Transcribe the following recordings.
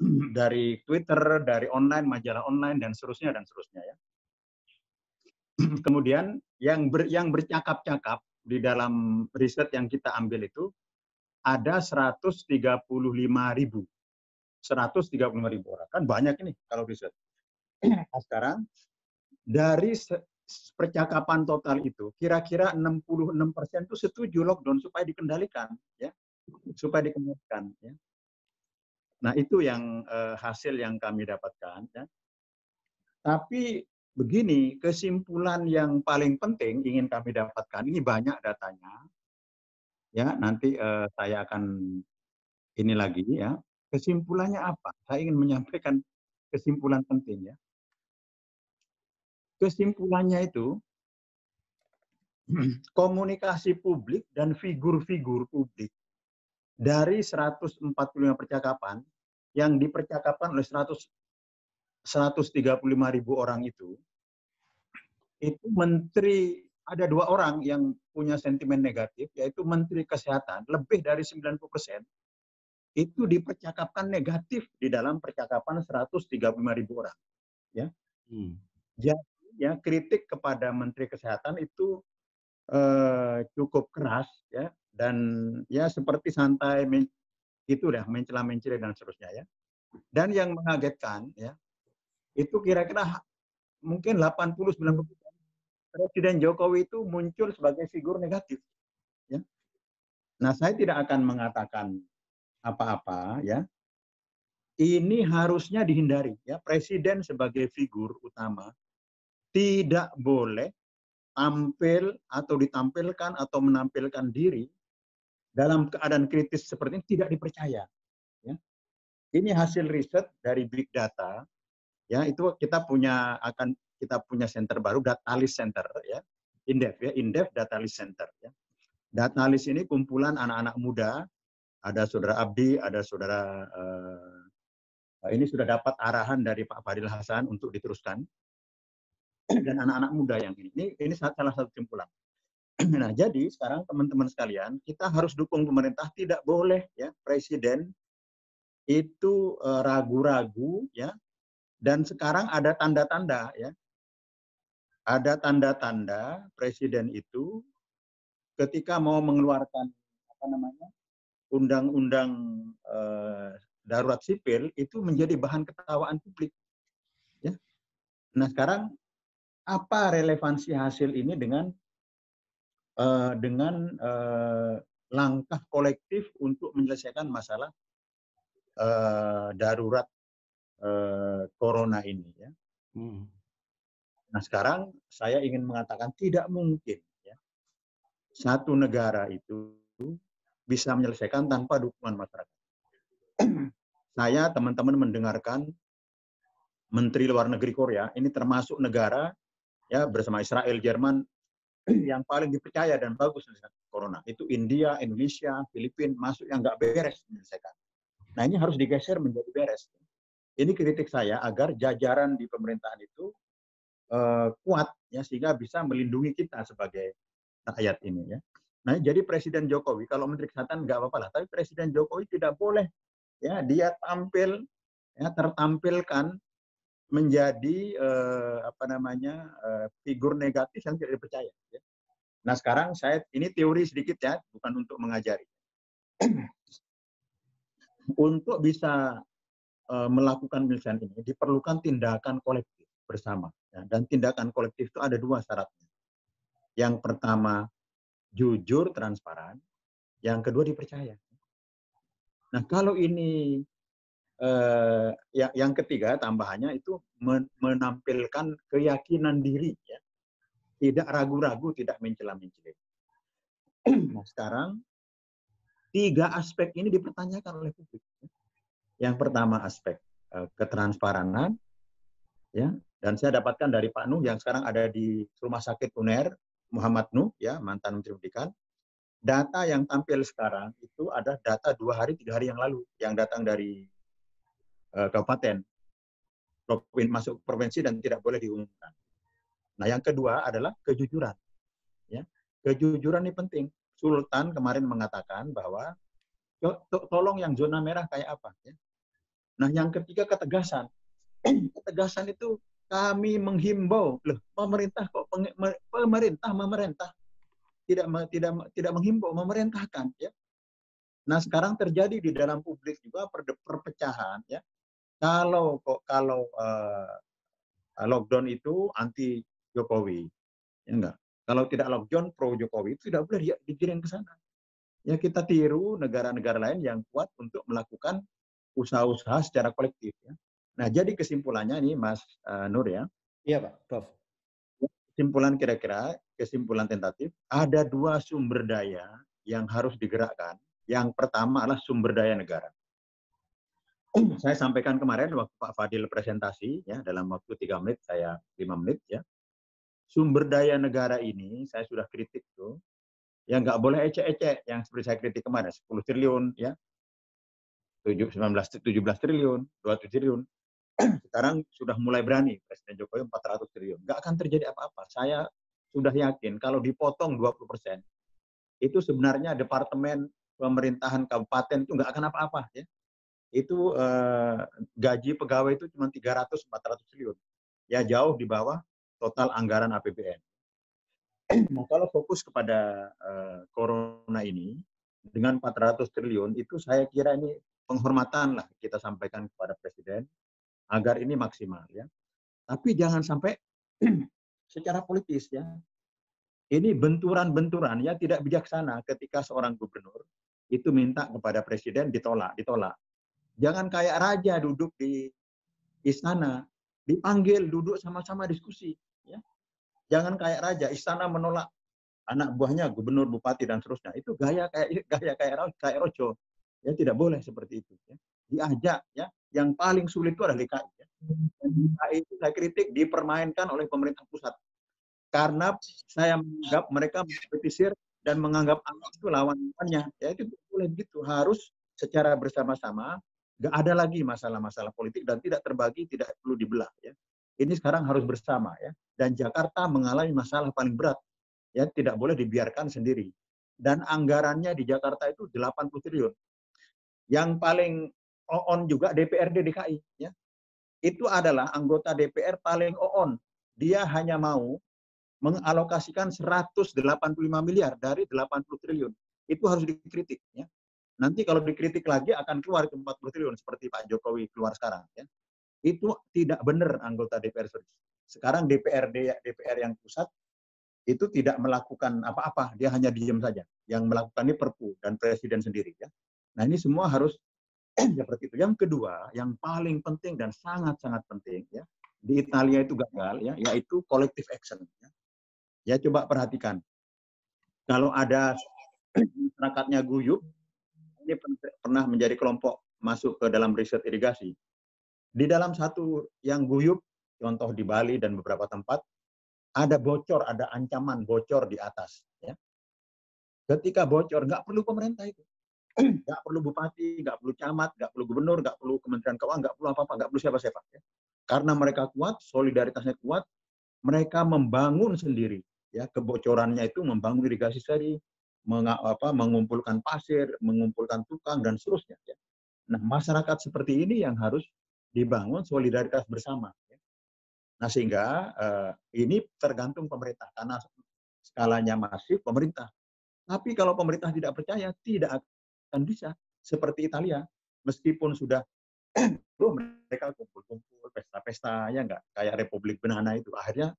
dari Twitter, dari online, majalah online dan seterusnya dan seterusnya ya. Kemudian yang ber, yang bercakap-cakap di dalam riset yang kita ambil itu ada 135 ribu. 135 ribu orang. Kan banyak ini kalau riset. Nah, sekarang dari percakapan total itu kira-kira 66 persen itu setuju lockdown supaya dikendalikan ya supaya dikendalikan ya nah itu yang eh, hasil yang kami dapatkan ya. Tapi begini kesimpulan yang paling penting ingin kami dapatkan ini banyak datanya ya. Nanti eh, saya akan ini lagi ya. Kesimpulannya apa? Saya ingin menyampaikan kesimpulan penting ya. Kesimpulannya itu komunikasi publik dan figur-figur publik dari 145 percakapan yang dipercakapkan oleh 100 135 ribu orang itu itu menteri ada dua orang yang punya sentimen negatif yaitu menteri kesehatan lebih dari 90 persen itu dipercakapkan negatif di dalam percakapan 135 ribu orang ya hmm. jadi ya kritik kepada Menteri Kesehatan itu eh, cukup keras ya dan ya seperti santai men, itu dah mencela mencela dan seterusnya ya. Dan yang mengagetkan ya itu kira-kira mungkin 80 90 Presiden Jokowi itu muncul sebagai figur negatif ya. Nah, saya tidak akan mengatakan apa-apa ya. Ini harusnya dihindari ya. Presiden sebagai figur utama tidak boleh tampil atau ditampilkan atau menampilkan diri dalam keadaan kritis seperti ini tidak dipercaya. Ya. Ini hasil riset dari big data. Ya, itu kita punya akan kita punya center baru Datalis Center ya. Indef ya, Indef Datalis Center ya. Datalis ini kumpulan anak-anak muda, ada saudara Abdi, ada saudara uh, ini sudah dapat arahan dari Pak Fadil Hasan untuk diteruskan dan anak-anak muda yang ini. Ini, ini salah satu kesimpulan. Nah, jadi sekarang teman-teman sekalian, kita harus dukung pemerintah. Tidak boleh ya presiden itu eh, ragu-ragu ya. Dan sekarang ada tanda-tanda ya. Ada tanda-tanda presiden itu ketika mau mengeluarkan apa namanya undang-undang eh, darurat sipil itu menjadi bahan ketawaan publik. Ya. Nah sekarang apa relevansi hasil ini dengan uh, dengan uh, langkah kolektif untuk menyelesaikan masalah uh, darurat uh, corona ini ya. Hmm. Nah sekarang saya ingin mengatakan tidak mungkin ya satu negara itu bisa menyelesaikan tanpa dukungan masyarakat. saya teman-teman mendengarkan Menteri Luar Negeri Korea ini termasuk negara ya bersama Israel, Jerman yang paling dipercaya dan bagus menyelesaikan corona itu India, Indonesia, Filipina masuk yang nggak beres menyelesaikan. Nah ini harus digeser menjadi beres. Ini kritik saya agar jajaran di pemerintahan itu uh, kuat ya sehingga bisa melindungi kita sebagai rakyat ini ya. Nah jadi Presiden Jokowi kalau Menteri Kesehatan nggak apa-apa lah, tapi Presiden Jokowi tidak boleh ya dia tampil ya tertampilkan menjadi uh, apa namanya uh, figur negatif yang tidak dipercaya. Ya. Nah sekarang saya ini teori sedikit ya, bukan untuk mengajari. untuk bisa uh, melakukan penyelesaian ini diperlukan tindakan kolektif bersama. Ya. Dan tindakan kolektif itu ada dua syaratnya. Yang pertama jujur, transparan. Yang kedua dipercaya. Nah kalau ini eh, yang, yang ketiga tambahannya itu menampilkan keyakinan diri ya. Tidak ragu-ragu tidak mencela-mencela. Nah sekarang tiga aspek ini dipertanyakan oleh publik yang pertama aspek eh, ketransparanan ya. Dan saya dapatkan dari Pak Nuh yang sekarang ada di Rumah Sakit UNER Muhammad Nuh ya mantan Menteri Pendidikan. Data yang tampil sekarang itu ada data dua hari tiga hari yang lalu yang datang dari kabupaten masuk provinsi dan tidak boleh diumumkan. Nah, yang kedua adalah kejujuran. Ya. Kejujuran ini penting. Sultan kemarin mengatakan bahwa to tolong yang zona merah kayak apa ya. Nah, yang ketiga ketegasan. ketegasan itu kami menghimbau, loh, pemerintah kok pemerintah memerintah tidak tidak tidak menghimbau, memerintahkan ya. Nah, sekarang terjadi di dalam publik juga perpecahan ya. Kalau kok kalau uh, lockdown itu anti Jokowi, ya enggak. Kalau tidak lockdown pro Jokowi itu tidak boleh dikirim ke sana. Ya kita tiru negara-negara lain yang kuat untuk melakukan usaha-usaha secara kolektif. Ya. Nah, jadi kesimpulannya ini Mas uh, Nur ya. Iya Pak, Prof. Kesimpulan kira-kira, kesimpulan tentatif, ada dua sumber daya yang harus digerakkan. Yang pertama adalah sumber daya negara. Saya sampaikan kemarin waktu Pak Fadil presentasi, ya dalam waktu tiga menit, saya lima menit ya. Sumber daya negara ini saya sudah kritik tuh, ya nggak boleh ecek-ecek yang seperti saya kritik kemarin 10 triliun ya. 19 17 triliun 27 triliun. Sekarang sudah mulai berani Presiden Jokowi 400 triliun. Nggak akan terjadi apa-apa. Saya sudah yakin kalau dipotong 20 persen itu sebenarnya departemen pemerintahan kabupaten itu nggak akan apa-apa ya itu eh, gaji pegawai itu cuma 300 400 triliun ya jauh di bawah total anggaran APBN Nah, kalau fokus kepada uh, corona ini dengan 400 triliun itu saya kira ini penghormatan lah kita sampaikan kepada presiden agar ini maksimal ya. Tapi jangan sampai secara politis ya. Ini benturan-benturan ya tidak bijaksana ketika seorang gubernur itu minta kepada presiden ditolak, ditolak. Jangan kayak raja duduk di istana, dipanggil duduk sama-sama diskusi ya Jangan kayak raja, istana menolak anak buahnya gubernur, bupati dan seterusnya. Itu gaya kayak gaya kayak kayak rojo. Ya tidak boleh seperti itu. Ya. Diajak ya. Yang paling sulit itu adalah DKI. Ya. DKI itu saya kritik dipermainkan oleh pemerintah pusat. Karena saya menganggap mereka mengkritisir dan menganggap anak itu lawannya. Ya itu boleh begitu. Harus secara bersama-sama. Gak ada lagi masalah-masalah politik dan tidak terbagi, tidak perlu dibelah. Ya ini sekarang harus bersama ya. Dan Jakarta mengalami masalah paling berat. Ya, tidak boleh dibiarkan sendiri. Dan anggarannya di Jakarta itu 80 triliun. Yang paling on juga DPRD DKI ya. Itu adalah anggota DPR paling on. Dia hanya mau mengalokasikan 185 miliar dari 80 triliun. Itu harus dikritik ya. Nanti kalau dikritik lagi akan keluar ke 40 triliun seperti Pak Jokowi keluar sekarang ya. Itu tidak benar anggota DPR sekarang DPRD DPR yang pusat itu tidak melakukan apa-apa dia hanya diam saja. Yang melakukan ini Perpu dan Presiden sendiri ya. Nah ini semua harus seperti itu. Yang kedua yang paling penting dan sangat-sangat penting ya di Italia itu gagal ya yaitu collective action ya, ya coba perhatikan. Kalau ada masyarakatnya guyup ini pernah menjadi kelompok masuk ke dalam riset irigasi di dalam satu yang guyup, contoh di Bali dan beberapa tempat, ada bocor, ada ancaman bocor di atas. Ya. Ketika bocor, nggak perlu pemerintah itu. Nggak perlu bupati, nggak perlu camat, nggak perlu gubernur, nggak perlu kementerian keuangan, nggak perlu apa-apa, nggak perlu siapa-siapa. Ya. Karena mereka kuat, solidaritasnya kuat, mereka membangun sendiri. Ya, kebocorannya itu membangun irigasi meng, apa, mengumpulkan pasir, mengumpulkan tukang dan seterusnya. Ya. Nah, masyarakat seperti ini yang harus dibangun solidaritas bersama. Ya. Nah sehingga uh, ini tergantung pemerintah karena skalanya masif pemerintah. Tapi kalau pemerintah tidak percaya tidak akan bisa seperti Italia meskipun sudah mereka kumpul-kumpul pesta-pesta ya enggak kayak Republik Benana itu akhirnya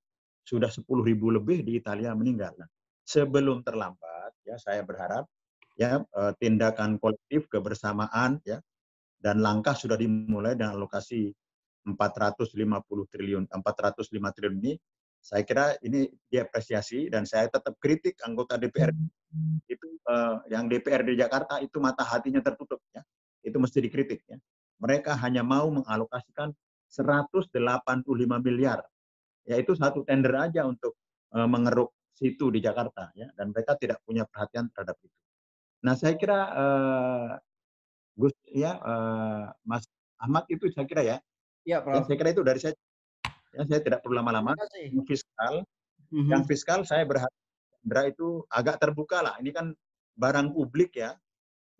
sudah 10 ribu lebih di Italia meninggal. Nah, sebelum terlambat ya saya berharap ya eh, tindakan kolektif kebersamaan ya dan langkah sudah dimulai dengan alokasi 450 triliun 405 triliun ini saya kira ini diapresiasi dan saya tetap kritik anggota DPR itu uh, yang DPR di Jakarta itu mata hatinya tertutup ya. Itu mesti dikritik ya. Mereka hanya mau mengalokasikan 185 miliar. Yaitu satu tender aja untuk uh, mengeruk situ di Jakarta ya dan mereka tidak punya perhatian terhadap itu. Nah saya kira uh, Gus ya uh, Mas Ahmad itu saya kira ya. Iya, Ya, saya kira itu dari saya. Ya, saya tidak perlu lama-lama. Yang fiskal, mm-hmm. yang fiskal saya berharap itu agak terbuka lah. Ini kan barang publik ya.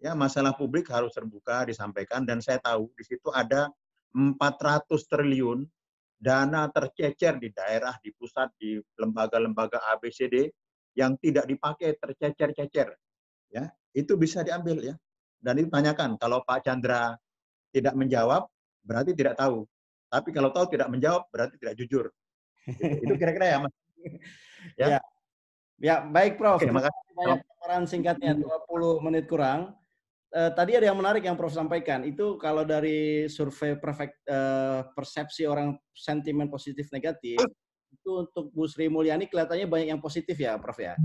ya masalah publik harus terbuka disampaikan dan saya tahu di situ ada 400 triliun dana tercecer di daerah, di pusat, di lembaga-lembaga ABCD yang tidak dipakai tercecer-cecer. Ya, itu bisa diambil ya. Dan itu tanyakan kalau Pak Chandra tidak menjawab berarti tidak tahu. Tapi kalau tahu tidak menjawab berarti tidak jujur. Itu kira-kira ya, Mas. Ya. ya. Ya, baik Prof. Oke, Terima kasih banyak paparan singkatnya 20 menit kurang. Uh, tadi ada yang menarik yang Prof sampaikan. Itu kalau dari survei perfect, uh, persepsi orang sentimen positif negatif, itu untuk Bu Sri Mulyani kelihatannya banyak yang positif ya, Prof ya.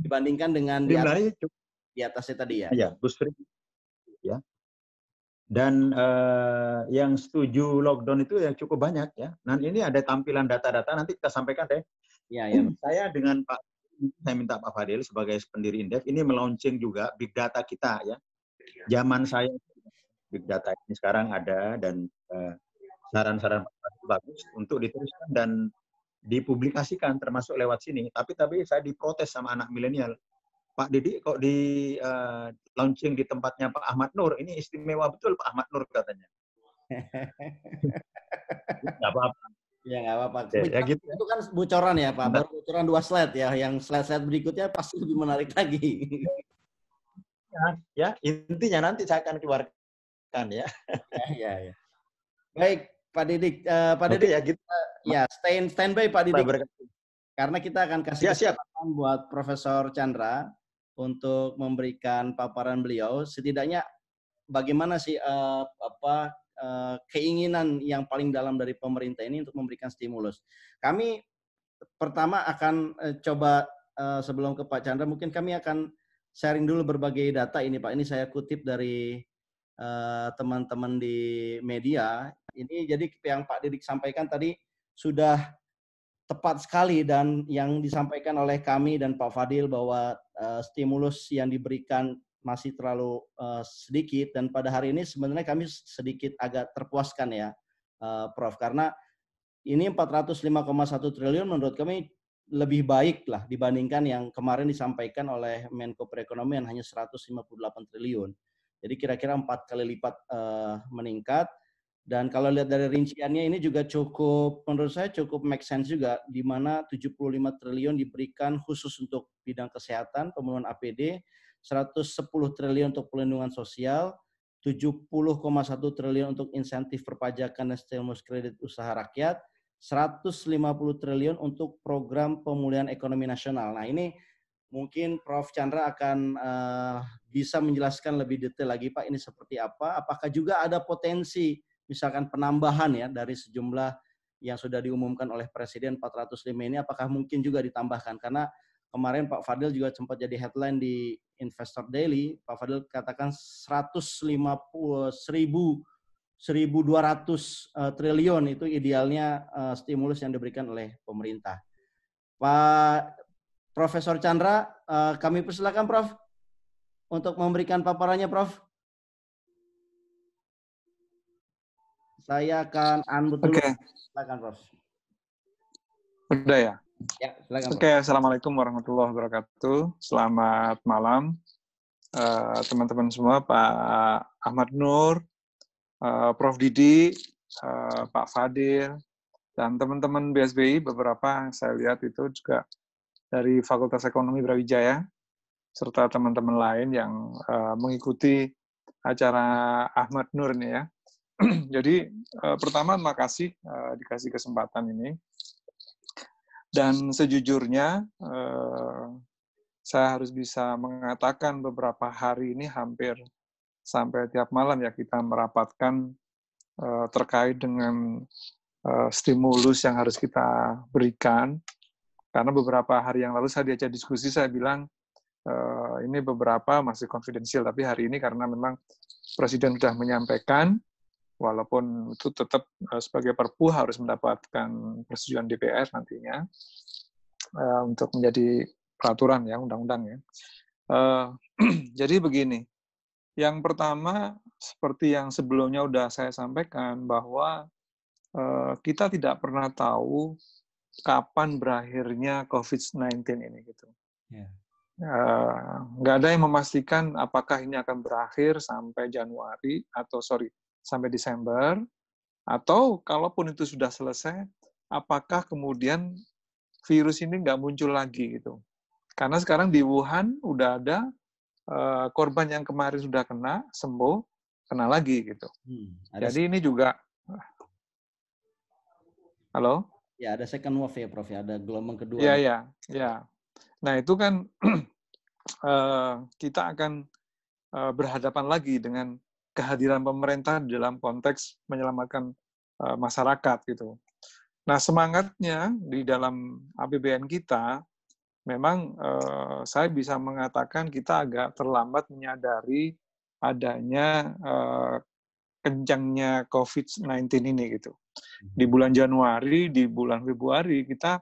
Dibandingkan dengan di, atas, di atasnya tadi ya. Iya, Bu Sri. Ya. Dan uh, yang setuju lockdown itu ya cukup banyak ya. Nah ini ada tampilan data-data nanti kita sampaikan deh. Ya, ya. Saya dengan Pak saya minta Pak Fadil sebagai pendiri Indef ini melaunching juga big data kita ya. Zaman saya big data ini sekarang ada dan eh, saran-saran uh, bagus untuk diteruskan dan dipublikasikan termasuk lewat sini. Tapi tapi saya diprotes sama anak milenial. Pak Didi kok di uh, launching di tempatnya Pak Ahmad Nur. Ini istimewa betul Pak Ahmad Nur katanya. Gak apa-apa. Ya nggak apa-apa. Ya, ya gitu. Itu kan bocoran ya Pak, baru bocoran dua slide ya. Yang slide-slide berikutnya pasti lebih menarik lagi. Ya, ya intinya nanti saya akan keluarkan ya. ya, ya, ya. Baik Pak Didik, uh, Pak Didik, ya, gitu. Uh, ya stand standby Pak Didik. Karena kita akan kasih ya, siap. buat Profesor Chandra untuk memberikan paparan beliau. Setidaknya bagaimana sih uh, apa Eh, keinginan yang paling dalam dari pemerintah ini untuk memberikan stimulus. Kami pertama akan uh, coba uh, sebelum ke Pak Chandra mungkin kami akan sharing dulu berbagai data ini Pak. Ini saya kutip dari teman-teman uh, di media. Ini jadi yang Pak Didik sampaikan tadi sudah tepat sekali dan yang disampaikan oleh kami dan Pak Fadil bahwa uh, stimulus yang diberikan masih terlalu uh, sedikit dan pada hari ini sebenarnya kami sedikit agak terpuaskan ya uh, Prof karena ini 405,1 triliun menurut kami lebih baik lah dibandingkan yang kemarin disampaikan oleh Menko Perekonomian hanya 158 triliun. Jadi kira-kira empat kali lipat uh, meningkat. Dan kalau lihat dari rinciannya ini juga cukup, menurut saya cukup make sense juga, di mana 75 triliun diberikan khusus untuk bidang kesehatan, pemenuhan APD, 110 triliun untuk pelindungan sosial, 70,1 triliun untuk insentif perpajakan dan stimulus kredit usaha rakyat, 150 triliun untuk program pemulihan ekonomi nasional. Nah ini mungkin Prof. Chandra akan uh, bisa menjelaskan lebih detail lagi Pak ini seperti apa. Apakah juga ada potensi misalkan penambahan ya dari sejumlah yang sudah diumumkan oleh Presiden 405 ini apakah mungkin juga ditambahkan karena kemarin Pak Fadil juga sempat jadi headline di Investor Daily. Pak Fadil katakan 150 seribu 1.200 triliun itu idealnya uh, stimulus yang diberikan oleh pemerintah. Pak Profesor Chandra, uh, kami persilakan Prof untuk memberikan paparannya Prof. Saya akan unmute dulu. Oke. Okay. Silakan Prof. Udah ya? Ya, silakan. Oke, okay, assalamualaikum warahmatullahi wabarakatuh. Selamat malam, eh, teman-teman uh, semua, Pak Ahmad Nur, uh, Prof Didi, uh, Pak Fadil, dan teman-teman BSBI beberapa saya lihat itu juga dari Fakultas Ekonomi Brawijaya, serta teman-teman lain yang uh, mengikuti acara Ahmad Nur ini ya. Jadi uh, pertama terima kasih uh, dikasih kesempatan ini dan sejujurnya, eh, saya harus bisa mengatakan beberapa hari ini hampir sampai tiap malam ya kita merapatkan eh, terkait dengan eh, stimulus yang harus kita berikan. Karena beberapa hari yang lalu saya diajak diskusi, saya bilang ini beberapa masih konfidensial, tapi hari ini karena memang Presiden sudah menyampaikan walaupun itu tetap uh, sebagai perpu harus mendapatkan persetujuan DPR nantinya uh, untuk menjadi peraturan ya undang-undang ya. Uh, jadi begini, yang pertama seperti yang sebelumnya sudah saya sampaikan bahwa uh, kita tidak pernah tahu kapan berakhirnya COVID-19 ini gitu. Yeah. eh, nggak ada yang memastikan apakah ini akan berakhir sampai Januari atau sorry sampai Desember atau kalaupun itu sudah selesai apakah kemudian virus ini nggak muncul lagi gitu karena sekarang di Wuhan udah ada uh, korban yang kemarin sudah kena sembuh kena lagi gitu. Hmm, jadi ini juga halo? Ya ada second wave ya Prof ya ada gelombang kedua. Ya ya ya Nah, itu kan uh, kita akan uh, berhadapan lagi dengan kehadiran pemerintah dalam konteks menyelamatkan uh, masyarakat gitu. Nah, semangatnya di dalam APBN kita memang uh, saya bisa mengatakan kita agak terlambat menyadari adanya uh, kencangnya COVID-19 ini gitu. Di bulan Januari, di bulan Februari kita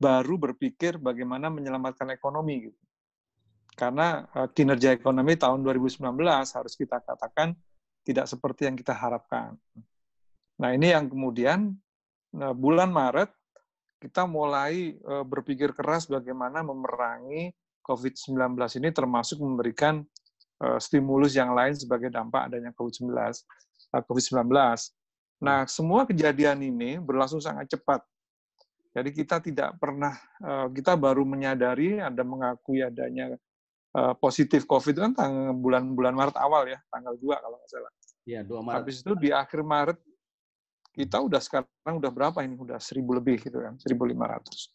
baru berpikir bagaimana menyelamatkan ekonomi gitu. Karena uh, kinerja ekonomi tahun 2019 harus kita katakan tidak seperti yang kita harapkan. Nah, ini yang kemudian nah, bulan Maret kita mulai uh, berpikir keras bagaimana memerangi COVID-19 ini termasuk memberikan uh, stimulus yang lain sebagai dampak adanya COVID-19. Uh, COVID-19. Nah, semua kejadian ini berlangsung sangat cepat jadi kita tidak pernah, kita baru menyadari ada mengakui adanya positif COVID kan tanggal bulan-bulan Maret awal ya, tanggal 2 kalau nggak salah. Iya, 2 Maret. Habis itu di akhir Maret kita udah sekarang udah berapa ini? Udah 1000 lebih gitu kan, 1500.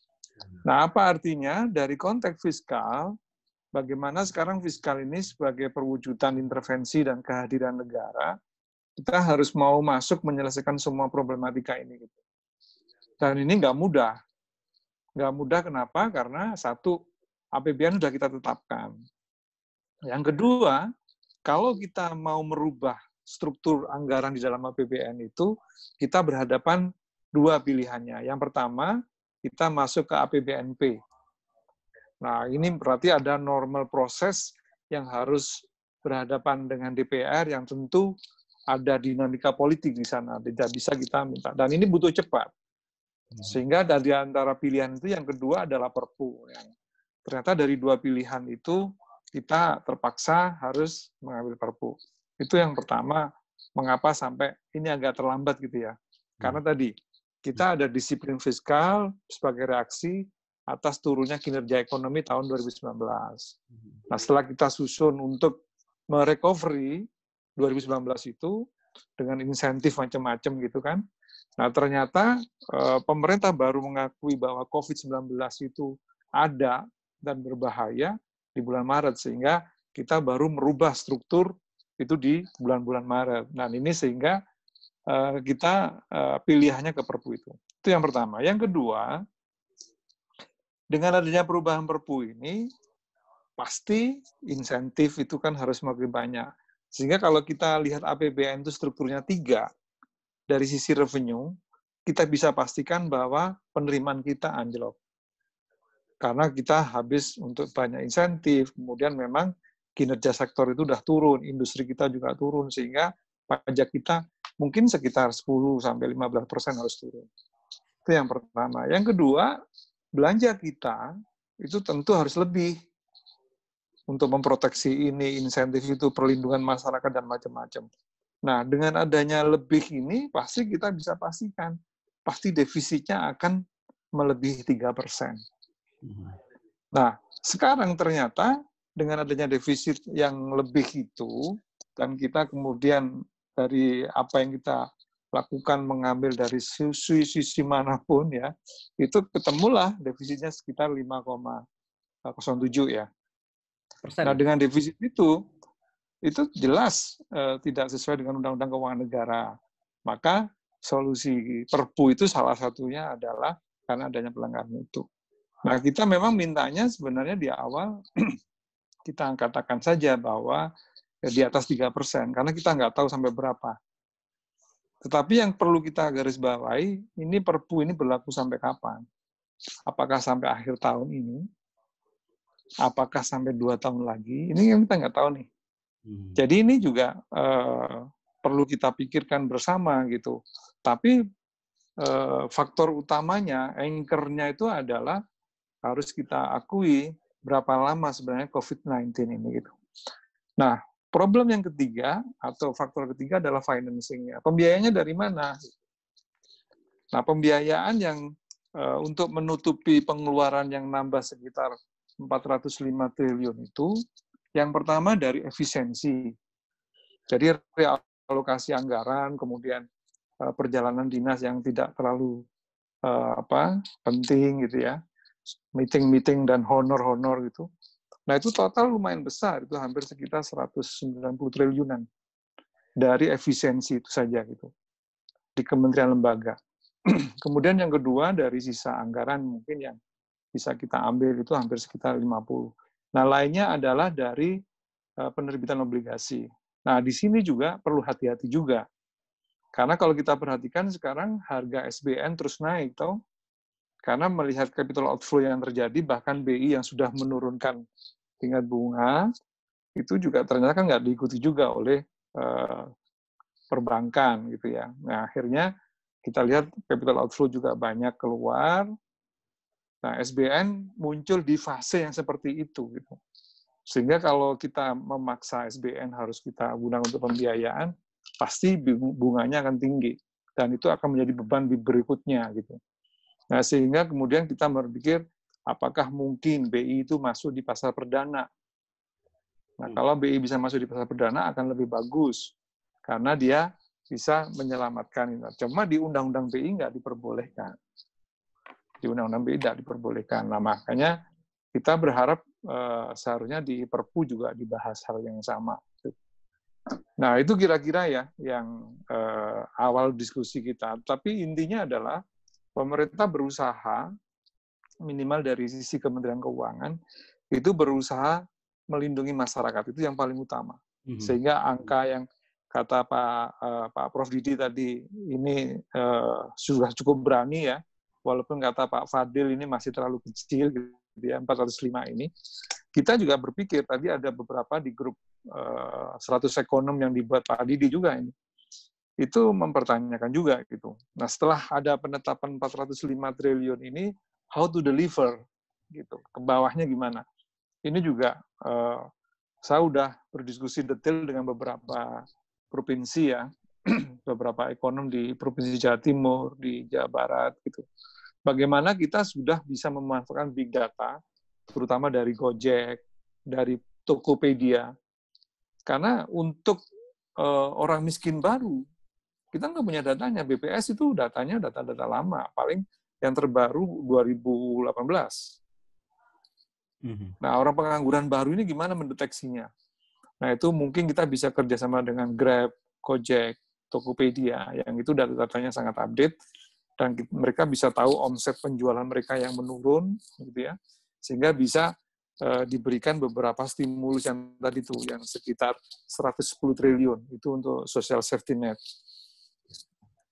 Nah, apa artinya dari konteks fiskal bagaimana sekarang fiskal ini sebagai perwujudan intervensi dan kehadiran negara, kita harus mau masuk menyelesaikan semua problematika ini gitu. Dan ini nggak mudah. Nggak mudah kenapa? Karena satu, APBN sudah kita tetapkan. Yang kedua, kalau kita mau merubah struktur anggaran di dalam APBN itu, kita berhadapan dua pilihannya. Yang pertama, kita masuk ke APBNP. Nah, ini berarti ada normal proses yang harus berhadapan dengan DPR yang tentu ada dinamika politik di sana. Tidak bisa kita minta. Dan ini butuh cepat. Hmm. Sehingga dari antara pilihan itu yang kedua adalah perpu. Yang ternyata dari dua pilihan itu kita terpaksa harus mengambil perpu. Itu yang pertama, mengapa sampai ini agak terlambat gitu ya. Karena hmm. tadi kita ada disiplin fiskal sebagai reaksi atas turunnya kinerja ekonomi tahun 2019. Hmm. Nah, setelah kita susun untuk merecovery 2019 itu dengan insentif macam-macam gitu kan, Nah, ternyata eh, pemerintah baru mengakui bahwa COVID-19 itu ada dan berbahaya di bulan Maret, sehingga kita baru merubah struktur itu di bulan-bulan Maret. Nah, ini sehingga eh, kita eh, pilihannya ke Perpu itu. Itu yang pertama. Yang kedua, dengan adanya perubahan Perpu ini, pasti insentif itu kan harus semakin banyak. Sehingga kalau kita lihat APBN itu strukturnya tiga, dari sisi revenue, kita bisa pastikan bahwa penerimaan kita anjlok. Karena kita habis untuk banyak insentif, kemudian memang kinerja sektor itu sudah turun, industri kita juga turun, sehingga pajak kita mungkin sekitar 10 sampai 15 persen harus turun. Itu yang pertama. Yang kedua, belanja kita itu tentu harus lebih untuk memproteksi ini, insentif itu, perlindungan masyarakat, dan macam-macam. Nah, dengan adanya lebih ini, pasti kita bisa pastikan, pasti defisitnya akan melebihi 3 persen. Nah, sekarang ternyata dengan adanya defisit yang lebih itu, dan kita kemudian dari apa yang kita lakukan mengambil dari sisi, sisi mana pun ya, itu ketemulah defisitnya sekitar 5,07 ya. Persen. Nah, dengan defisit itu, itu jelas uh, tidak sesuai dengan Undang-Undang Keuangan Negara. Maka solusi Perpu itu salah satunya adalah karena adanya pelanggaran itu. Nah, kita memang mintanya sebenarnya di awal kita katakan saja bahwa ya, di atas 3 persen, karena kita nggak tahu sampai berapa. Tetapi yang perlu kita garis bawahi, ini Perpu ini berlaku sampai kapan? Apakah sampai akhir tahun ini? Apakah sampai dua tahun lagi? Ini yang kita nggak tahu nih. Hmm. Jadi ini juga uh, perlu kita pikirkan bersama gitu. Tapi uh, faktor utamanya, anchor-nya itu adalah harus kita akui berapa lama sebenarnya COVID-19 ini gitu. Nah, problem yang ketiga atau faktor ketiga adalah financing-nya. Pembiayanya dari mana? Nah, pembiayaan yang uh, untuk menutupi pengeluaran yang nambah sekitar 405 triliun itu, yang pertama dari efisiensi. Jadi realokasi anggaran, kemudian uh, perjalanan dinas yang tidak terlalu uh, apa penting gitu ya, meeting-meeting dan honor-honor gitu. Nah itu total lumayan besar, itu hampir sekitar 190 triliunan dari efisiensi itu saja gitu di kementerian lembaga. Kemudian yang kedua dari sisa anggaran mungkin yang bisa kita ambil itu hampir sekitar 50. Nah, lainnya adalah dari uh, penerbitan obligasi. Nah, di sini juga perlu hati-hati juga. Karena kalau kita perhatikan sekarang harga SBN terus naik, toh. Karena melihat capital outflow yang terjadi, bahkan BI yang sudah menurunkan tingkat bunga, itu juga ternyata kan nggak diikuti juga oleh uh, perbankan gitu ya. Nah, akhirnya kita lihat capital outflow juga banyak keluar. Nah, SBN muncul di fase yang seperti itu gitu. Sehingga kalau kita memaksa SBN harus kita gunakan untuk pembiayaan, pasti bunganya akan tinggi dan itu akan menjadi beban di berikutnya gitu. Nah, sehingga kemudian kita berpikir apakah mungkin BI itu masuk di pasar perdana. Nah, hmm. kalau BI bisa masuk di pasar perdana akan lebih bagus karena dia bisa menyelamatkan. Cuma di Undang-Undang BI nggak diperbolehkan. Di Undang-Undang BI tidak diperbolehkan. Nah, makanya kita berharap uh, seharusnya di Perpu juga dibahas hal yang sama. Nah, itu kira-kira ya yang uh, awal diskusi kita. Tapi intinya adalah pemerintah berusaha minimal dari sisi Kementerian Keuangan itu berusaha melindungi masyarakat itu yang paling utama. Mhm. Sehingga angka yang kata Pak uh, Pak Prof Didi tadi ini uh, sudah cukup berani ya walaupun kata Pak Fadil ini masih terlalu kecil gitu ya 405 ini kita juga berpikir tadi ada beberapa di grup uh, eh, 100 ekonom yang dibuat Pak Didi juga ini itu mempertanyakan juga gitu. Nah setelah ada penetapan 405 triliun ini how to deliver gitu ke bawahnya gimana? Ini juga uh, saya sudah berdiskusi detail dengan beberapa provinsi ya, beberapa ekonom di Provinsi Jawa Timur, di Jawa Barat gitu. Bagaimana kita sudah bisa memanfaatkan big data, terutama dari Gojek, dari Tokopedia, karena untuk uh, orang miskin baru, kita nggak punya datanya. BPS itu datanya data-data lama, paling yang terbaru 2018. Mhm. Nah, orang pengangguran baru ini gimana mendeteksinya? Nah, itu mungkin kita bisa kerjasama dengan Grab, Gojek, Tokopedia, yang itu data-datanya sangat update, dan mereka bisa tahu omset penjualan mereka yang menurun, gitu ya, sehingga bisa uh, diberikan beberapa stimulus yang tadi itu, yang sekitar 110 triliun, itu untuk social safety net.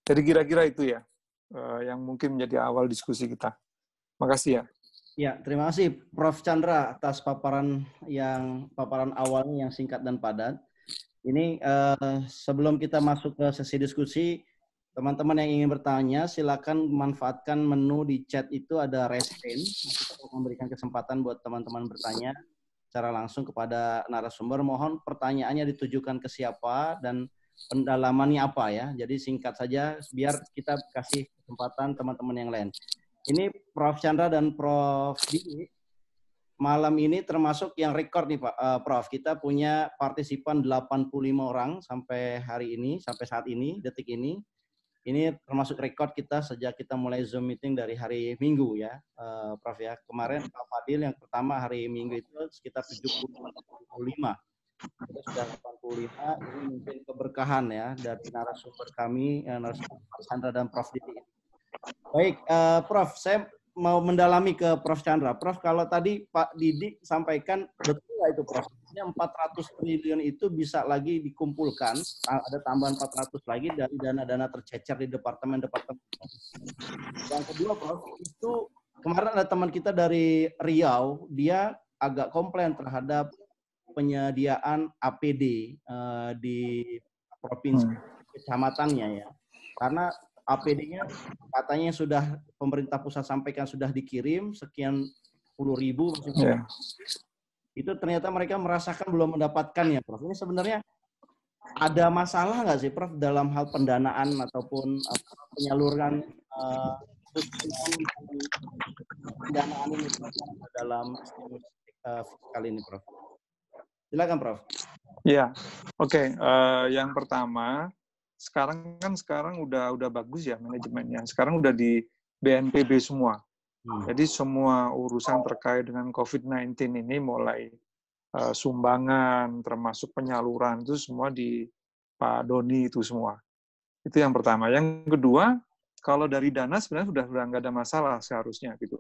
Jadi kira-kira itu ya, uh, yang mungkin menjadi awal diskusi kita. Makasih ya. Ya, terima kasih Prof. Chandra atas paparan yang paparan awalnya yang singkat dan padat. Ini uh, sebelum kita masuk ke sesi diskusi, teman-teman yang ingin bertanya silakan manfaatkan menu di chat itu ada raise hand. Kita memberikan kesempatan buat teman-teman bertanya secara langsung kepada narasumber. Mohon pertanyaannya ditujukan ke siapa dan pendalamannya apa ya. Jadi singkat saja biar kita kasih kesempatan teman-teman yang lain. Ini Prof. Chandra dan Prof. Didi malam ini termasuk yang rekor nih Pak uh, Prof. Kita punya partisipan 85 orang sampai hari ini, sampai saat ini, detik ini. Ini termasuk rekor kita sejak kita mulai Zoom meeting dari hari Minggu ya, uh, Prof ya. Kemarin Pak Fadil yang pertama hari Minggu itu sekitar 75. Kita sudah 85, ini mungkin keberkahan ya dari narasumber kami, eh, narasumber Chandra dan Prof. Didi Baik, uh, Prof. Saya mau mendalami ke Prof. Chandra. Prof, kalau tadi Pak Didi sampaikan betul nggak itu Prof? 400 triliun itu bisa lagi dikumpulkan, ada tambahan 400 lagi dari dana-dana tercecer di departemen-departemen. Yang kedua, Prof, itu kemarin ada teman kita dari Riau, dia agak komplain terhadap penyediaan APD uh, eh, di provinsi hmm. kecamatannya ya. Karena APD-nya katanya sudah pemerintah pusat sampaikan sudah dikirim sekian 10 ribu, yeah. itu ternyata mereka merasakan belum mendapatkannya, Prof. Ini sebenarnya ada masalah nggak sih, Prof, dalam hal pendanaan ataupun penyaluran uh, pendanaan ini Prof, dalam uh, fiskal ini, Prof? Silakan, Prof. Ya, oke. Okay. Uh, yang pertama, sekarang kan sekarang udah udah bagus ya manajemennya. Sekarang udah di BNPB semua. Hmm. Jadi semua urusan terkait dengan COVID-19 ini mulai uh, sumbangan, termasuk penyaluran itu semua di Pak Doni itu semua. Itu yang pertama. Yang kedua, kalau dari dana sebenarnya sudah sudah nggak ada masalah seharusnya gitu.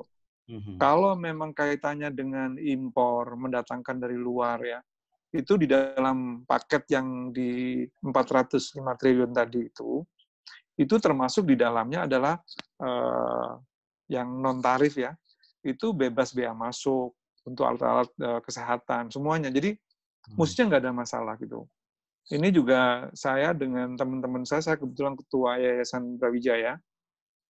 hmm Kalau memang kaitannya dengan impor, mendatangkan dari luar ya, itu di dalam paket yang di 405 triliun tadi itu, itu termasuk di dalamnya adalah uh, yang non tarif ya, itu bebas bea masuk untuk alat-alat uh, kesehatan semuanya. Jadi hmm. mestinya nggak ada masalah gitu. Ini juga saya dengan teman-teman saya, saya kebetulan ketua Yayasan Brawijaya,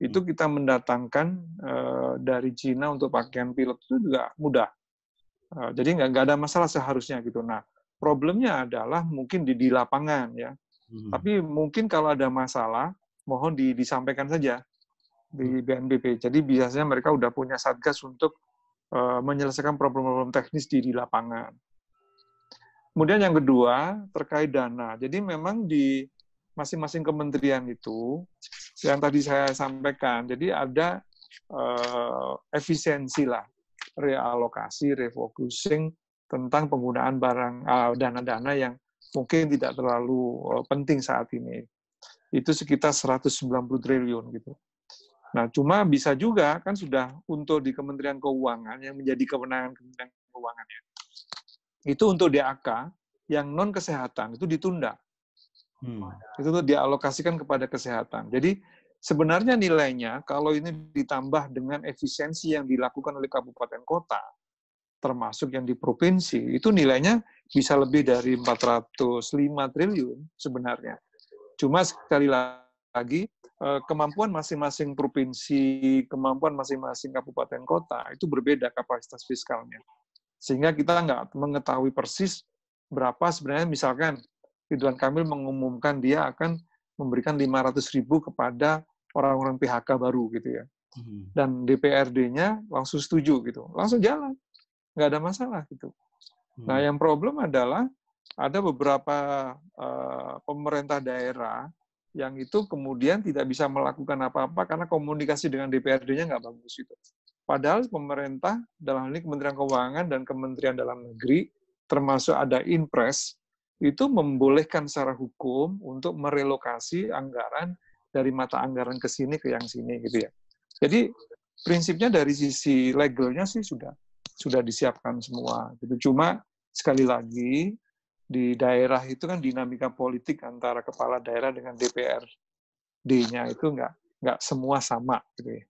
itu hmm. kita mendatangkan uh, dari Cina untuk pakaian pilot itu juga mudah. Uh, jadi nggak ada masalah seharusnya gitu. Nah, problemnya adalah mungkin di, di lapangan ya. Hmm. Tapi mungkin kalau ada masalah, mohon di, disampaikan saja di BNPB. Jadi biasanya mereka udah punya satgas untuk uh, menyelesaikan problem-problem teknis di, di lapangan. Kemudian yang kedua terkait dana. Jadi memang di masing-masing kementerian itu yang tadi saya sampaikan. Jadi ada uh, efisiensi lah, realokasi, refocusing tentang penggunaan barang uh, dana-dana uh, yang mungkin tidak terlalu uh, penting saat ini. Itu sekitar 190 triliun gitu. Nah, cuma bisa juga kan sudah untuk di Kementerian Keuangan yang menjadi kewenangan Kementerian Keuangan ya. Itu untuk DAK yang non kesehatan itu ditunda. Hmm. Itu tuh dialokasikan kepada kesehatan. Jadi sebenarnya nilainya kalau ini ditambah dengan efisiensi yang dilakukan oleh kabupaten kota, termasuk yang di provinsi, itu nilainya bisa lebih dari 405 triliun sebenarnya. Cuma sekali lagi Eh, kemampuan masing-masing provinsi, kemampuan masing-masing kabupaten kota itu berbeda kapasitas fiskalnya. Sehingga kita nggak mengetahui persis berapa sebenarnya misalkan Ridwan Kamil mengumumkan dia akan memberikan 500 ribu kepada orang-orang PHK baru gitu ya. Hmm. Dan DPRD-nya langsung setuju gitu. Langsung jalan. Nggak ada masalah gitu. Nah hmm. yang problem adalah ada beberapa uh, pemerintah daerah yang itu kemudian tidak bisa melakukan apa-apa karena komunikasi dengan DPRD-nya nggak bagus itu. Padahal pemerintah dalam hal ini Kementerian Keuangan dan Kementerian Dalam Negeri termasuk ada Inpres itu membolehkan secara hukum untuk merelokasi anggaran dari mata anggaran ke sini ke yang sini gitu ya. Jadi prinsipnya dari sisi legalnya sih sudah sudah disiapkan semua gitu. Cuma sekali lagi di daerah itu kan dinamika politik antara kepala daerah dengan DPRD-nya itu nggak nggak semua sama gitu ya.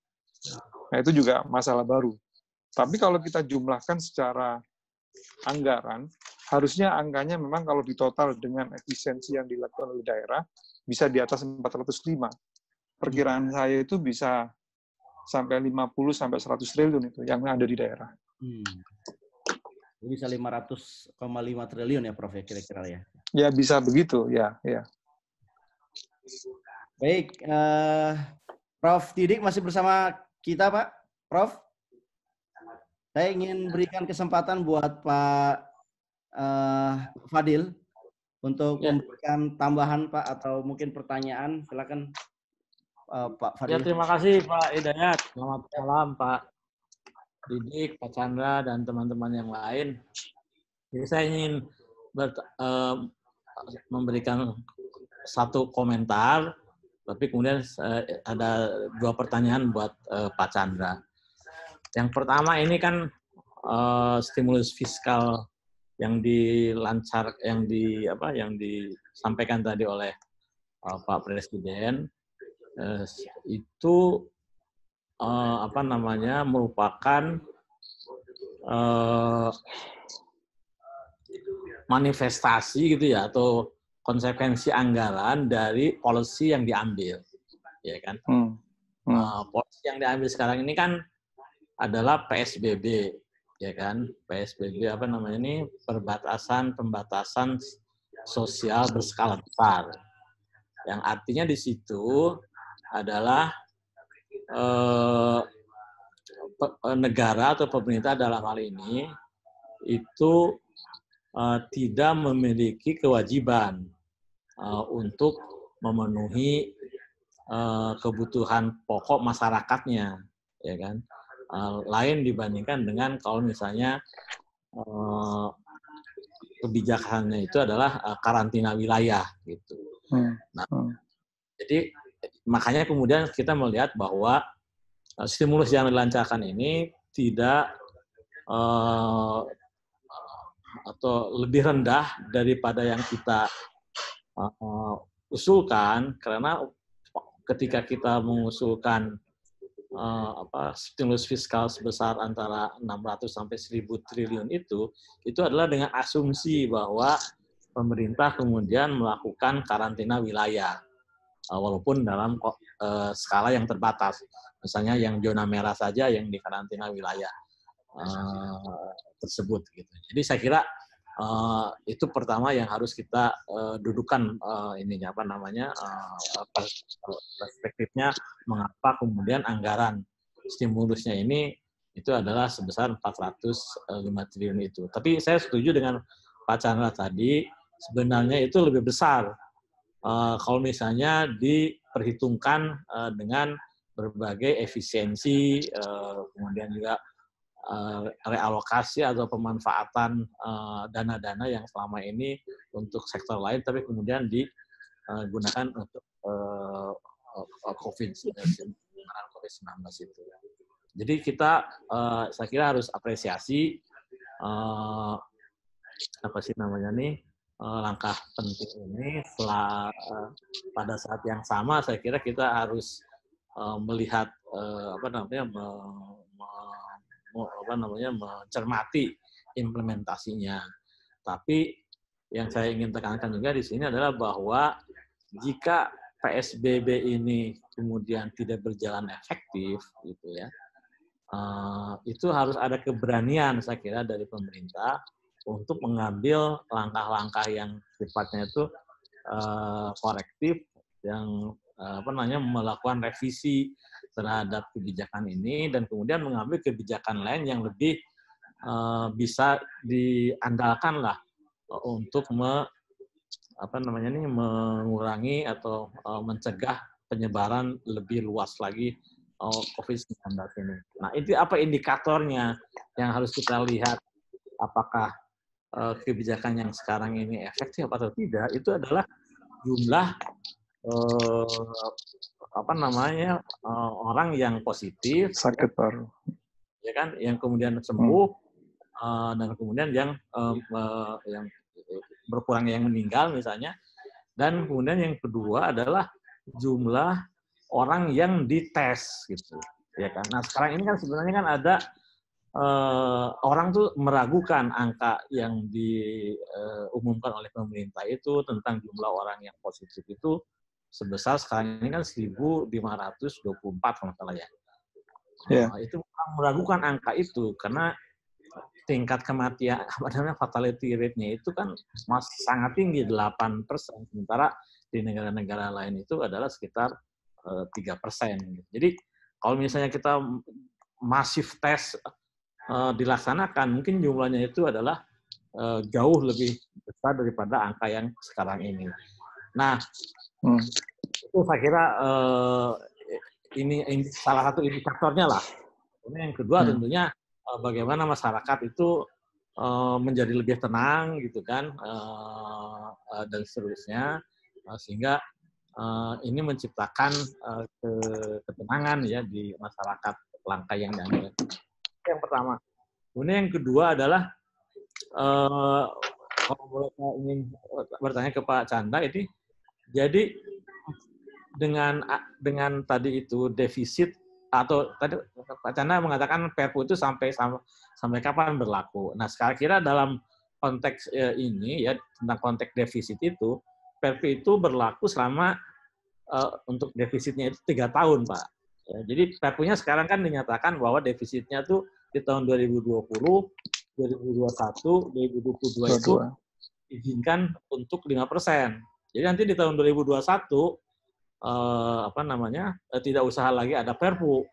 Nah itu juga masalah baru. Tapi kalau kita jumlahkan secara anggaran, harusnya angkanya memang kalau ditotal dengan efisiensi yang dilakukan oleh daerah bisa di atas 405. Perkiraan saya itu bisa sampai 50 sampai 100 triliun itu yang ada di daerah. Hmm bisa 500,5 triliun ya Prof ya kira-kira ya. Ya bisa begitu ya, ya. Baik, uh, Prof Didik masih bersama kita Pak. Prof, saya ingin berikan kesempatan buat Pak uh, Fadil untuk ya. memberikan tambahan Pak atau mungkin pertanyaan. Silakan uh, Pak Fadil. Ya, terima kasih Pak Hidayat. Selamat malam Pak. Didik, Pak Chandra, dan teman-teman yang lain. Jadi saya ingin ber, uh, memberikan satu komentar, tapi kemudian uh, ada dua pertanyaan buat uh, Pak Chandra. Yang pertama ini kan uh, stimulus fiskal yang dilancar, yang di apa, yang disampaikan tadi oleh uh, Pak Presiden uh, itu uh, apa namanya merupakan uh, manifestasi gitu ya atau konsekuensi anggaran dari policy yang diambil, ya kan? Hmm. Hmm. Uh, policy yang diambil sekarang ini kan adalah PSBB, ya kan PSBB apa namanya ini perbatasan pembatasan sosial berskala besar yang artinya di situ adalah eh, negara atau pemerintah dalam hal ini itu eh, tidak memiliki kewajiban eh, untuk memenuhi uh, kebutuhan pokok masyarakatnya, ya kan? Lain dibandingkan dengan kalau misalnya kebijakannya itu adalah karantina wilayah gitu. Hmm. Nah, hmm. jadi makanya kemudian kita melihat bahwa uh, stimulus yang dilancarkan ini tidak uh, atau lebih rendah daripada yang kita uh, usulkan. Karena ketika kita mengusulkan uh, apa stimulus fiskal sebesar antara 600 sampai 1000 triliun itu itu adalah dengan asumsi bahwa pemerintah kemudian melakukan karantina wilayah walaupun dalam uh, skala yang terbatas misalnya yang zona merah saja yang di karantina wilayah uh, tersebut gitu jadi saya kira itu pertama yang harus kita uh, dudukan ininya apa namanya perspektifnya mengapa kemudian anggaran stimulusnya ini itu adalah sebesar 405 triliun itu. Tapi saya setuju dengan Pak Chandra tadi sebenarnya itu lebih besar uh, kalau misalnya diperhitungkan uh, dengan berbagai efisiensi uh, kemudian juga realokasi atau pemanfaatan eh, dana-dana yang selama ini untuk sektor lain, tapi kemudian digunakan untuk uh, COVID-19 itu. Jadi kita, saya kira harus apresiasi apa sih namanya nih langkah penting ini. Setelah uh, pada saat yang sama, saya kira kita harus uh, melihat apa namanya apa namanya mencermati implementasinya. Tapi yang saya ingin tekankan juga di sini adalah bahwa jika PSBB ini kemudian tidak berjalan efektif, gitu ya, itu harus ada keberanian saya kira dari pemerintah untuk mengambil langkah-langkah yang sifatnya itu uh, korektif, yang uh, apa namanya melakukan revisi terhadap kebijakan ini dan kemudian mengambil kebijakan lain yang lebih uh, bisa diandalkan lah untuk me, apa namanya ini mengurangi atau uh, mencegah penyebaran lebih luas lagi uh, COVID-19 ini. Nah, itu apa indikatornya yang harus kita lihat apakah uh, kebijakan yang sekarang ini efektif atau tidak itu adalah jumlah uh, apa namanya uh, orang yang positif sakit baru ya kan yang kemudian sembuh hmm. uh, dan kemudian yang uh, uh, yang berkurang yang meninggal misalnya. Dan kemudian yang kedua adalah jumlah orang yang dites gitu ya kan. Nah sekarang ini kan sebenarnya kan ada uh, orang tuh meragukan angka yang diumumkan oleh pemerintah itu tentang jumlah orang yang positif itu sebesar sekarang ini kan 1.524 kalau salah ya. Yeah. Nah, itu meragukan angka itu karena tingkat kematian apa namanya fatality rate-nya itu kan masih sangat tinggi 8 persen sementara di negara-negara lain itu adalah sekitar eh, tiga persen. Jadi kalau misalnya kita masif tes uh, dilaksanakan mungkin jumlahnya itu adalah uh, jauh lebih besar daripada angka yang sekarang ini. Nah, Hmm. Itu saya kira uh, ini, ini salah satu indikatornya lah. Kemudian yang kedua hmm. tentunya uh, bagaimana masyarakat itu uh, menjadi lebih tenang gitu kan uh, uh, dan seterusnya uh, sehingga uh, ini menciptakan uh, ke, ketenangan ya di masyarakat langkah yang diambil. Yang pertama. Kemudian yang kedua adalah uh, kalau boleh saya ingin bertanya ke Pak Chandra ini jadi dengan dengan tadi itu defisit atau tadi Pak Chandra mengatakan Perpu itu sampai sampai kapan berlaku. Nah, sekarang kira dalam konteks eh, ini ya tentang konteks defisit itu Perpu itu berlaku selama uh, untuk defisitnya itu tiga tahun, Pak. Ya, jadi Perpunya sekarang kan dinyatakan bahwa defisitnya itu di tahun 2020, 2021, 2022 itu izinkan untuk 5 persen. Jadi nanti di tahun 2021 eh, apa namanya eh, tidak usah lagi ada Perpu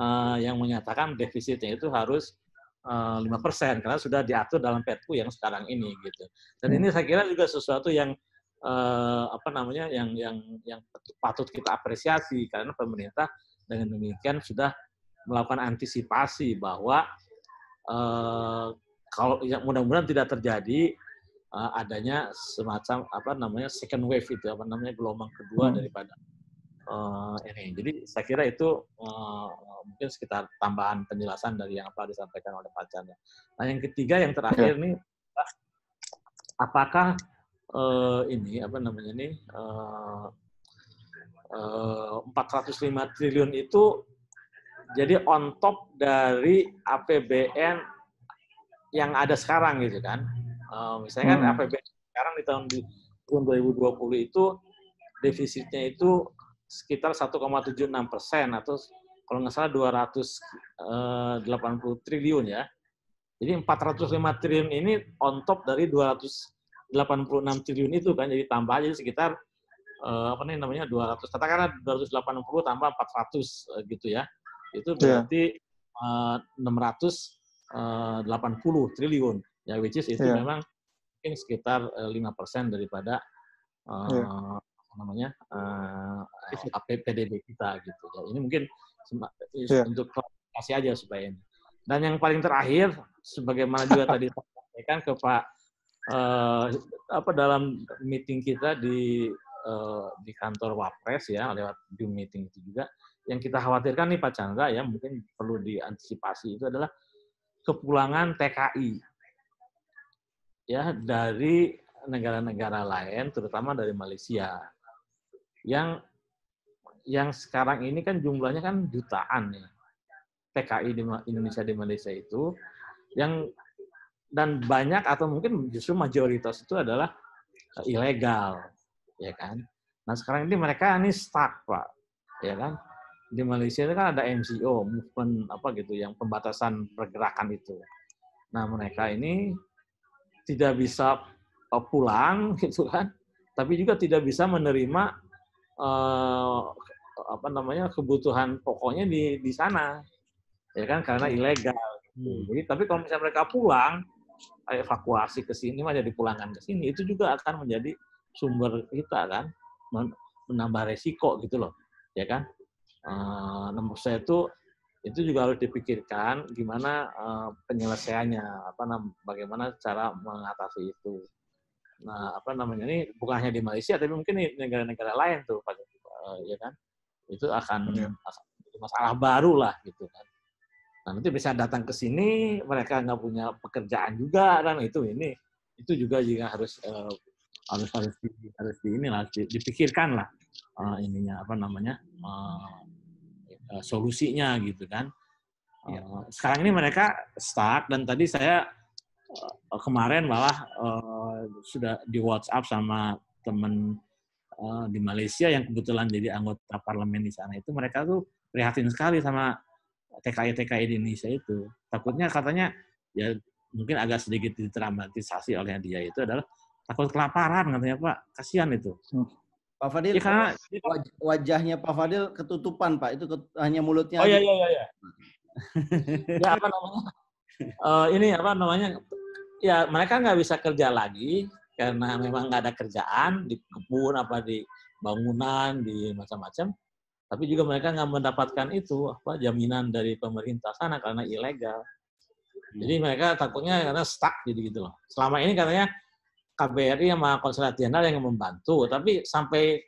eh, yang menyatakan defisitnya itu harus eh, lima persen karena sudah diatur dalam Perpu yang sekarang ini gitu. Dan ini saya kira juga sesuatu yang eh, apa namanya yang yang yang patut kita apresiasi karena pemerintah dengan demikian sudah melakukan antisipasi bahwa eh, kalau ya, mudah-mudahan tidak terjadi uh, adanya semacam apa namanya second wave itu apa namanya gelombang kedua hmm. daripada uh, ini. Jadi saya kira itu uh, mungkin sekitar tambahan penjelasan dari yang apa disampaikan oleh Pak Chandra. Nah yang ketiga yang terakhir nih apakah uh, ini apa namanya nih uh, uh, 405 triliun itu jadi on top dari APBN yang ada sekarang gitu kan Uh, misalnya kan hmm. APBN sekarang di tahun, di, tahun 2020 itu defisitnya itu sekitar 1,76 persen atau kalau nggak salah 280 eh, triliun ya. Jadi 405 triliun ini on top dari 286 triliun itu kan jadi tambah aja sekitar uh, apa nih namanya 200 katakanlah 280 tambah 400 gitu ya. Itu iya. berarti yeah. uh, 680 triliun ya which is itu yeah. memang mungkin sekitar eh, lima persen daripada uh, eh, yeah. apa namanya uh, eh, PDB kita gitu ya ini mungkin yeah. untuk klarifikasi aja supaya ini dan yang paling terakhir sebagaimana juga tadi sampaikan ke Pak uh, apa dalam meeting kita di uh, di kantor Wapres ya lewat Zoom meeting itu juga yang kita khawatirkan nih Pak Chandra ya mungkin perlu diantisipasi itu adalah kepulangan TKI ya dari negara-negara lain, terutama dari Malaysia, yang yang sekarang ini kan jumlahnya kan jutaan ya TKI di Indonesia di Malaysia itu, yang dan banyak atau mungkin justru mayoritas itu adalah eh, ilegal, ya kan? Nah sekarang ini mereka ini stuck pak, ya kan? Di Malaysia itu kan ada MCO, movement apa gitu, yang pembatasan pergerakan itu. Nah mereka ini tidak bisa uh, pulang gitu kan tapi juga tidak bisa menerima uh, apa namanya kebutuhan pokoknya di di sana ya kan karena ilegal hmm. jadi tapi kalau misalnya mereka pulang evakuasi ke sini aja dipulangkan ke sini itu juga akan menjadi sumber kita kan menambah resiko gitu loh ya kan? Uh, nomor saya itu itu juga harus dipikirkan gimana uh, penyelesaiannya apa nam bagaimana cara mengatasi itu. Nah apa namanya ini bukan hanya di Malaysia tapi mungkin di negara-negara lain tuh pak uh, ya kan? Itu akan ya. masalah baru lah gitu kan nah nanti bisa datang ke sini mereka nggak punya pekerjaan juga kan itu ini itu juga juga harus uh, harus harus di, harus di ini lah dipikirkan lah uh, ininya apa namanya uh, Eh, solusinya gitu kan. Ya. sekarang ini mereka start dan tadi saya uh, kemarin malah uh, sudah di WhatsApp sama teman uh, di Malaysia yang kebetulan jadi anggota parlemen di sana itu mereka tuh prihatin sekali sama TKI TKI di Indonesia itu. Takutnya katanya ya mungkin agak sedikit didramatisasi oleh dia itu adalah takut kelaparan katanya Pak. Kasihan itu. Hmm. Pak Fadil, ya, karena, wajahnya Pak Fadil ketutupan Pak, itu hanya mulutnya. Oh iya iya iya. iya. ya apa namanya? Uh, ini apa namanya? Ya mereka nggak bisa kerja lagi karena memang nggak ada kerjaan di kebun apa di bangunan di macam-macam. Tapi juga mereka nggak mendapatkan itu apa jaminan dari pemerintah sana karena ilegal. Jadi mereka takutnya karena stuck jadi gitu loh. Selama ini katanya KBRI sama konsulat jenderal yang membantu, tapi sampai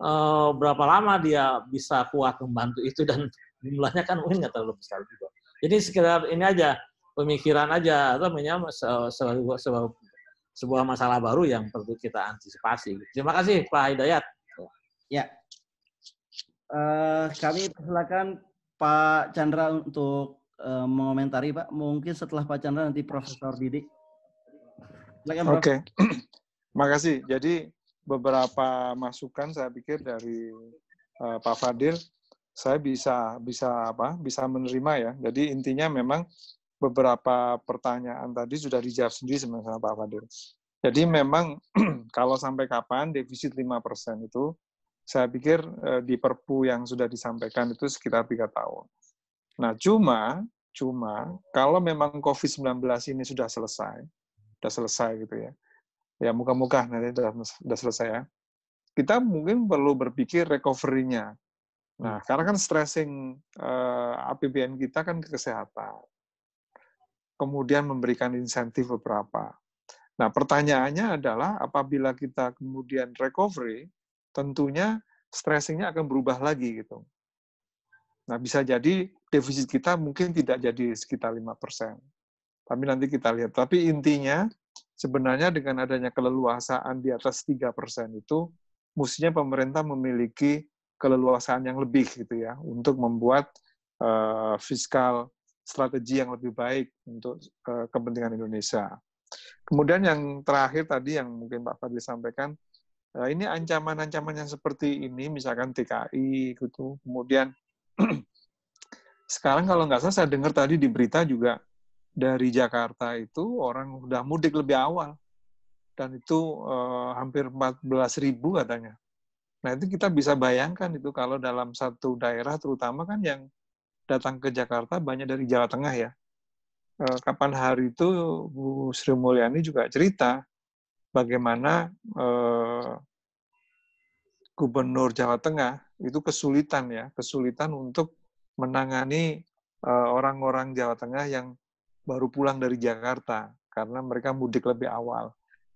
uh, berapa lama dia bisa kuat membantu itu dan jumlahnya kan mungkin nggak terlalu besar juga. Jadi sekedar ini aja pemikiran aja atau sebuah, sebuah, sebuah masalah baru yang perlu kita antisipasi. Terima kasih Pak Hidayat. Ya, uh, kami persilakan Pak Chandra untuk uh, mengomentari Pak. Mungkin setelah Pak Chandra nanti Profesor Didik. Oke, okay. makasih. Jadi beberapa masukan saya pikir dari uh, Pak Fadil saya bisa bisa apa bisa menerima ya. Jadi intinya memang beberapa pertanyaan tadi sudah dijawab sendiri sama Pak Fadil. Jadi memang kalau sampai kapan defisit 5% itu saya pikir eh, di Perpu yang sudah disampaikan itu sekitar tiga tahun. Nah, cuma cuma kalau memang COVID-19 ini sudah selesai, sudah selesai gitu ya. Ya, muka-muka nanti sudah, sudah selesai ya. Kita mungkin perlu berpikir recovery-nya. Nah, karena kan stressing eh, APBN kita kan ke kesehatan. Kemudian memberikan insentif beberapa. Nah, pertanyaannya adalah apabila kita kemudian recovery, tentunya stressingnya akan berubah lagi gitu. Nah, bisa jadi defisit kita mungkin tidak jadi sekitar 5%. Tapi nanti kita lihat. Tapi intinya, sebenarnya dengan adanya keleluasaan di atas 3% itu, mestinya pemerintah memiliki keleluasaan yang lebih gitu ya untuk membuat uh, fiskal strategi yang lebih baik untuk uh, kepentingan Indonesia. Kemudian yang terakhir tadi yang mungkin Pak Fadli sampaikan, uh, ini ancaman-ancaman yang seperti ini, misalkan TKI gitu, kemudian sekarang kalau nggak salah saya dengar tadi di berita juga dari Jakarta itu orang udah mudik lebih awal dan itu uh, hampir 14 ribu katanya Nah, itu kita bisa bayangkan itu kalau dalam satu daerah terutama kan yang datang ke Jakarta banyak dari Jawa Tengah ya. Eh, kapan hari itu Bu Sri Mulyani juga cerita bagaimana eh, Gubernur Jawa Tengah itu kesulitan ya, kesulitan untuk menangani eh, orang-orang Jawa Tengah yang baru pulang dari Jakarta karena mereka mudik lebih awal.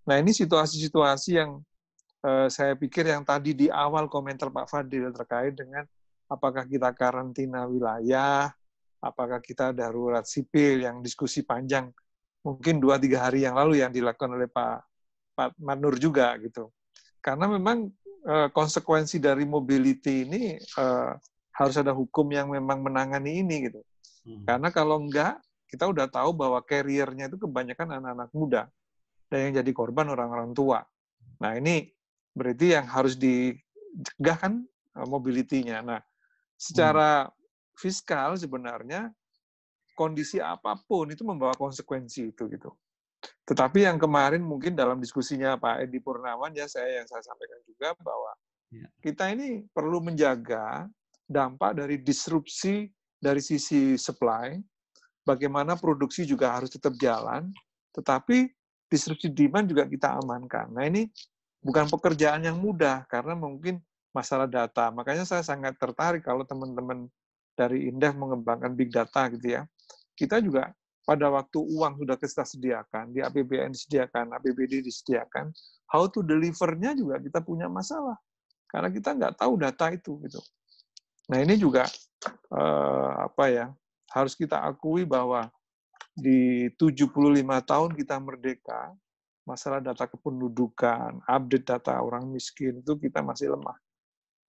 Nah ini situasi-situasi yang Eh, saya pikir yang tadi di awal komentar Pak Fadil terkait dengan apakah kita karantina wilayah, apakah kita darurat sipil yang diskusi panjang mungkin dua tiga hari yang lalu yang dilakukan oleh Pak Pak Manur juga gitu. Karena memang uh, konsekuensi dari mobility ini uh, harus ada hukum yang memang menangani ini gitu. Hmm. Karena kalau enggak, kita udah tahu bahwa carrier-nya itu kebanyakan anak-anak muda dan yang jadi korban orang-orang tua. Nah ini berarti yang harus dicegah kan eh, mobility-nya. Nah, secara hmm. fiskal sebenarnya kondisi apa pun itu membawa konsekuensi itu gitu. Tetapi yang kemarin mungkin dalam diskusinya Pak Edi Purnawan ya saya yang saya sampaikan juga bahwa ya. kita ini perlu menjaga dampak dari disrupsi dari sisi supply, bagaimana produksi juga harus tetap jalan, tetapi disrupsi demand juga kita amankan. Nah ini bukan pekerjaan yang mudah karena mungkin masalah data. Makanya saya sangat tertarik kalau teman-teman dari Indef mengembangkan big data gitu ya. Kita juga pada waktu uang sudah kita sediakan, di APBN disediakan, APBD disediakan, how to deliver-nya juga kita punya masalah. Karena kita nggak tahu data itu gitu. Nah ini juga eh, apa ya harus kita akui bahwa di 75 tahun kita merdeka, masalah data kependudukan, update data orang miskin itu kita masih lemah.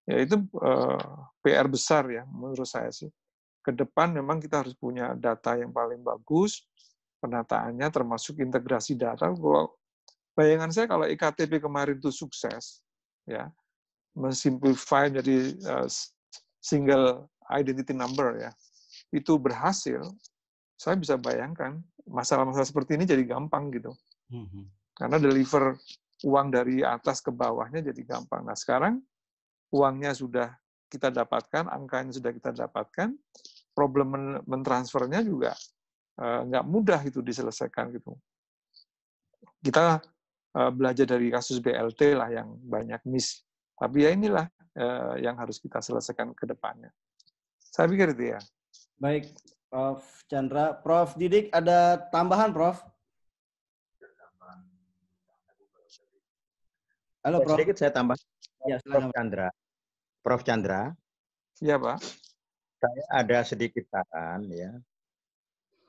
Ya itu eh, PR besar ya menurut saya sih. Ke depan memang kita harus punya data yang paling bagus, penataannya termasuk integrasi data. Kalau bayangan saya kalau iktp kemarin itu sukses, ya mensimplify jadi uh, single identity number ya, itu berhasil, saya bisa bayangkan masalah-masalah seperti ini jadi gampang gitu. Mhm. Karena deliver uang dari atas ke bawahnya jadi gampang. Nah sekarang uangnya sudah kita dapatkan, angkanya sudah kita dapatkan, problem mentransfernya juga uh, nggak mudah itu diselesaikan gitu. Kita uh, belajar dari kasus BLT lah yang banyak miss. Tapi ya inilah uh, yang harus kita selesaikan ke depannya. Saya pikir itu ya. Baik, Prof. Chandra. Prof. Didik, ada tambahan, Prof? Halo, Prof. Sedikit saya tambah. Ya, Prof. Chandra. Prof. Chandra. Iya, Pak. Saya ada sedikit saran ya.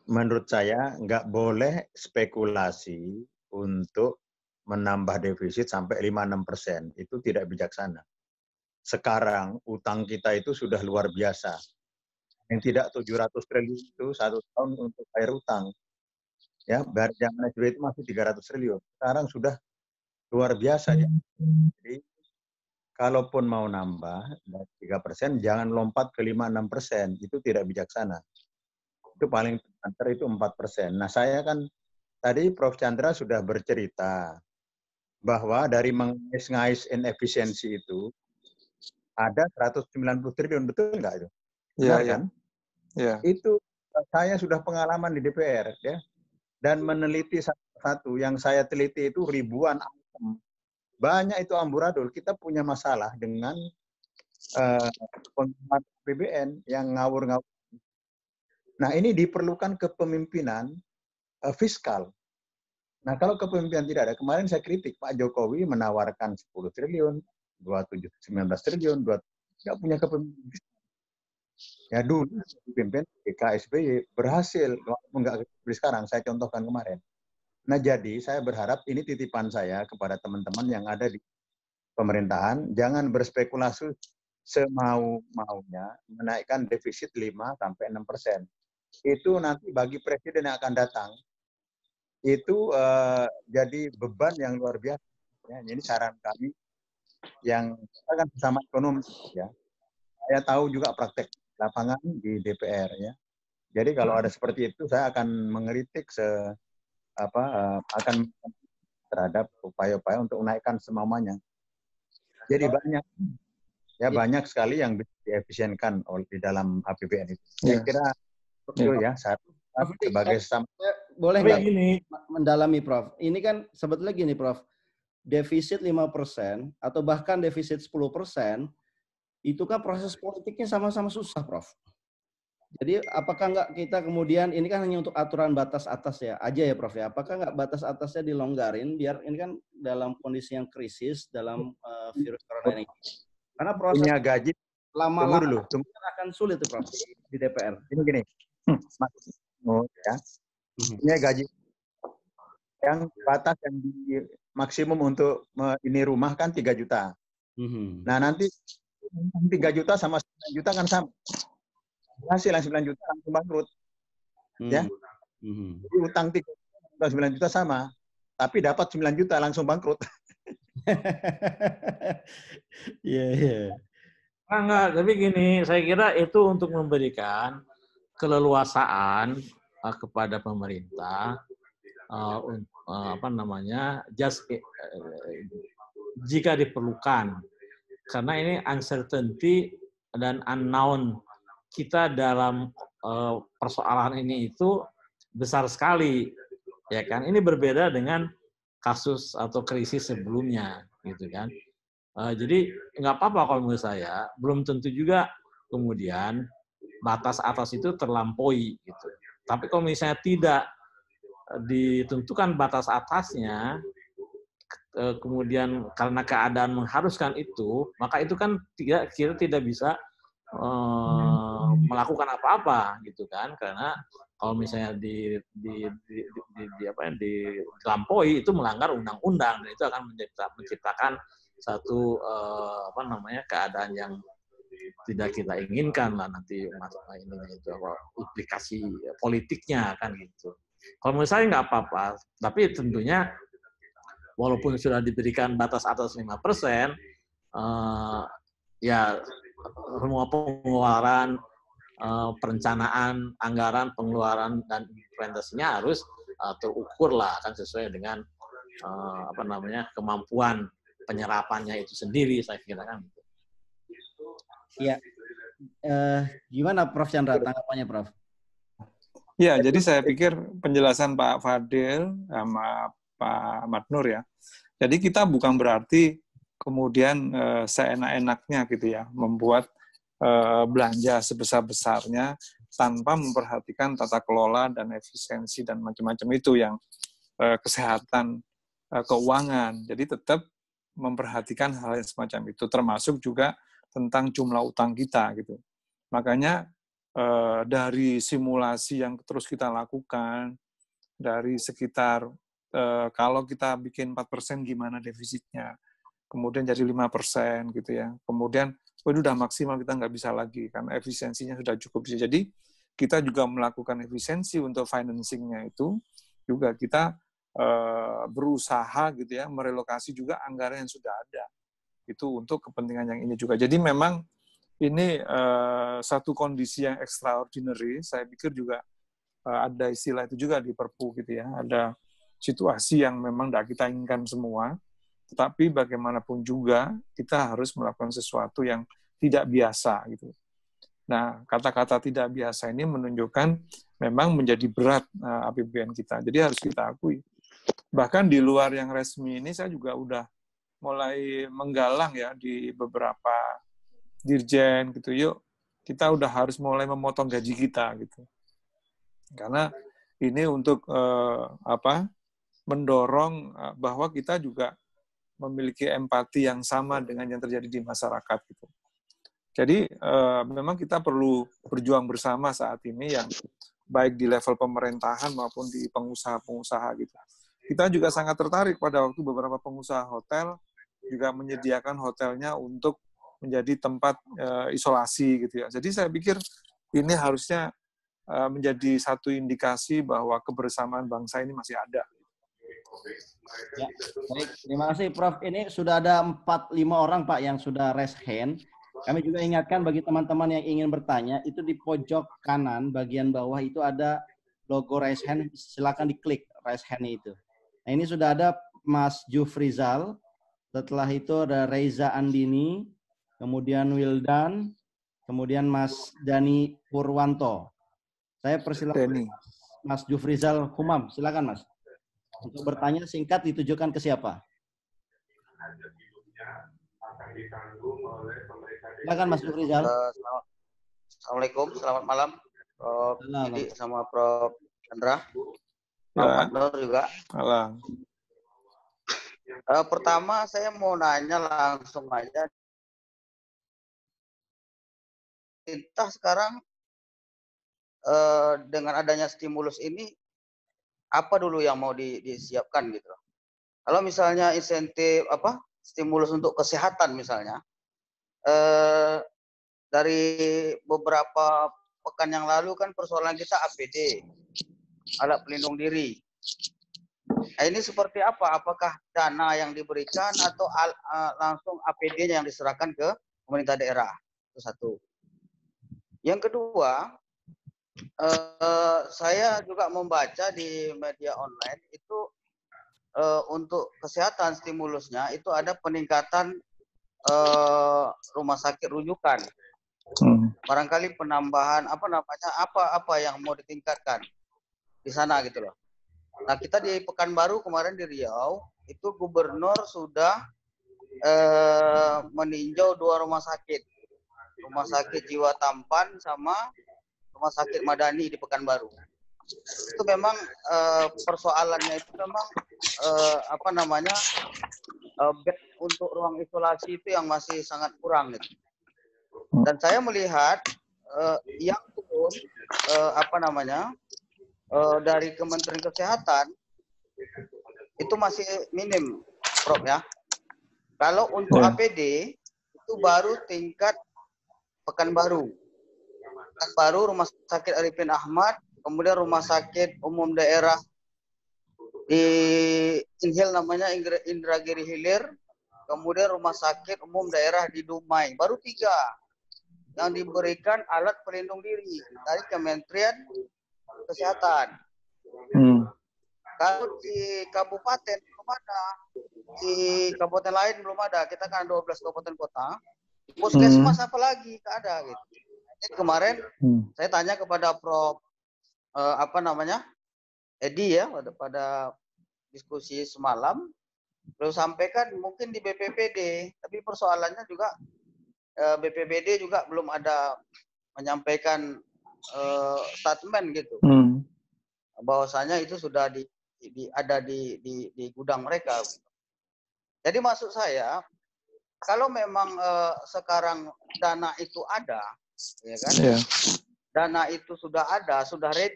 Menurut saya nggak boleh spekulasi untuk menambah defisit sampai 5-6 persen. Itu tidak bijaksana. Sekarang utang kita itu sudah luar biasa. Yang tidak 700 triliun itu satu tahun untuk bayar utang. Ya, bayar zaman SBY itu masih 300 triliun. Sekarang sudah luar biasa ya. Jadi kalaupun mau nambah tiga persen, jangan lompat ke lima enam persen. Itu tidak bijaksana. Itu paling antar itu empat persen. Nah saya kan tadi Prof Chandra sudah bercerita bahwa dari mengais-ngais inefisiensi itu ada 190 triliun betul nggak itu? Iya kan? Iya. Itu saya sudah pengalaman di DPR ya dan meneliti satu-satu yang saya teliti itu ribuan item. Banyak itu amburadul. Kita punya masalah dengan uh, penggunaan BBN yang ngawur-ngawur. Nah ini diperlukan kepemimpinan uh, fiskal Nah, kalau kepemimpinan tidak ada, kemarin saya kritik Pak Jokowi menawarkan 10 triliun, 27, 19 triliun, 2, tidak punya kepemimpinan. Ya dulu pimpin KSBY berhasil, enggak seperti sekarang, saya contohkan kemarin. Nah jadi saya berharap ini titipan saya kepada teman-teman yang ada di pemerintahan, jangan berspekulasi semau-maunya menaikkan defisit 5 sampai 6 persen. Itu nanti bagi presiden yang akan datang, itu uh, jadi beban yang luar biasa. Ya, jadi saran kami yang kita kan bersama ekonomi ya. Saya tahu juga praktek lapangan di DPR ya. Jadi kalau ada seperti itu saya akan mengeritik se apa uh, akan terhadap upaya-upaya untuk menaikkan semamanya. Jadi banyak ya, ya. banyak sekali yang bisa diefisienkan oleh di dalam APBN itu. Saya ya. kira betul ya, ya satu sebagai sama boleh nggak gini mendalami Prof. Ini kan sebetulnya gini Prof. Defisit 5% atau bahkan defisit 10% itu kan proses politiknya sama-sama susah Prof. Jadi apakah nggak kita kemudian ini kan hanya untuk aturan batas atas ya aja ya Prof ya. Apakah nggak batas atasnya dilonggarin biar ini kan dalam kondisi yang krisis dalam uh, virus corona ini. Karena proses punya gaji lama-lama dulu akan sulit tuh Prof di DPR. Ini gini. Hmm. Oh, ya ini gaji yang batas yang di maksimum untuk ini rumah kan 3 juta. Mm-hmm. Nah nanti 3 juta sama 9 juta kan sama. Hasil yang 9 juta langsung bangkrut. Mm-hmm. Ya. Mm-hmm. Jadi utang 3 juta, 9 juta sama. Tapi dapat 9 juta langsung bangkrut. Iya, iya. Nah, enggak, tapi gini, saya kira itu untuk memberikan keleluasaan uh, kepada pemerintah uh, uh, apa namanya just uh, jika diperlukan karena ini uncertainty dan unknown kita dalam uh, persoalan ini itu besar sekali ya kan? Ini berbeda dengan kasus atau krisis sebelumnya gitu kan? Uh, jadi nggak apa-apa kalau menurut saya belum tentu juga kemudian batas atas itu terlampaui gitu. Tapi kalau misalnya tidak ditentukan batas atasnya, eh, kemudian karena keadaan mengharuskan itu, maka itu kan tidak kita tidak bisa melakukan apa-apa gitu kan, karena kalau misalnya di di, di, di, di apa ya, dilampaui itu melanggar undang-undang dan itu akan menciptakan satu uh, apa namanya keadaan yang tidak kita inginkan lah nanti masalah ini itu apa implikasi politiknya kan gitu. Kalau saya nggak apa-apa, tapi tentunya walaupun sudah diberikan batas atas lima persen, uh, ya semua pengeluaran, uh, perencanaan, anggaran, pengeluaran dan implementasinya harus uh, terukur lah kan sesuai dengan uh, apa namanya kemampuan penyerapannya itu sendiri saya kira kan. Ya, eh, gimana Prof Chandra tanggapannya Prof? Ya, jadi saya pikir penjelasan Pak Fadil sama Pak Matnur ya. Jadi kita bukan berarti kemudian eh, seenak-enaknya gitu ya membuat eh, belanja sebesar-besarnya tanpa memperhatikan tata kelola dan efisiensi dan macam-macam itu yang eh, kesehatan eh, keuangan. Jadi tetap memperhatikan hal yang semacam itu termasuk juga tentang jumlah utang kita gitu. Makanya dari simulasi yang terus kita lakukan dari sekitar kalau kita bikin 4% gimana defisitnya. Kemudian jadi 5% gitu ya. Kemudian oh, ini udah maksimal kita nggak bisa lagi karena efisiensinya sudah cukup. Jadi kita juga melakukan efisiensi untuk financingnya itu juga kita eh, berusaha gitu ya merelokasi juga anggaran yang sudah ada itu untuk kepentingan yang ini juga. Jadi memang ini uh, satu kondisi yang extraordinary. Saya pikir juga uh, ada istilah itu juga di Perpu gitu ya. Ada situasi yang memang tidak kita inginkan semua. Tetapi bagaimanapun juga kita harus melakukan sesuatu yang tidak biasa gitu. Nah, kata-kata tidak biasa ini menunjukkan memang menjadi berat uh, APBN kita. Jadi harus kita akui. Bahkan di luar yang resmi ini saya juga udah mulai menggalang ya di beberapa dirjen gitu yuk kita udah harus mulai memotong gaji kita gitu karena ini untuk eh, apa mendorong eh, bahwa kita juga memiliki empati yang sama dengan yang terjadi di masyarakat gitu jadi eh, memang kita perlu berjuang bersama saat ini yang baik di level pemerintahan maupun di pengusaha-pengusaha gitu kita juga sangat tertarik pada waktu beberapa pengusaha hotel juga menyediakan hotelnya untuk menjadi tempat uh, isolasi gitu ya. Jadi saya pikir ini harusnya uh, menjadi satu indikasi bahwa kebersamaan bangsa ini masih ada. Ya, baik. Terima kasih Prof. Ini sudah ada 4-5 orang Pak yang sudah raise hand. Kami juga ingatkan bagi teman-teman yang ingin bertanya, itu di pojok kanan bagian bawah itu ada logo raise hand, silakan diklik raise hand itu. Nah ini sudah ada Mas Jufrizal, setelah itu ada Reza Andini, kemudian Wildan, kemudian Mas Dani Purwanto. Saya persilakan Mas Jufrizal Humam, silakan Mas. Untuk bertanya singkat ditujukan ke siapa? Silakan Mas Jufrizal. Uh, Assalamualaikum, selamat malam Prof. Didi sama Prof. Chandra. Ya. Pak juga. Malam. Uh, pertama saya mau nanya langsung aja. Kita sekarang uh, dengan adanya stimulus ini apa dulu yang mau di, disiapkan gitu Kalau misalnya insentif apa stimulus untuk kesehatan misalnya uh, dari beberapa pekan yang lalu kan persoalan kita APD alat pelindung diri Nah, ini seperti apa? Apakah dana yang diberikan atau al, uh, langsung APD-nya yang diserahkan ke pemerintah daerah? Itu satu. Yang kedua, uh, saya juga membaca di media online itu uh, untuk kesehatan stimulusnya itu ada peningkatan uh, rumah sakit rujukan. Hmm. Barangkali penambahan apa namanya apa apa yang mau ditingkatkan di sana gitu loh. Nah kita di Pekanbaru kemarin di Riau itu gubernur sudah eh, meninjau dua rumah sakit, rumah sakit jiwa Tampan sama rumah sakit Madani di Pekanbaru. Itu memang eh, persoalannya itu memang eh, apa namanya eh, bed untuk ruang isolasi itu yang masih sangat kurang gitu. Dan saya melihat eh, yang turun eh, apa namanya uh, dari Kementerian Kesehatan itu masih minim, Prof ya. Kalau untuk ya. APD itu baru tingkat Pekanbaru. Pekanbaru Rumah Sakit Arifin Ahmad, kemudian Rumah Sakit Umum Daerah di Inhil namanya Indragiri Hilir, kemudian Rumah Sakit Umum Daerah di Dumai. Baru tiga yang diberikan alat pelindung diri dari Kementerian kesehatan. Hmm. Kalau di kabupaten belum ada, di kabupaten lain belum ada. Kita kan 12 kabupaten kota. Puskesmas hmm. apa lagi? Tidak ada gitu. Jadi kemarin hmm. saya tanya kepada Prof uh, apa namanya Edi ya pada, pada diskusi semalam belum sampaikan mungkin di BPPD tapi persoalannya juga eh, BPPD juga belum ada menyampaikan uh, statement gitu hmm. bahwasanya itu sudah di, di ada di, di di gudang mereka jadi maksud saya kalau memang uh, sekarang dana itu ada ya kan? Yeah. dana itu sudah ada sudah ready.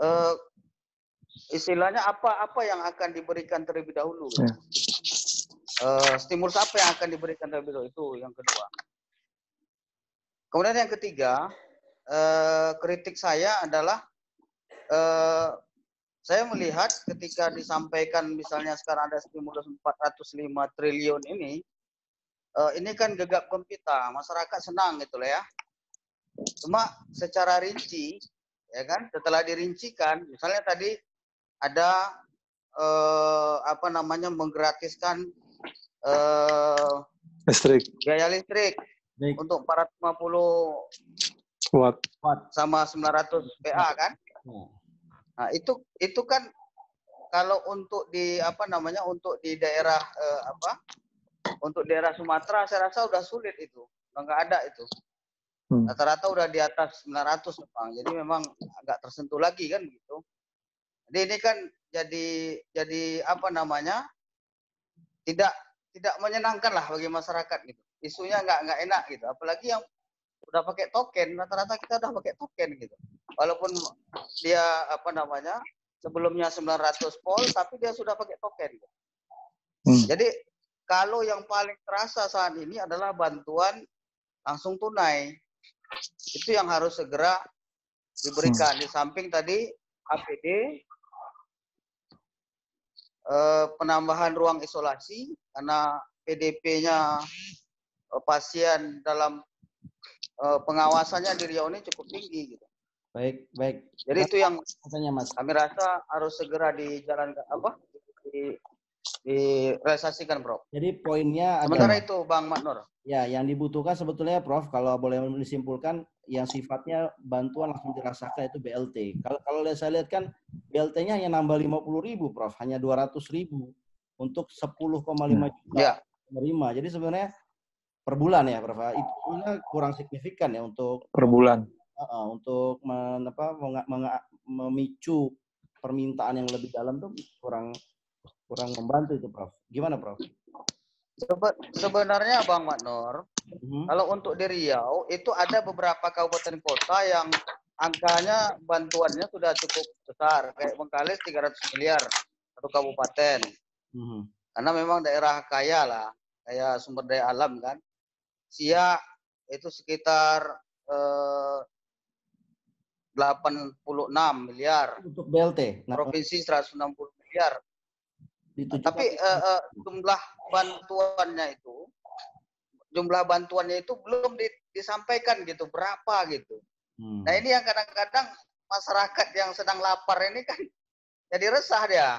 Uh, istilahnya apa apa yang akan diberikan terlebih dahulu? Yeah. uh, stimulus apa yang akan diberikan terlebih dahulu? Itu yang kedua. Kemudian yang ketiga eh, kritik saya adalah eh, saya melihat ketika disampaikan misalnya sekarang ada stimulus 405 triliun ini, uh, ini kan gegap gempita, masyarakat senang gitu lah ya. Cuma secara rinci, ya kan, setelah dirincikan, misalnya tadi ada uh, apa namanya menggratiskan uh, listrik, gaya listrik Baik. untuk 450 watt sama 900 PA kan. Hmm. Nah, itu itu kan kalau untuk di apa namanya untuk di daerah eh, apa? Untuk daerah Sumatera saya rasa udah sulit itu. Enggak ada itu. Hmm. Rata-rata udah di atas 900 Bang. Jadi memang agak tersentuh lagi kan gitu. Jadi ini kan jadi jadi apa namanya? tidak tidak menyenangkan lah bagi masyarakat gitu. Isunya nggak nggak enak gitu. Apalagi yang udah pakai token, rata-rata kita udah pakai token gitu. Walaupun dia apa namanya sebelumnya 900 pol, tapi dia sudah pakai token. Gitu. Hmm. Jadi kalau yang paling terasa saat ini adalah bantuan langsung tunai. Itu yang harus segera diberikan. Hmm. Di samping tadi APD, eh, penambahan ruang isolasi karena PDP-nya eh, pasien dalam uh, pengawasannya di Riau ini cukup tinggi gitu. Baik, baik. Jadi itu yang Mas. Kami rasa harus segera dijalankan apa? Di direalisasikan, Prof. Jadi poinnya Sementara itu Bang Maknur. Ya, yang dibutuhkan sebetulnya Prof kalau boleh disimpulkan yang sifatnya bantuan langsung dirasakan itu BLT. Kalau kalau saya lihat kan BLT-nya hanya nambah 50 ribu, Prof. Hanya 200 ribu untuk 10,5 juta ya. menerima. Jadi sebenarnya per bulan ya, Prof. Ya? Itu kurang signifikan ya untuk per bulan. Uh, untuk men, apa, meng, meng, memicu permintaan yang lebih dalam tuh kurang kurang membantu itu, Prof. Gimana, Prof? Sebenarnya Bang Maknor, hmm. kalau untuk di Riau itu ada beberapa kabupaten kota yang angkanya bantuannya sudah cukup besar, kayak Bengkalis 300 miliar satu kabupaten. Hmm. Karena memang daerah kaya lah, kayak sumber daya alam kan. Siak itu sekitar eh, 86 miliar. Untuk BLT. Provinsi 160 miliar. Itu Tapi eh, eh, jumlah bantuannya itu jumlah bantuannya itu belum di, disampaikan gitu berapa gitu. Hmm. Nah ini yang kadang-kadang masyarakat yang sedang lapar ini kan jadi resah dia.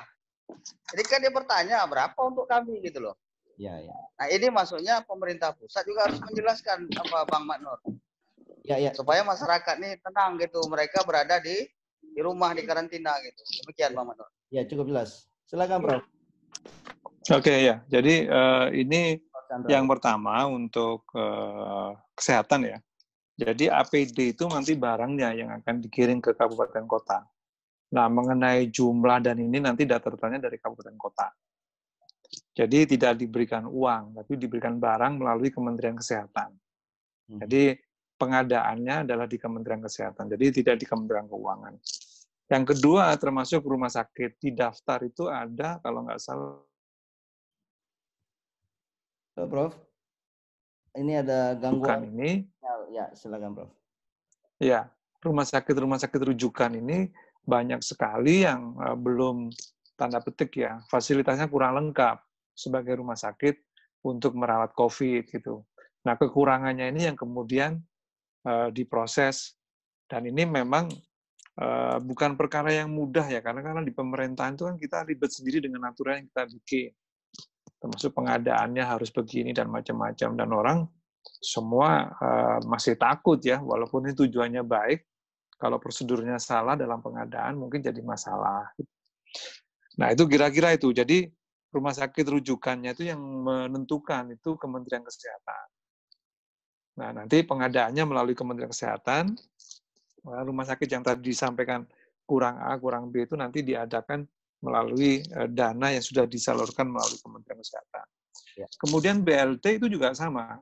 Jadi kan dia bertanya berapa untuk kami gitu loh. Ya, ya. Nah, ini maksudnya pemerintah pusat juga harus menjelaskan apa Bang Maknur. Ya, ya. Supaya masyarakat nih tenang gitu, mereka berada di di rumah di karantina gitu. Demikian Bang Maknur. Ya, cukup jelas. Silakan, Prof. Oke, okay, ya. Jadi uh, ini yang pertama untuk uh, kesehatan ya. Jadi APD itu nanti barangnya yang akan dikirim ke kabupaten kota. Nah, mengenai jumlah dan ini nanti data-datanya dari kabupaten kota. Jadi tidak diberikan uang, tapi diberikan barang melalui Kementerian Kesehatan. Hmm. Jadi pengadaannya adalah di Kementerian Kesehatan, jadi tidak di Kementerian Keuangan. Yang kedua, termasuk rumah sakit di daftar itu ada kalau nggak salah. Prof. Ini ada gangguan. Bukan ini. Ya, silakan, Prof. Ya, rumah sakit rumah sakit rujukan ini banyak sekali yang uh, belum tanda petik ya fasilitasnya kurang lengkap sebagai rumah sakit untuk merawat COVID gitu. Nah kekurangannya ini yang kemudian uh, diproses dan ini memang uh, bukan perkara yang mudah ya karena karena di pemerintahan itu kan kita ribet sendiri dengan aturan yang kita bikin termasuk pengadaannya harus begini dan macam-macam dan orang semua uh, masih takut ya walaupun ini tujuannya baik kalau prosedurnya salah dalam pengadaan mungkin jadi masalah. Nah itu kira-kira itu jadi rumah sakit rujukannya itu yang menentukan itu Kementerian Kesehatan. Nah, nanti pengadaannya melalui Kementerian Kesehatan, rumah sakit yang tadi disampaikan kurang A, kurang B itu nanti diadakan melalui eh, dana yang sudah disalurkan melalui Kementerian Kesehatan. Ya. Kemudian BLT itu juga sama.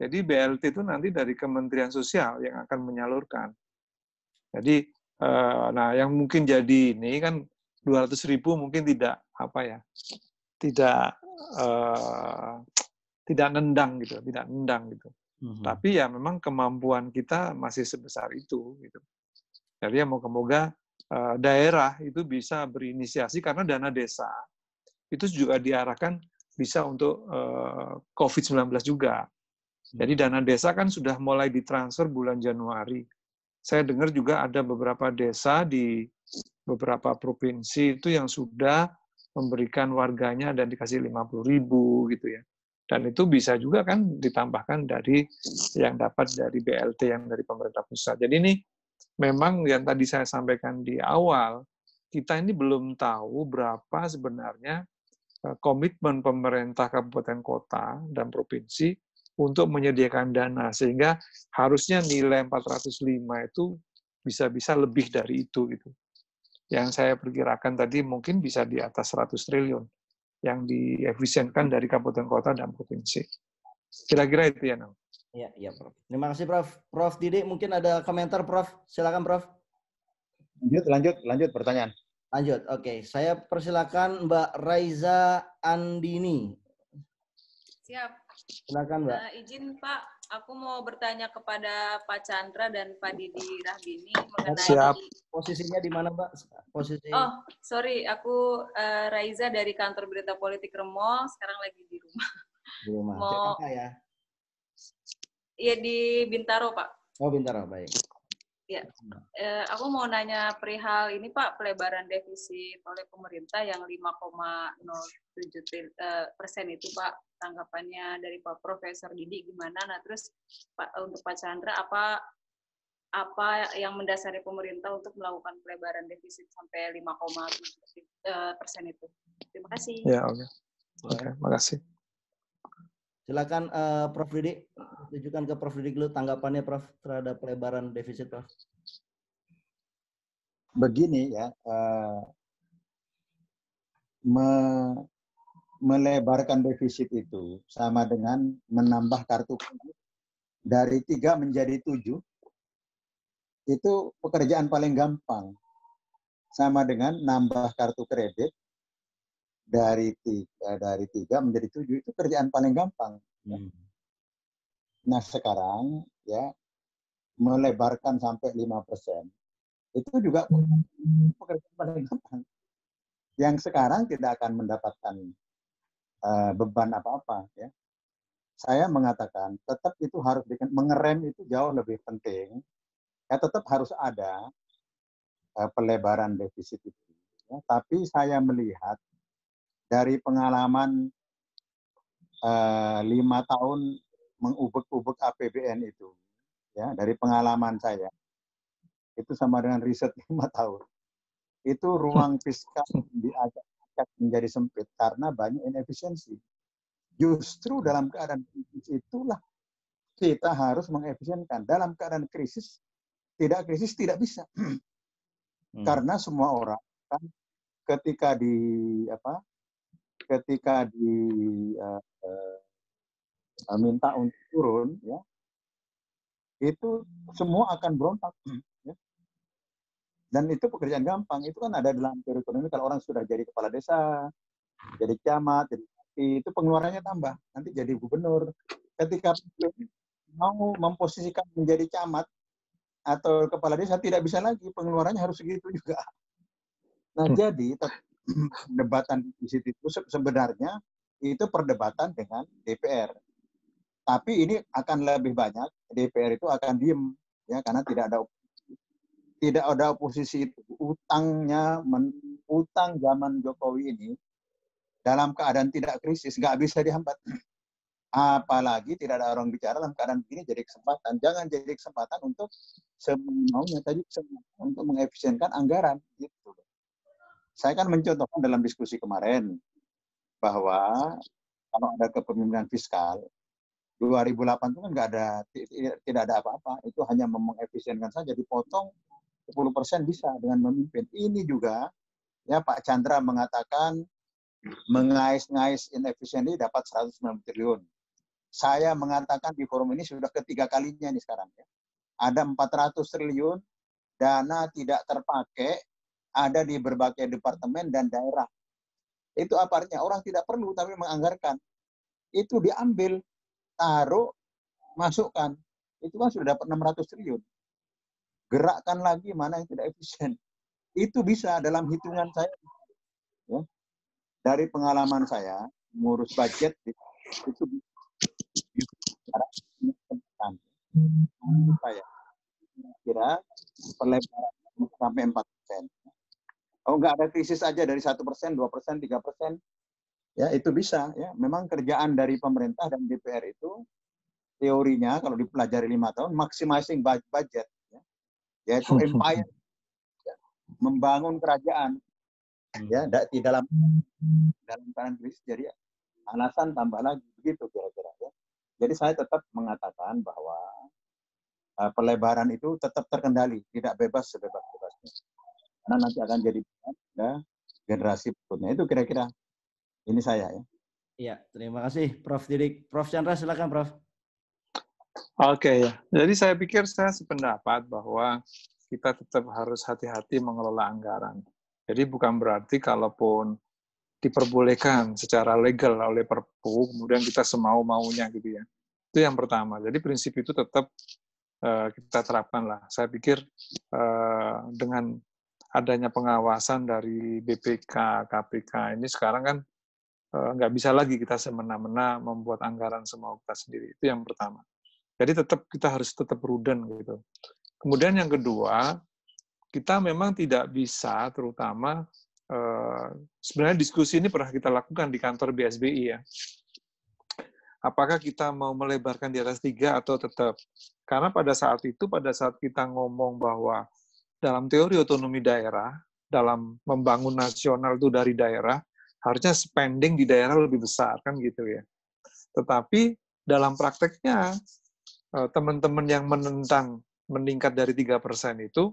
Jadi BLT itu nanti dari Kementerian Sosial yang akan menyalurkan. Jadi, eh, nah yang mungkin jadi ini kan 200 ribu mungkin tidak apa ya tidak uh, tidak nendang gitu, tidak nendang gitu. Mm-hmm. Tapi ya memang kemampuan kita masih sebesar itu gitu. Jadi ya moga-moga uh, daerah itu bisa berinisiasi karena dana desa itu juga diarahkan bisa untuk uh, COVID-19 juga. Jadi dana desa kan sudah mulai ditransfer bulan Januari. Saya dengar juga ada beberapa desa di beberapa provinsi itu yang sudah memberikan warganya dan dikasih 50 ribu gitu ya. Dan itu bisa juga kan ditambahkan dari yang dapat dari BLT yang dari pemerintah pusat. Jadi ini memang yang tadi saya sampaikan di awal, kita ini belum tahu berapa sebenarnya eh, komitmen pemerintah kabupaten kota dan provinsi untuk menyediakan dana. Sehingga harusnya nilai 405 itu bisa-bisa lebih dari itu gitu. Yang saya perkirakan tadi mungkin bisa di atas 100 triliun yang diefisienkan dari kabupaten kota dan provinsi. Kira-kira itu ya, Nang. Iya, iya, Prof. Terima kasih, Prof. Prof. Didi, mungkin ada komentar, Prof. Silakan, Prof. Lanjut, lanjut, lanjut pertanyaan. Lanjut, oke. Okay. Saya persilakan Mbak Raiza Andini. Siap. Silakan, Mbak. Uh, izin, Pak, aku mau bertanya kepada Pak Chandra dan Pak Didi Rahbini mengenai Siap. posisinya di mana, Mbak? Posisi Oh, sorry, aku uh, Raiza dari kantor Berita Politik Remo, sekarang lagi di rumah. Di rumah. Mau Jakarta ya? Iya di Bintaro, Pak. Oh, Bintaro, baik. Ya, eh, aku mau nanya perihal ini Pak, pelebaran defisit oleh pemerintah yang 5,07 eh, persen itu Pak, tanggapannya dari Pak Profesor Didi gimana? Nah terus Pak untuk Pak Chandra apa apa yang mendasari pemerintah untuk melakukan pelebaran defisit sampai 5,7 eh, persen itu? Terima kasih. Ya oke, okay. oke, okay, makasih. Silakan uh, Prof. Didi, tunjukkan ke Prof. Didi dulu tanggapannya Prof terhadap pelebaran defisit Prof. Begini ya, uh, me melebarkan defisit itu sama dengan menambah kartu dari tiga menjadi tujuh itu pekerjaan paling gampang sama dengan nambah kartu kredit dari tiga dari tiga menjadi tujuh itu kerjaan paling gampang. Ya. Hmm. Nah sekarang ya melebarkan sampai lima persen itu juga pekerjaan paling gampang. Yang sekarang tidak akan mendapatkan uh, beban apa-apa ya. Saya mengatakan tetap itu harus mengerem itu jauh lebih penting. Ya tetap harus ada uh, pelebaran defisit itu. Ya. Tapi saya melihat dari pengalaman uh, lima tahun mengubek-ubek APBN itu, ya dari pengalaman saya, itu sama dengan riset lima tahun. Itu ruang fiskal diajak menjadi sempit karena banyak inefisiensi. Justru dalam keadaan krisis itulah kita harus mengefisienkan. Dalam keadaan krisis, tidak krisis tidak bisa. hmm. Karena semua orang kan ketika di apa ketika di uh, uh, minta untuk turun ya itu semua akan berontak ya. dan itu pekerjaan gampang itu kan ada dalam teori ekonomi kalau orang sudah jadi kepala desa jadi camat jadi itu pengeluarannya tambah nanti jadi gubernur ketika mau memposisikan menjadi camat atau kepala desa tidak bisa lagi pengeluarannya harus segitu juga nah hmm. jadi perdebatan di situ itu sebenarnya itu perdebatan dengan DPR. Tapi ini akan lebih banyak DPR itu akan diem ya karena tidak ada tidak ada oposisi itu. Utangnya men, utang zaman Jokowi ini dalam keadaan tidak krisis nggak bisa dihambat. Apalagi tidak ada orang bicara dalam keadaan begini jadi kesempatan. Jangan jadi kesempatan untuk semaunya tadi untuk mengefisienkan anggaran gitu saya kan mencontohkan dalam diskusi kemarin bahwa kalau ada kepemimpinan fiskal 2008 itu kan nggak ada tidak ada apa-apa. Itu hanya mengefisienkan saja dipotong 10 persen bisa dengan memimpin. Ini juga ya Pak Chandra mengatakan mengais-ngais inefisien ini dapat 190 triliun. Saya mengatakan di forum ini sudah ketiga kalinya nih sekarang ya. Ada 400 triliun dana tidak terpakai ada di berbagai departemen dan daerah. Itu apa artinya? Orang tidak perlu tapi menganggarkan. Itu diambil, taruh, masukkan. Itu kan sudah dapat 600 triliun. Gerakkan lagi mana yang tidak efisien. Itu bisa dalam hitungan saya. Ya. Dari pengalaman saya, mengurus budget, itu saya kira sampai 4 persen. Oh, nggak ada krisis aja dari satu persen, dua persen, tiga persen, ya itu bisa. Ya, memang kerjaan dari pemerintah dan DPR itu teorinya kalau dipelajari lima tahun maximizing budget, ya, yaitu empire, ya, membangun kerajaan, ya di dalam dalam keadaan krisis. Jadi alasan tambah lagi begitu kira-kira. Ya. Jadi saya tetap mengatakan bahwa uh, pelebaran itu tetap terkendali, tidak bebas sebebas-bebasnya. Karena nanti akan jadi ya, generasi berikutnya. Itu kira-kira ini saya ya. Iya, terima kasih Prof. Didik. Prof. Chandra silakan Prof. Oke ya. Jadi saya pikir saya sependapat bahwa kita tetap harus hati-hati mengelola anggaran. Jadi bukan berarti kalaupun diperbolehkan secara legal oleh Perpu, kemudian kita semau maunya gitu ya. Itu yang pertama. Jadi prinsip itu tetap uh, kita terapkan lah. Saya pikir uh, dengan adanya pengawasan dari BPK, KPK ini sekarang kan uh, nggak bisa lagi kita semena-mena membuat anggaran semau kita sendiri. Itu yang pertama. Jadi tetap kita harus tetap prudent gitu. Kemudian yang kedua, kita memang tidak bisa terutama Eh, sebenarnya diskusi ini pernah kita lakukan di kantor BSBI ya. Apakah kita mau melebarkan di atas tiga atau tetap? Karena pada saat itu, pada saat kita ngomong bahwa dalam teori otonomi daerah, dalam membangun nasional itu dari daerah, harusnya spending di daerah lebih besar, kan gitu ya. Tetapi dalam prakteknya, eh, teman-teman yang menentang meningkat dari tiga persen itu,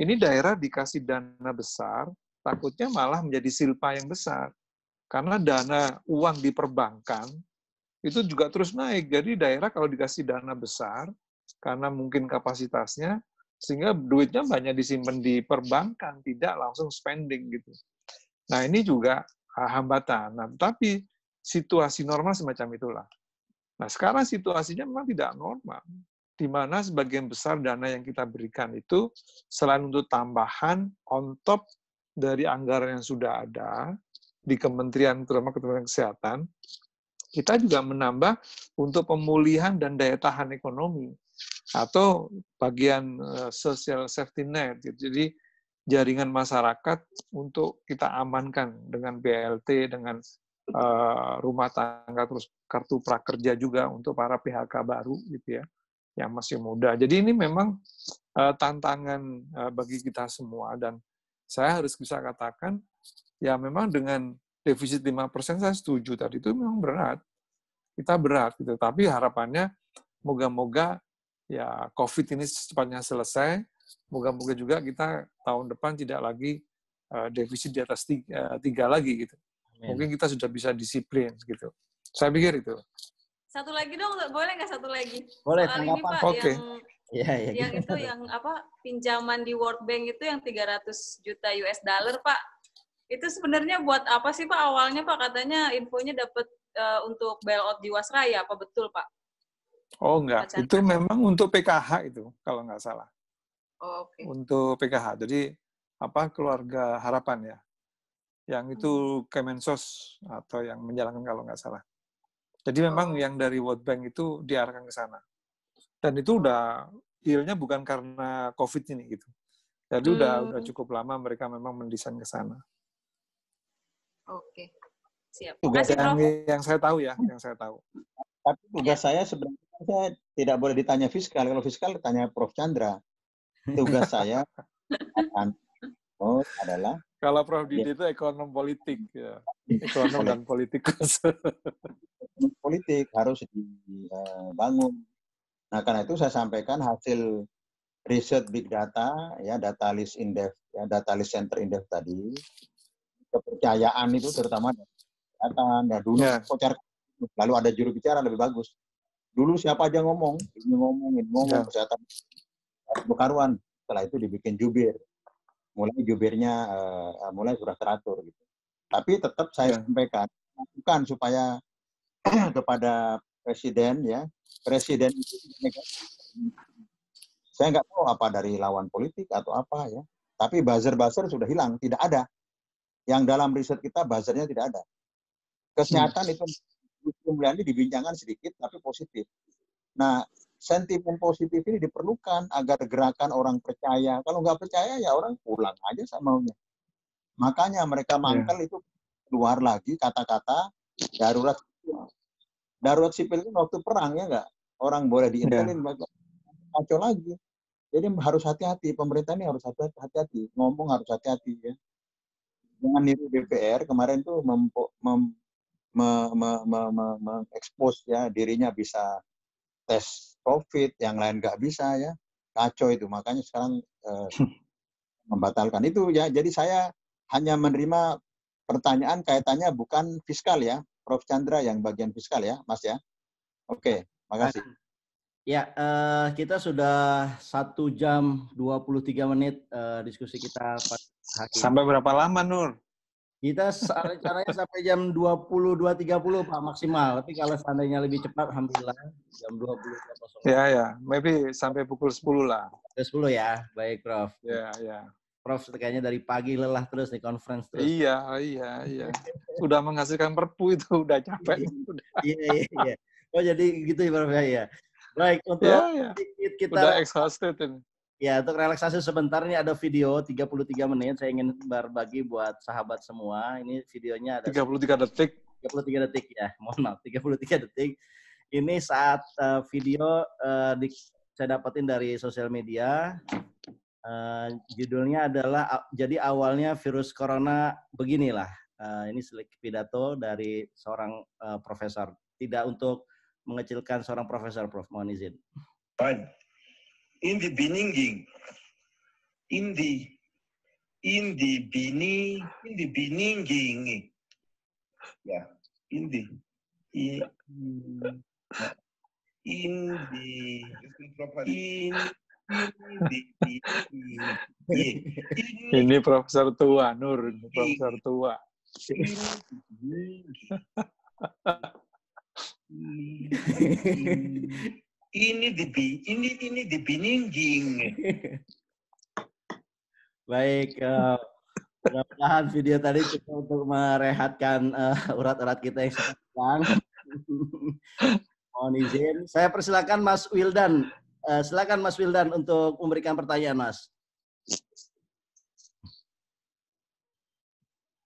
ini daerah dikasih dana besar, takutnya malah menjadi silpa yang besar. Karena dana uang di perbankan itu juga terus naik. Jadi daerah kalau dikasih dana besar, karena mungkin kapasitasnya, sehingga duitnya banyak disimpan di perbankan, tidak langsung spending gitu. Nah ini juga hambatan. Nah, tapi situasi normal semacam itulah. Nah sekarang situasinya memang tidak normal di mana sebagian besar dana yang kita berikan itu selain untuk tambahan on top dari anggaran yang sudah ada di kementerian, terutama Kementerian Kesehatan, kita juga menambah untuk pemulihan dan daya tahan ekonomi atau bagian uh, social safety net. Gitu. Jadi jaringan masyarakat untuk kita amankan dengan BLT, dengan uh, rumah tangga, terus kartu prakerja juga untuk para PHK baru gitu ya, yang masih muda. Jadi ini memang uh, tantangan uh, bagi kita semua dan saya harus bisa katakan, ya memang dengan defisit 5% saya setuju tadi itu memang berat. Kita berat gitu. Tapi harapannya moga-moga ya COVID ini secepatnya selesai. Moga-moga juga kita tahun depan tidak lagi uh, defisit di atas tiga, uh, tiga lagi gitu. Amin. Mungkin kita sudah bisa disiplin gitu. Saya pikir itu. Satu lagi dong, boleh nggak satu lagi? Boleh, Soal ini Pak, okay. yang Ya, ya, yang gitu. itu yang apa pinjaman di World Bank itu yang 300 juta US dollar Pak. Itu sebenarnya buat apa sih Pak awalnya Pak katanya infonya dapat uh, untuk bailout di Wasraya apa betul Pak? Oh enggak, itu memang untuk PKH itu kalau nggak salah. Oh, oke. Okay. Untuk PKH. Jadi apa keluarga harapan ya. Yang itu hmm. Kemensos atau yang menjalankan kalau nggak salah. Jadi memang oh. yang dari World Bank itu diarahkan ke sana. Dan itu udah dealnya bukan karena COVID ini gitu. Jadi hmm. udah udah cukup lama mereka memang mendesain ke sana. Oke. Siap. Tugas yang, yang saya tahu ya, yang saya tahu. Tapi tugas saya sebenarnya saya tidak boleh ditanya fiskal. Kalau fiskal tanya Prof. Chandra. Tugas saya oh, adalah kalau Prof. Didi ya. itu ekonom politik ya. Ekonom dan politikus. politik harus dibangun Nah, karena itu saya sampaikan hasil riset big data, ya data list index, ya data list center index tadi, kepercayaan itu terutama data, nah dulu yeah. kocar, lalu ada juru bicara lebih bagus. Dulu siapa aja ngomong, ini ngomong, ini ngomong, yeah. kesehatan bekaruan. Setelah itu dibikin jubir. Mulai jubirnya, uh, mulai sudah teratur gitu. Tapi tetap saya yeah. sampaikan, bukan supaya kepada presiden ya presiden itu saya nggak tahu apa dari lawan politik atau apa ya Tapi buzzer-buzzer sudah hilang, tidak ada. Yang dalam riset kita buzzernya tidak ada. Kesehatan hmm. itu kemudian dibincangkan sedikit tapi positif. Nah, sentimen positif ini diperlukan agar gerakan orang percaya. Kalau nggak percaya ya orang pulang aja sama maunya. Makanya mereka iya. mangkal yeah. itu keluar lagi kata-kata darurat darurat sipil itu waktu perang ya nggak orang boleh diintelin yeah. kacau lagi jadi harus hati-hati pemerintah ini harus hati-hati ngomong harus hati-hati ya dengan niru DPR kemarin tuh mem, mem, me, me, me, me, ya dirinya bisa tes COVID, yang lain nggak bisa ya kacau itu makanya sekarang eh, membatalkan itu ya jadi saya hanya menerima pertanyaan kaitannya bukan fiskal ya, Prof. Chandra yang bagian fiskal ya, Mas ya. Oke, makasih. Ya, uh, kita sudah satu jam 23 menit uh, diskusi kita hari Sampai berapa lama, Nur? Kita rencananya sampai jam 22.30 Pak maksimal. Tapi kalau seandainya lebih cepat, Alhamdulillah jam 20. Ya, ya. Maybe sampai pukul 10 lah. Pukul 10 ya. Baik, Prof. Ya, ya. Prof kayaknya dari pagi lelah terus nih conference terus. Iya, iya, iya. Udah menghasilkan perpu itu udah capek. iya, iya, iya. Oh jadi gitu ya Prof ya. Iya. Baik, untuk iya, iya. kita udah exhausted ini. Ya, untuk relaksasi sebentar ini ada video 33 menit saya ingin berbagi buat sahabat semua. Ini videonya ada 33 detik. 33 detik ya. Mohon maaf, 33 detik. Ini saat uh, video uh, di, saya dapetin dari sosial media Uh, judulnya adalah jadi awalnya virus corona beginilah. Uh, ini sedikit pidato dari seorang uh, profesor. Tidak untuk mengecilkan seorang profesor, Prof. Mohon izin. Fine. In the beginning, in the in the beginning, in the beginning, yeah, in the in, in the in ini profesor tua, Nur, profesor tua. ini di ini ini di bininging. Baik, uh, mudah-mudahan video tadi cukup untuk merehatkan uh, urat-urat kita yang sedang. Mohon izin, saya persilakan Mas Wildan Uh, silakan Mas Wildan untuk memberikan pertanyaan, Mas.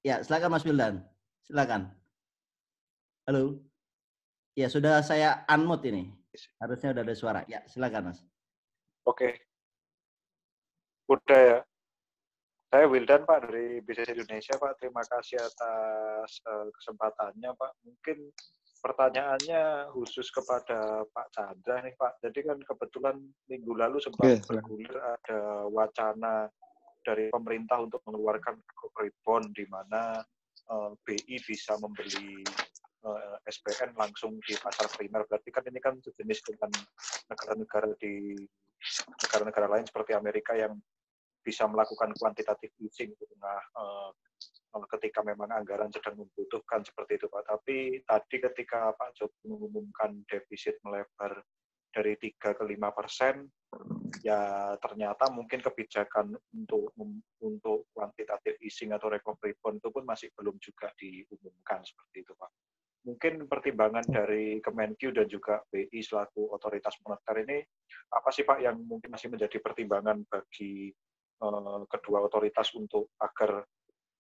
Ya, silakan Mas Wildan. Silakan. Halo. Ya, sudah saya unmute ini. Harusnya sudah ada suara. Ya, silakan, Mas. Oke. Udah ya. Saya Wildan, Pak, dari Bisnis Indonesia, Pak. Terima kasih atas uh, kesempatannya, Pak. Mungkin pertanyaannya khusus kepada Pak Chandra nih Pak. Jadi kan kebetulan minggu lalu sempat okay. bergulir ada wacana dari pemerintah untuk mengeluarkan recovery bond di mana uh, BI bisa membeli eh, SPN langsung di pasar primer. Berarti kan ini kan sejenis dengan negara-negara di negara-negara lain seperti Amerika yang bisa melakukan kuantitatif easing di tengah uh, ketika memang anggaran sedang membutuhkan seperti itu Pak. Tapi tadi ketika Pak Jokowi mengumumkan defisit melebar dari 3 ke 5 persen, ya ternyata mungkin kebijakan untuk untuk kuantitatif easing atau recovery bond itu pun masih belum juga diumumkan seperti itu Pak. Mungkin pertimbangan dari Kemenkyu dan juga BI selaku otoritas moneter ini apa sih Pak yang mungkin masih menjadi pertimbangan bagi uh, kedua otoritas untuk agar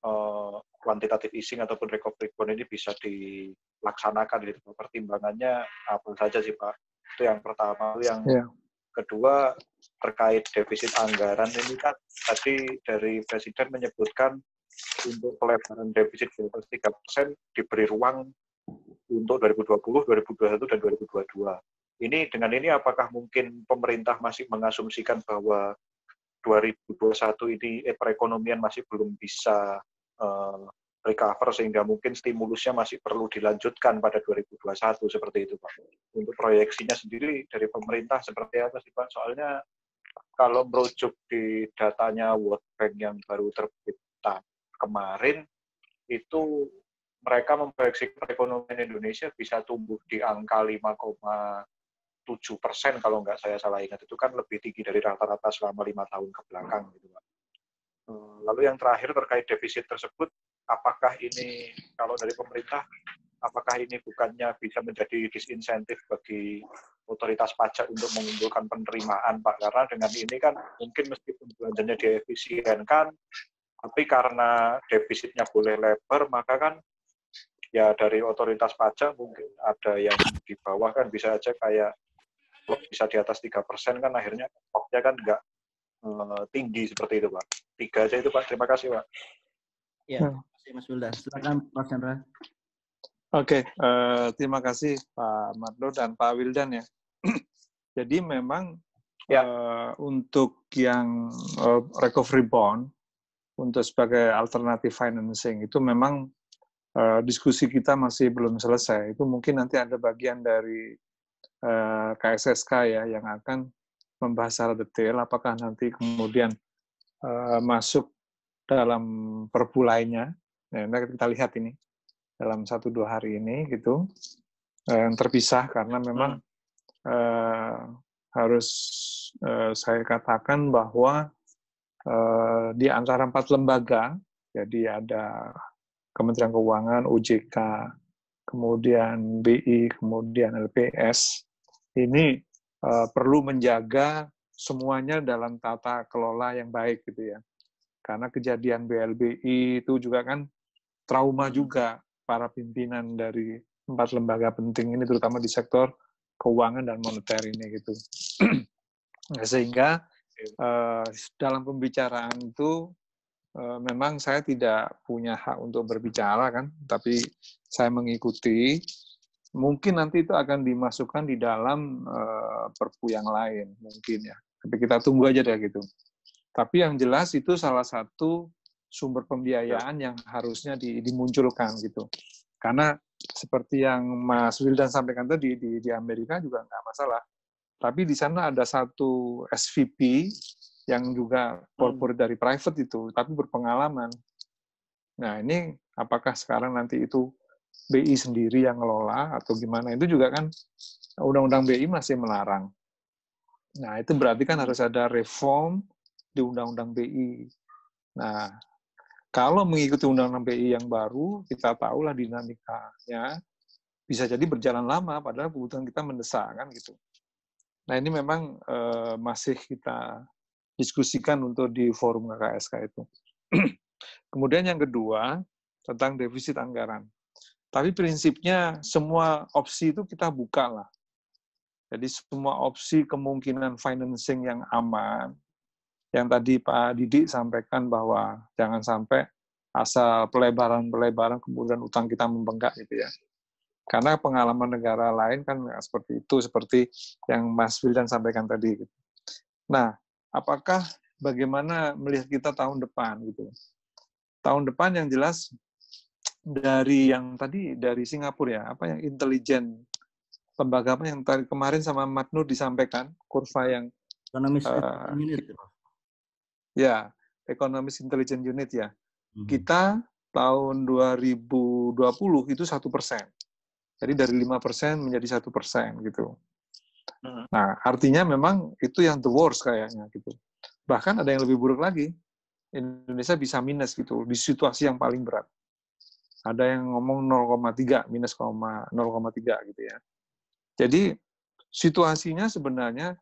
uh, quantitative easing ataupun recovery bond ini bisa dilaksanakan gitu. Pertimbangannya apa saja sih Pak? Itu yang pertama. Yang yeah. kedua terkait defisit anggaran ini kan tadi dari Presiden menyebutkan untuk pelebaran defisit di atas 3 persen diberi ruang untuk 2020, 2021, dan 2022. Ini dengan ini apakah mungkin pemerintah masih mengasumsikan bahwa 2021 ini eh, perekonomian masih belum bisa uh, recover sehingga mungkin stimulusnya masih perlu dilanjutkan pada 2021 seperti itu Pak. Untuk proyeksinya sendiri dari pemerintah seperti apa sih Pak? Soalnya kalau merujuk di datanya World Bank yang baru terbit kemarin itu mereka memproyeksi perekonomian Indonesia bisa tumbuh di angka 5,7 persen kalau nggak saya salah ingat itu kan lebih tinggi dari rata-rata selama lima tahun ke belakang gitu. Eh, lalu yang terakhir terkait defisit tersebut, apakah ini kalau dari pemerintah, apakah ini bukannya bisa menjadi disinsentif bagi otoritas pajak untuk mengumpulkan penerimaan, Pak? Karena dengan ini kan mungkin meskipun belanjanya diefisienkan, tapi karena defisitnya boleh lebar, maka kan ya dari otoritas pajak mungkin ada yang di bawah kan bisa aja kayak bisa di atas tiga persen kan akhirnya pokoknya kan nggak uh, tinggi seperti itu pak. Tiga aja itu pak. Terima kasih pak. Ya terima kasih mas Wildan. Silakan Pak Chandra. Oke okay, uh, eh, terima kasih Pak Mardo dan Pak Wildan ya. Jadi memang ya. uh, untuk yang uh, recovery bond untuk sebagai alternatif financing itu memang uh, diskusi kita masih belum selesai. Itu mungkin nanti ada bagian dari uh, eh, KSSK ya yang akan membahas secara detail apakah nanti kemudian uh, masuk dalam perpu lainnya. Nah, kita lihat ini dalam satu dua hari ini gitu yang terpisah karena memang uh, harus uh, saya katakan bahwa uh, di antara empat lembaga jadi ada Kementerian Keuangan, OJK, kemudian BI, kemudian LPS, ini uh, perlu menjaga semuanya dalam tata kelola yang baik gitu ya. Karena kejadian BLBI itu juga kan trauma juga para pimpinan dari empat lembaga penting ini terutama di sektor keuangan dan moneter ini gitu. Sehingga uh, dalam pembicaraan itu memang saya tidak punya hak untuk berbicara kan, tapi saya mengikuti. Mungkin nanti itu akan dimasukkan di dalam uh, perpu yang lain mungkin ya. Tapi kita tunggu aja deh gitu. Tapi yang jelas itu salah satu sumber pembiayaan yang harusnya dimunculkan gitu. Karena seperti yang Mas Wildan sampaikan tadi di, di Amerika juga nggak masalah. Tapi di sana ada satu SVP yang juga corporate hmm. dari private itu, tapi berpengalaman. Nah, ini apakah sekarang nanti itu BI sendiri yang ngelola atau gimana? Itu juga kan undang-undang BI masih melarang. Nah, itu berarti kan harus ada reform di undang-undang BI. Nah, kalau mengikuti undang-undang BI yang baru, kita tahulah dinamikanya bisa jadi berjalan lama, padahal kebutuhan kita mendesak kan gitu. Nah ini memang uh, masih kita diskusikan untuk di forum KKSK itu. Kemudian yang kedua, tentang defisit anggaran. Tapi prinsipnya semua opsi itu kita buka lah. Jadi semua opsi kemungkinan financing yang aman, yang tadi Pak Didik sampaikan bahwa jangan sampai asal pelebaran-pelebaran kemudian utang kita membengkak gitu ya. Karena pengalaman negara lain kan seperti itu, seperti yang Mas Wildan sampaikan tadi. Gitu. Nah, apakah bagaimana melihat kita tahun depan gitu. Tahun depan yang jelas dari yang tadi dari Singapura ya, apa yang intelijen lembaga apa yang tadi kemarin sama Matnur disampaikan kurva yang ekonomis uh, unit ya ekonomis intelligence unit ya hmm. kita tahun 2020 itu satu persen jadi dari lima persen menjadi satu persen gitu Nah, artinya memang itu yang the worst kayaknya gitu. Bahkan ada yang lebih buruk lagi. Indonesia bisa minus gitu di situasi yang paling berat. Ada yang ngomong 0,3 minus 0,3 gitu ya. Jadi situasinya sebenarnya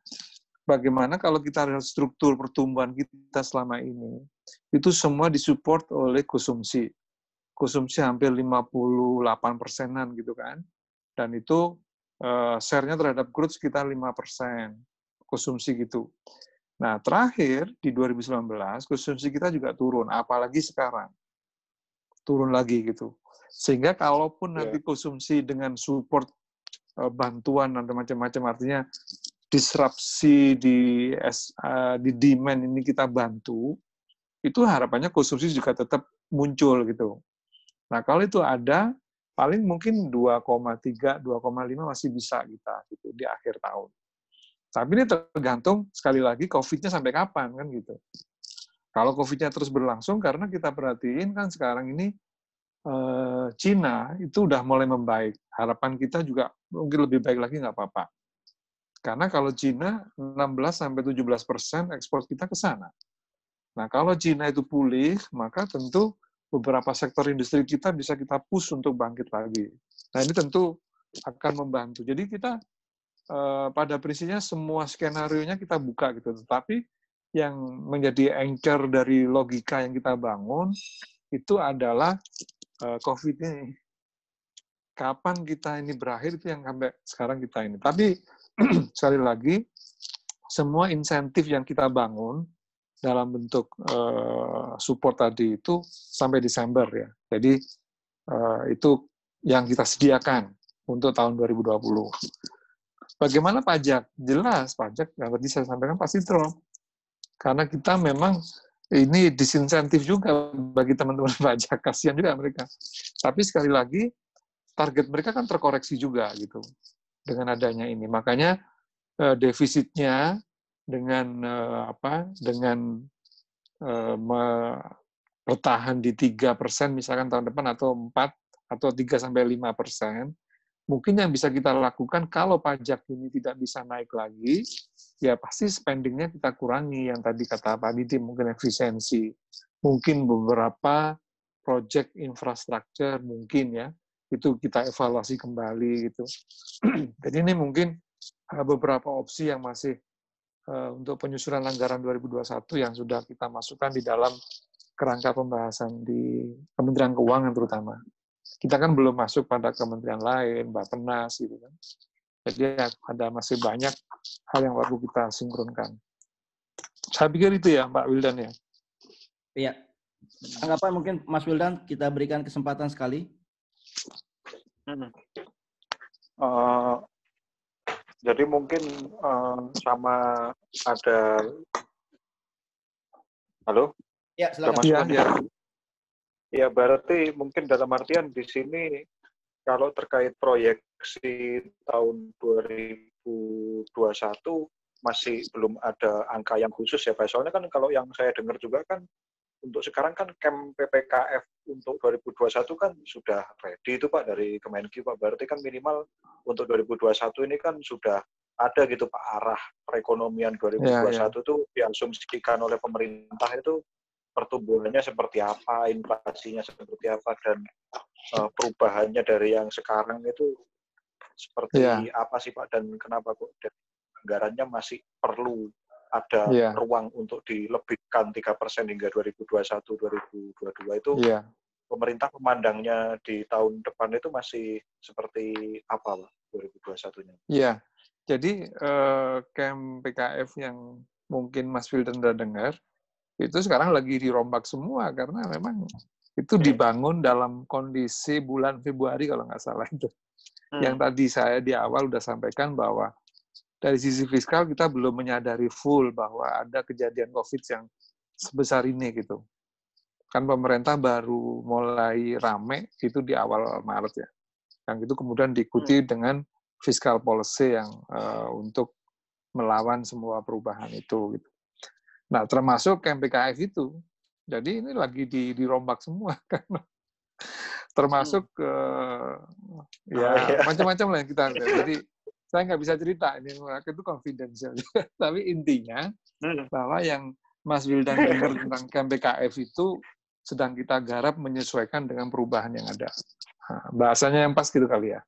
bagaimana kalau kita lihat struktur pertumbuhan kita selama ini itu semua disupport oleh konsumsi. Konsumsi hampir 58 persenan gitu kan. Dan itu uh, share-nya terhadap crude sekitar 5% konsumsi gitu. Nah, terakhir di 2019 konsumsi kita juga turun, apalagi sekarang. Turun lagi gitu. Sehingga kalaupun yeah. nanti konsumsi dengan support uh, bantuan dan macam-macam artinya disrupsi di uh, di demand ini kita bantu, itu harapannya konsumsi juga tetap muncul gitu. Nah, kalau itu ada, paling mungkin 2,3, 2,5 masih bisa kita gitu di akhir tahun. Tapi ini tergantung sekali lagi COVID-nya sampai kapan kan gitu. Kalau COVID-nya terus berlangsung karena kita perhatiin kan sekarang ini eh, Cina itu udah mulai membaik. Harapan kita juga mungkin lebih baik lagi nggak apa-apa. Karena kalau Cina 16 sampai 17 persen ekspor kita ke sana. Nah, kalau Cina itu pulih, maka tentu beberapa sektor industri kita bisa kita push untuk bangkit lagi. Nah, ini tentu akan membantu. Jadi kita eh, pada prinsipnya semua skenario-nya kita buka gitu. Tetapi yang menjadi anchor dari logika yang kita bangun itu adalah eh, COVID ini. Kapan kita ini berakhir itu yang sampai sekarang kita ini. Tapi sekali lagi, semua insentif yang kita bangun dalam bentuk uh, support tadi itu sampai Desember ya. Jadi uh, itu yang kita sediakan untuk tahun 2020. Bagaimana pajak? Jelas pajak yang tadi saya sampaikan pasti drop. Karena kita memang ini disinsentif juga bagi teman-teman pajak, kasihan juga mereka. Tapi sekali lagi target mereka kan terkoreksi juga gitu dengan adanya ini. Makanya uh, defisitnya dengan uh, apa dengan uh, bertahan di tiga persen misalkan tahun depan atau empat atau 3 sampai lima persen mungkin yang bisa kita lakukan kalau pajak ini tidak bisa naik lagi ya pasti spendingnya kita kurangi yang tadi kata Pak Didi mungkin efisiensi. Mungkin beberapa project infrastruktur mungkin ya itu kita evaluasi kembali gitu. Jadi ini mungkin beberapa opsi yang masih untuk penyusunan anggaran 2021 yang sudah kita masukkan di dalam kerangka pembahasan di Kementerian Keuangan terutama. Kita kan belum masuk pada kementerian lain, Bapenas gitu kan. Jadi ada masih banyak hal yang perlu kita sinkronkan. Saya pikir itu ya, Pak Wildan ya. Iya. Anggapan mungkin Mas Wildan kita berikan kesempatan sekali. Hmm. Uh, jadi mungkin uh, sama ada halo? Ya silakan. Ya, ya ya berarti mungkin dalam artian di sini kalau terkait proyeksi tahun 2021 masih belum ada angka yang khusus ya Pak. Soalnya kan kalau yang saya dengar juga kan untuk sekarang kan camp PPKF untuk 2021 kan sudah ready itu Pak dari Kemenkyu Pak. Berarti kan minimal untuk 2021 ini kan sudah ada gitu Pak arah perekonomian 2021 ya, ya. itu diasumsikan oleh pemerintah itu pertumbuhannya seperti apa, inflasinya seperti apa dan uh, perubahannya dari yang sekarang itu seperti ya. apa sih Pak dan kenapa kok anggarannya masih perlu ada yeah. ruang untuk dilebihkan tiga persen hingga 2021-2022 itu yeah. pemerintah memandangnya di tahun depan itu masih seperti apa Pak 2021-nya? Iya, yeah. jadi uh, camp PKF yang mungkin Mas Wildan sudah dengar, itu sekarang lagi dirombak semua karena memang itu dibangun dalam kondisi bulan Februari kalau nggak salah itu. Hmm. Yang tadi saya di awal udah sampaikan bahwa dari sisi fiskal kita belum menyadari full bahwa ada kejadian COVID yang sebesar ini gitu. Kan pemerintah baru mulai rame itu di awal Maret ya. Yang itu kemudian diikuti hmm. dengan fiskal policy yang uh, untuk melawan semua perubahan itu gitu. Nah, termasuk MPKF itu. Jadi ini lagi di, dirombak semua kan. termasuk uh, ya oh, iya. macam-macam lah yang kita jadi saya nggak bisa cerita ini itu confidential. Tapi intinya hmm. bahwa yang Mas Wildan dengar tentang KMPKF itu sedang kita garap menyesuaikan dengan perubahan yang ada. Nah, bahasanya yang pas gitu kali ya.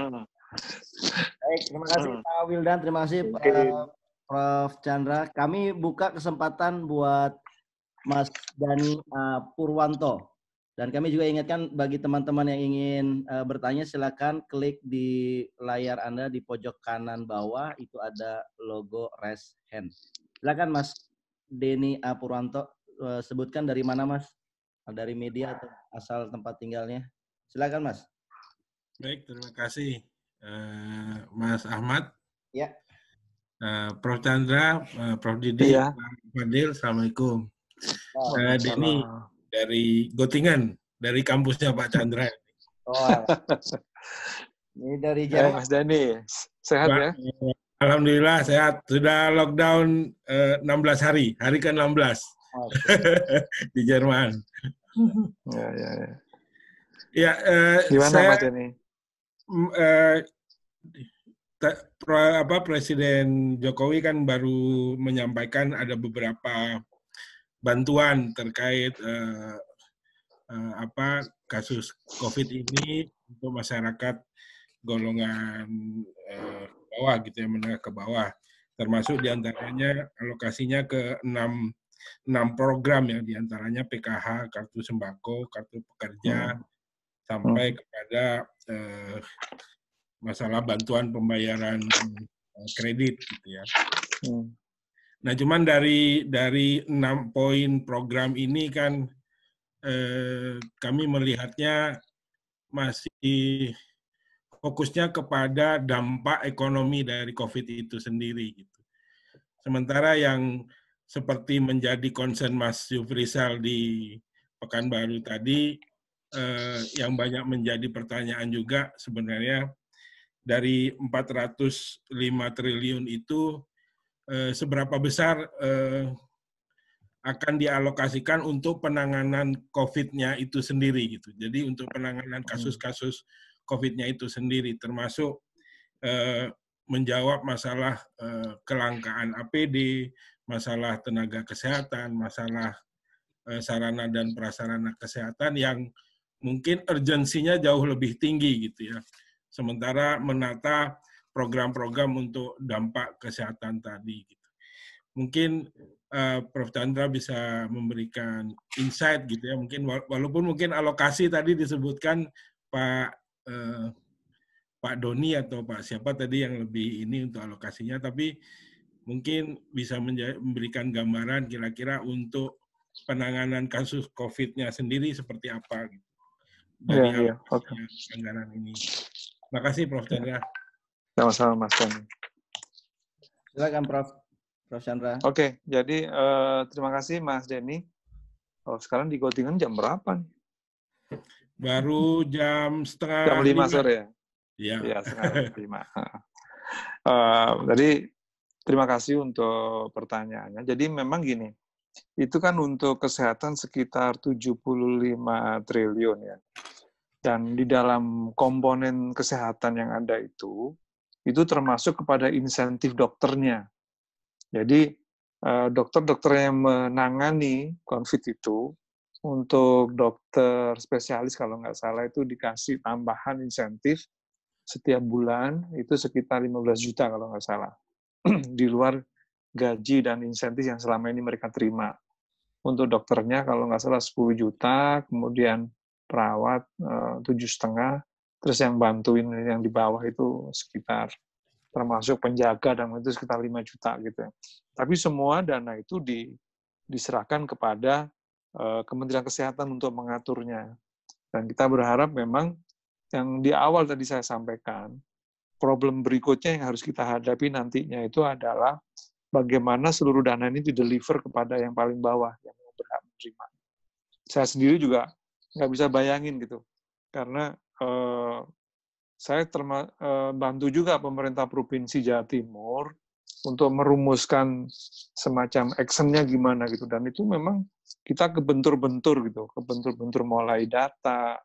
Hmm. baik terima kasih hmm. Pak Wildan. Terima kasih Pak Prof. Chandra. Kami buka kesempatan buat Mas Dani uh, Purwanto dan kami juga ingatkan bagi teman-teman yang ingin uh, bertanya silakan klik di layar Anda di pojok kanan bawah itu ada logo raise hand. Silakan Mas Denny Apurwanto uh, sebutkan dari mana Mas? Dari media atau asal tempat tinggalnya? Silakan Mas. Baik, terima kasih uh, Mas Ahmad. Ya. Uh, Prof Chandra, uh, Prof Didi, ya. Fadil, Assalamualaikum. Oh, uh, Denny, dari Gotingan, dari kampusnya Pak Chandra. Oh, ini dari Jerman. Mas Dani, sehat ya? Alhamdulillah sehat. Sudah lockdown eh, 16 hari, hari ke-16 oh, di Jerman. Ya, ya, ya. Ya, eh, Gimana saya, Mas Dani? Eh, apa Presiden Jokowi kan baru menyampaikan ada beberapa bantuan terkait uh, uh, apa kasus COVID ini untuk masyarakat golongan uh, bawah gitu ya menengah ke bawah termasuk di antaranya alokasinya ke enam enam program ya di antaranya PKH kartu sembako kartu pekerja hmm. sampai hmm. kepada uh, masalah bantuan pembayaran kredit gitu ya. Hmm. Nah, cuman dari dari enam poin program ini kan eh, kami melihatnya masih fokusnya kepada dampak ekonomi dari COVID itu sendiri gitu. Sementara yang seperti menjadi concern Mas Yufrisal di Pekanbaru tadi, eh, yang banyak menjadi pertanyaan juga sebenarnya dari 405 triliun itu Eh, seberapa besar eh, akan dialokasikan untuk penanganan COVID-nya itu sendiri gitu. Jadi untuk penanganan hmm. kasus-kasus COVID-nya itu sendiri termasuk eh, menjawab masalah kelangkaan APD, masalah tenaga kesehatan, masalah sarana dan prasarana kesehatan yang mungkin urgensinya jauh lebih tinggi gitu ya. Sementara menata program-program untuk dampak kesehatan tadi. Gitu. Mungkin uh, Prof. Chandra bisa memberikan insight gitu ya. Mungkin walaupun mungkin alokasi tadi disebutkan Pak uh, Pak Doni atau Pak siapa tadi yang lebih ini untuk alokasinya, tapi mungkin bisa memberikan gambaran kira-kira untuk penanganan kasus COVID-nya sendiri seperti apa gitu. Dari yeah, yeah. Okay. anggaran ini. Terima kasih Prof. Chandra. Sama-sama Mas Tony. Silakan Prof. Prof. Chandra. Oke, jadi uh, terima kasih Mas Denny. Oh, sekarang di Gotingan jam berapa nih? Baru jam setengah jam lima sore ya? Iya. Iya, setengah lima. uh, jadi terima kasih untuk pertanyaannya. Jadi memang gini, itu kan untuk kesehatan sekitar 75 triliun ya. Dan di dalam komponen kesehatan yang ada itu, itu termasuk kepada insentif dokternya. Jadi eh, dokter-dokter yang menangani COVID itu untuk dokter spesialis kalau nggak salah itu dikasih tambahan insentif setiap bulan itu sekitar 15 juta kalau nggak salah di luar gaji dan insentif yang selama ini mereka terima. Untuk dokternya kalau nggak salah 10 juta, kemudian perawat eh, tujuh setengah, terus yang bantuin yang di bawah itu sekitar termasuk penjaga dan itu sekitar 5 juta gitu ya. Tapi semua dana itu di, diserahkan kepada uh, Kementerian Kesehatan untuk mengaturnya. Dan kita berharap memang yang di awal tadi saya sampaikan, problem berikutnya yang harus kita hadapi nantinya itu adalah bagaimana seluruh dana ini dideliver kepada yang paling bawah, yang berhak menerima. Saya sendiri juga nggak bisa bayangin gitu, karena uh, saya terma, uh, bantu juga pemerintah provinsi Jawa Timur untuk merumuskan semacam actionnya gimana gitu. Dan itu memang kita kebentur-bentur gitu kebentur-bentur mulai data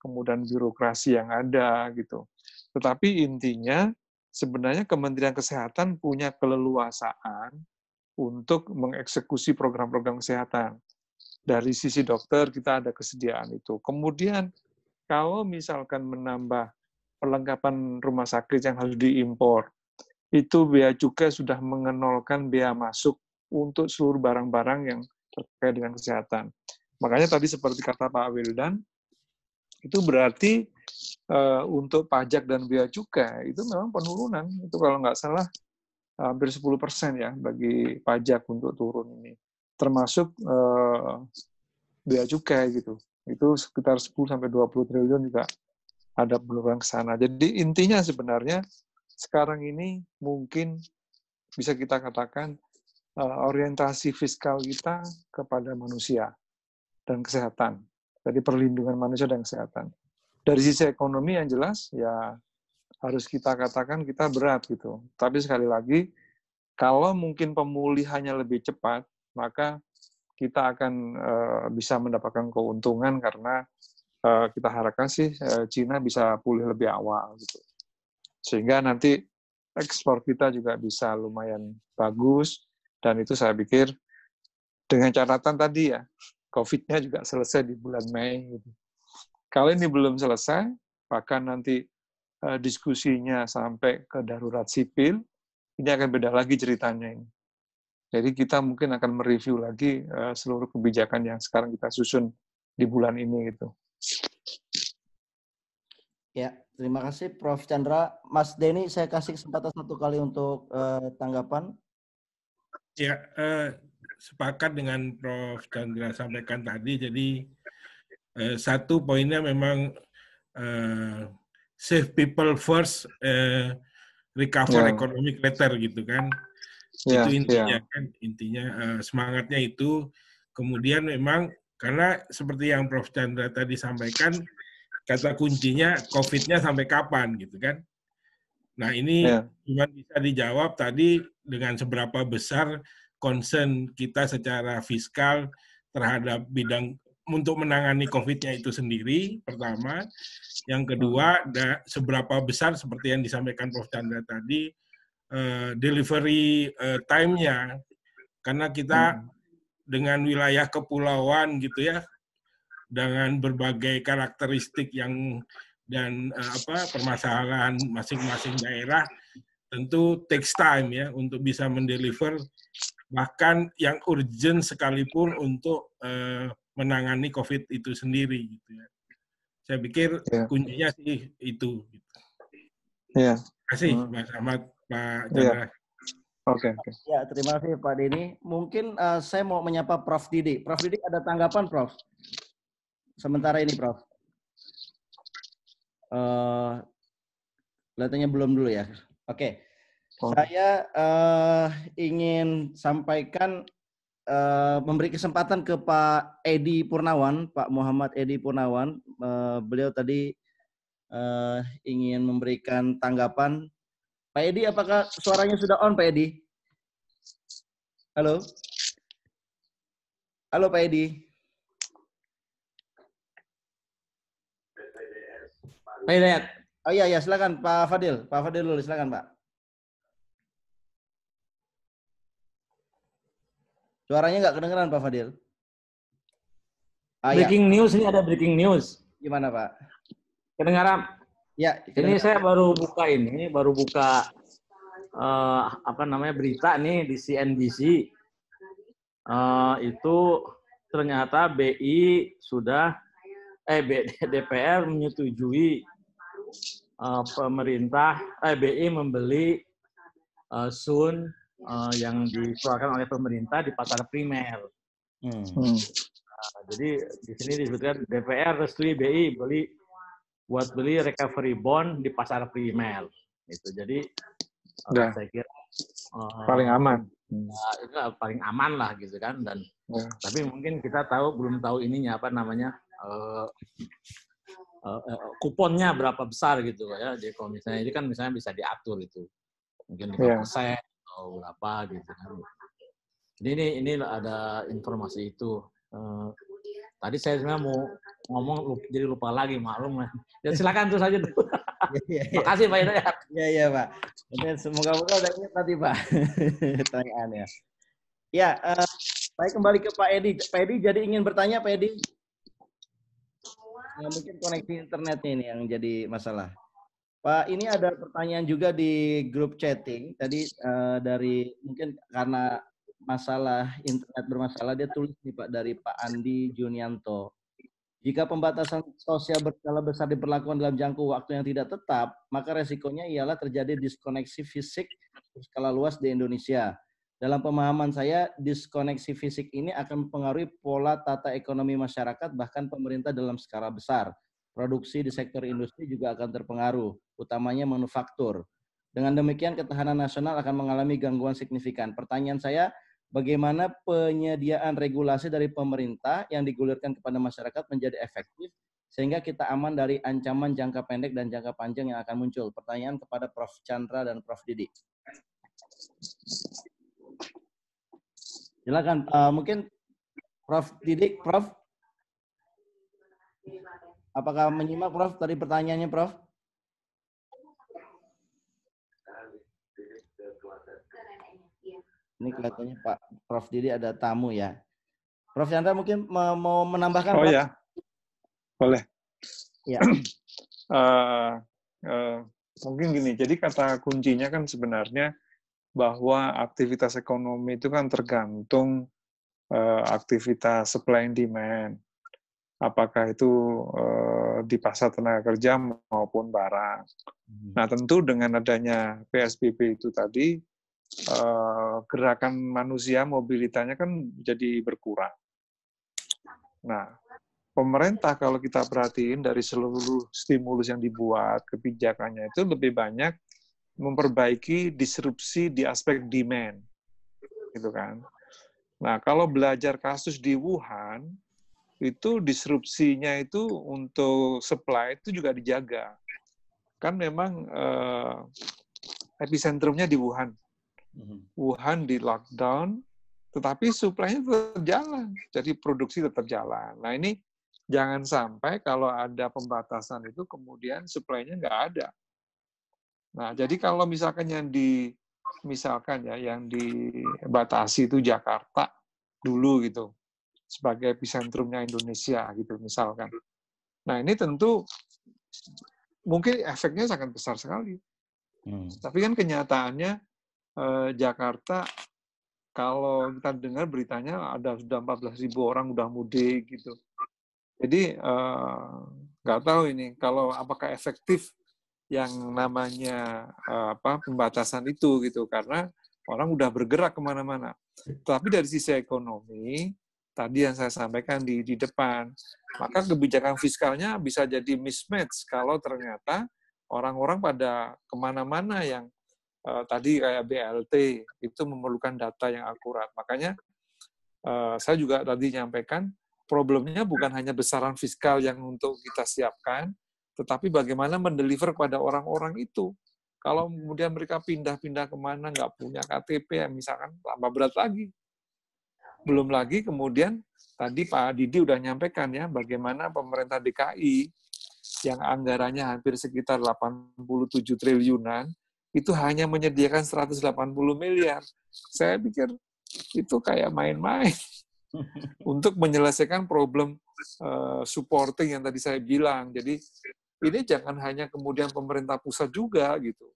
kemudian birokrasi yang ada gitu. Tetapi intinya sebenarnya Kementerian Kesehatan punya keleluasaan untuk mengeksekusi program-program kesehatan. Dari sisi dokter kita ada kesediaan itu. Kemudian kalau misalkan menambah perlengkapan rumah sakit yang harus diimpor. Itu bea cukai sudah mengenolkan bea masuk untuk seluruh barang-barang yang terkait dengan kesehatan. Makanya tadi seperti kata Pak Wildan, itu berarti uh, untuk pajak dan bea cukai itu memang penurunan. Itu kalau nggak salah hampir 10 persen ya bagi pajak untuk turun ini. Termasuk uh, bea cukai gitu. Itu sekitar 10 sampai 20 triliun juga ada peluang ke sana. Jadi intinya sebenarnya sekarang ini mungkin bisa kita katakan uh, orientasi fiskal kita kepada manusia dan kesehatan. Jadi perlindungan manusia dan kesehatan. Dari sisi ekonomi yang jelas ya harus kita katakan kita berat gitu. Tapi sekali lagi kalau mungkin pemulihannya lebih cepat, maka kita akan uh, bisa mendapatkan keuntungan karena uh, kita harapkan sih uh, Cina bisa pulih lebih awal gitu. Sehingga nanti ekspor kita juga bisa lumayan bagus dan itu saya pikir Dengan catatan tadi ya, COVID-nya juga selesai di bulan Mei. Gitu. Kalau ini belum selesai, bahkan nanti uh, diskusinya sampai ke darurat sipil, ini akan beda lagi ceritanya ini. Jadi kita mungkin akan mereview lagi uh, seluruh kebijakan yang sekarang kita susun di bulan ini gitu. Ya, terima kasih Prof. Chandra. Mas Denny, saya kasih kesempatan satu kali untuk uh, tanggapan. Ya, uh, sepakat dengan Prof. Chandra sampaikan tadi. Jadi uh, satu poinnya memang uh, save people first, uh, recover yeah. economic later gitu kan. Yeah, itu intinya yeah. kan, intinya uh, semangatnya itu. Kemudian memang karena seperti yang Prof. Chandra tadi sampaikan, kata kuncinya COVID-nya sampai kapan gitu kan. Nah ini yeah. cuma bisa dijawab tadi dengan seberapa besar concern kita secara fiskal terhadap bidang untuk menangani COVID-nya itu sendiri, pertama. Yang kedua, da, seberapa besar seperti yang disampaikan Prof. Chandra tadi, uh, delivery uh, time-nya. Karena kita hmm. dengan wilayah kepulauan gitu ya, dengan berbagai karakteristik yang dan uh, apa permasalahan masing-masing daerah tentu takes time ya untuk bisa mendeliver bahkan yang urgent sekalipun untuk uh, menangani COVID itu sendiri gitu ya. Saya pikir yeah. kuncinya sih itu. Gitu. Ya. Yeah. Terima kasih hmm. Mas Ahmad, Pak Chandra. Yeah. Oke. Okay, okay. Ya, terima kasih Pak Dini. Mungkin uh, saya mau menyapa Prof. Didi. Prof. Didi ada tanggapan, Prof? Sementara ini, Prof. Uh, kelihatannya belum dulu ya. Oke. Okay. Oh. Saya uh, ingin sampaikan uh, memberi kesempatan ke Pak Edi Purnawan, Pak Muhammad Edi Purnawan. Uh, beliau tadi uh, ingin memberikan tanggapan. Pak Edi, apakah suaranya sudah on, Pak Edi? Halo? Halo, Pak Edi. Pak Hidayat. Oh iya, iya, silakan Pak Fadil. Pak Fadil dulu, silakan Pak. Suaranya nggak kedengeran Pak Fadil. Ah, ya. breaking ya. news ini ada breaking news. Gimana Pak? Kedengaran? Ya. Ini saya baru buka ini, baru buka uh, apa namanya berita nih di CNBC. Uh, eh, itu ternyata BI sudah eh DPR menyetujui uh, pemerintah eh BI membeli uh, Sun uh, yang dikeluarkan oleh pemerintah di pasar primer. Hmm. Hmm. Nah, jadi di sini disebutkan DPR restui BI beli buat beli recovery bond di pasar primer. Itu jadi uh, saya kira uh, paling aman. Uh, itu paling aman lah gitu kan dan ya. tapi mungkin kita tahu belum tahu ininya apa namanya uh, uh, uh, kuponnya berapa besar gitu ya. Jadi kalau misalnya ini kan misalnya bisa diatur itu mungkin lima ya. persen atau berapa gitu kan. Jadi ini ini ada informasi itu. Uh, tadi saya sebenarnya mau ngomong jadi lupa lagi maklum ya silakan terus aja tuh. Ya, ya, ya. Makasih Pak Hidayat. Iya iya Pak. semoga moga udah ingat tadi Pak pertanyaannya. Ya, uh, saya kembali ke Pak Edi. Pak Edi jadi ingin bertanya Pak Edi. Nah, mungkin koneksi internetnya ini yang jadi masalah. Pak, ini ada pertanyaan juga di grup chatting. Tadi uh, dari mungkin karena masalah internet bermasalah, dia tulis nih Pak dari Pak Andi Junianto. Jika pembatasan sosial berskala besar diberlakukan dalam jangka waktu yang tidak tetap, maka resikonya ialah terjadi diskoneksi fisik berskala luas di Indonesia. Dalam pemahaman saya, diskoneksi fisik ini akan mempengaruhi pola tata ekonomi masyarakat, bahkan pemerintah dalam skala besar produksi di sektor industri juga akan terpengaruh, utamanya manufaktur. Dengan demikian, ketahanan nasional akan mengalami gangguan signifikan. Pertanyaan saya, bagaimana penyediaan regulasi dari pemerintah yang digulirkan kepada masyarakat menjadi efektif sehingga kita aman dari ancaman jangka pendek dan jangka panjang yang akan muncul. Pertanyaan kepada Prof. Chandra dan Prof. Didi. Silakan, uh, mungkin Prof. Didi, Prof. Apakah menyimak Prof tadi pertanyaannya Prof? Ini kelihatannya Pak Prof Didi ada tamu ya. Prof Chandra mungkin mau menambahkan? Oh ya, boleh. Ya. uh, uh, mungkin gini, jadi kata kuncinya kan sebenarnya bahwa aktivitas ekonomi itu kan tergantung uh, aktivitas supply and demand. Apakah itu uh, di pasar tenaga kerja maupun barang. Hmm. Nah, tentu dengan adanya PSBB itu tadi, uh, gerakan manusia mobilitasnya kan jadi berkurang. Nah, pemerintah kalau kita perhatiin dari seluruh stimulus yang dibuat, kebijakannya itu lebih banyak memperbaiki disrupsi di aspek demand. Gitu kan. Nah, kalau belajar kasus di Wuhan, itu disrupsinya itu untuk supply itu juga dijaga. Kan memang eh, epicentrumnya di Wuhan. Mhm. Wuhan di lockdown, tetapi supply-nya tetap jalan. Jadi produksi tetap jalan. Nah ini jangan sampai kalau ada pembatasan itu kemudian supply-nya nggak ada. Nah, jadi kalau misalkan yang di misalkan ya yang dibatasi itu Jakarta dulu gitu sebagai epicentrumnya Indonesia gitu misalkan. Nah, ini tentu mungkin efeknya sangat besar sekali. Hmm. Tapi kan kenyataannya eh, Jakarta kalau kita dengar beritanya ada sudah 14 ribu orang udah mudik gitu. Jadi eh, nggak tahu ini kalau apakah efektif yang namanya uh, apa pembatasan itu gitu karena orang udah bergerak ke mana-mana. Tapi dari sisi ekonomi tadi yang saya sampaikan di di depan, maka kebijakan fiskalnya bisa jadi mismatch kalau ternyata orang-orang pada ke mana-mana yang uh, tadi kayak BLT itu memerlukan data yang akurat. Makanya uh, saya juga tadi nyampaikan problemnya bukan hanya besaran fiskal yang untuk kita siapkan, tetapi bagaimana mendeliver kepada orang-orang itu. Kalau kemudian mereka pindah-pindah ke mana, nggak punya KTP, ya misalkan tambah berat lagi. Belum lagi kemudian tadi Pak Didi udah nyampaikan ya, bagaimana pemerintah DKI yang anggarannya hampir sekitar 87 triliunan, itu hanya menyediakan 180 miliar. Saya pikir itu kayak main-main untuk menyelesaikan problem uh, supporting yang tadi saya bilang. Jadi ini jangan hanya kemudian pemerintah pusat juga gitu.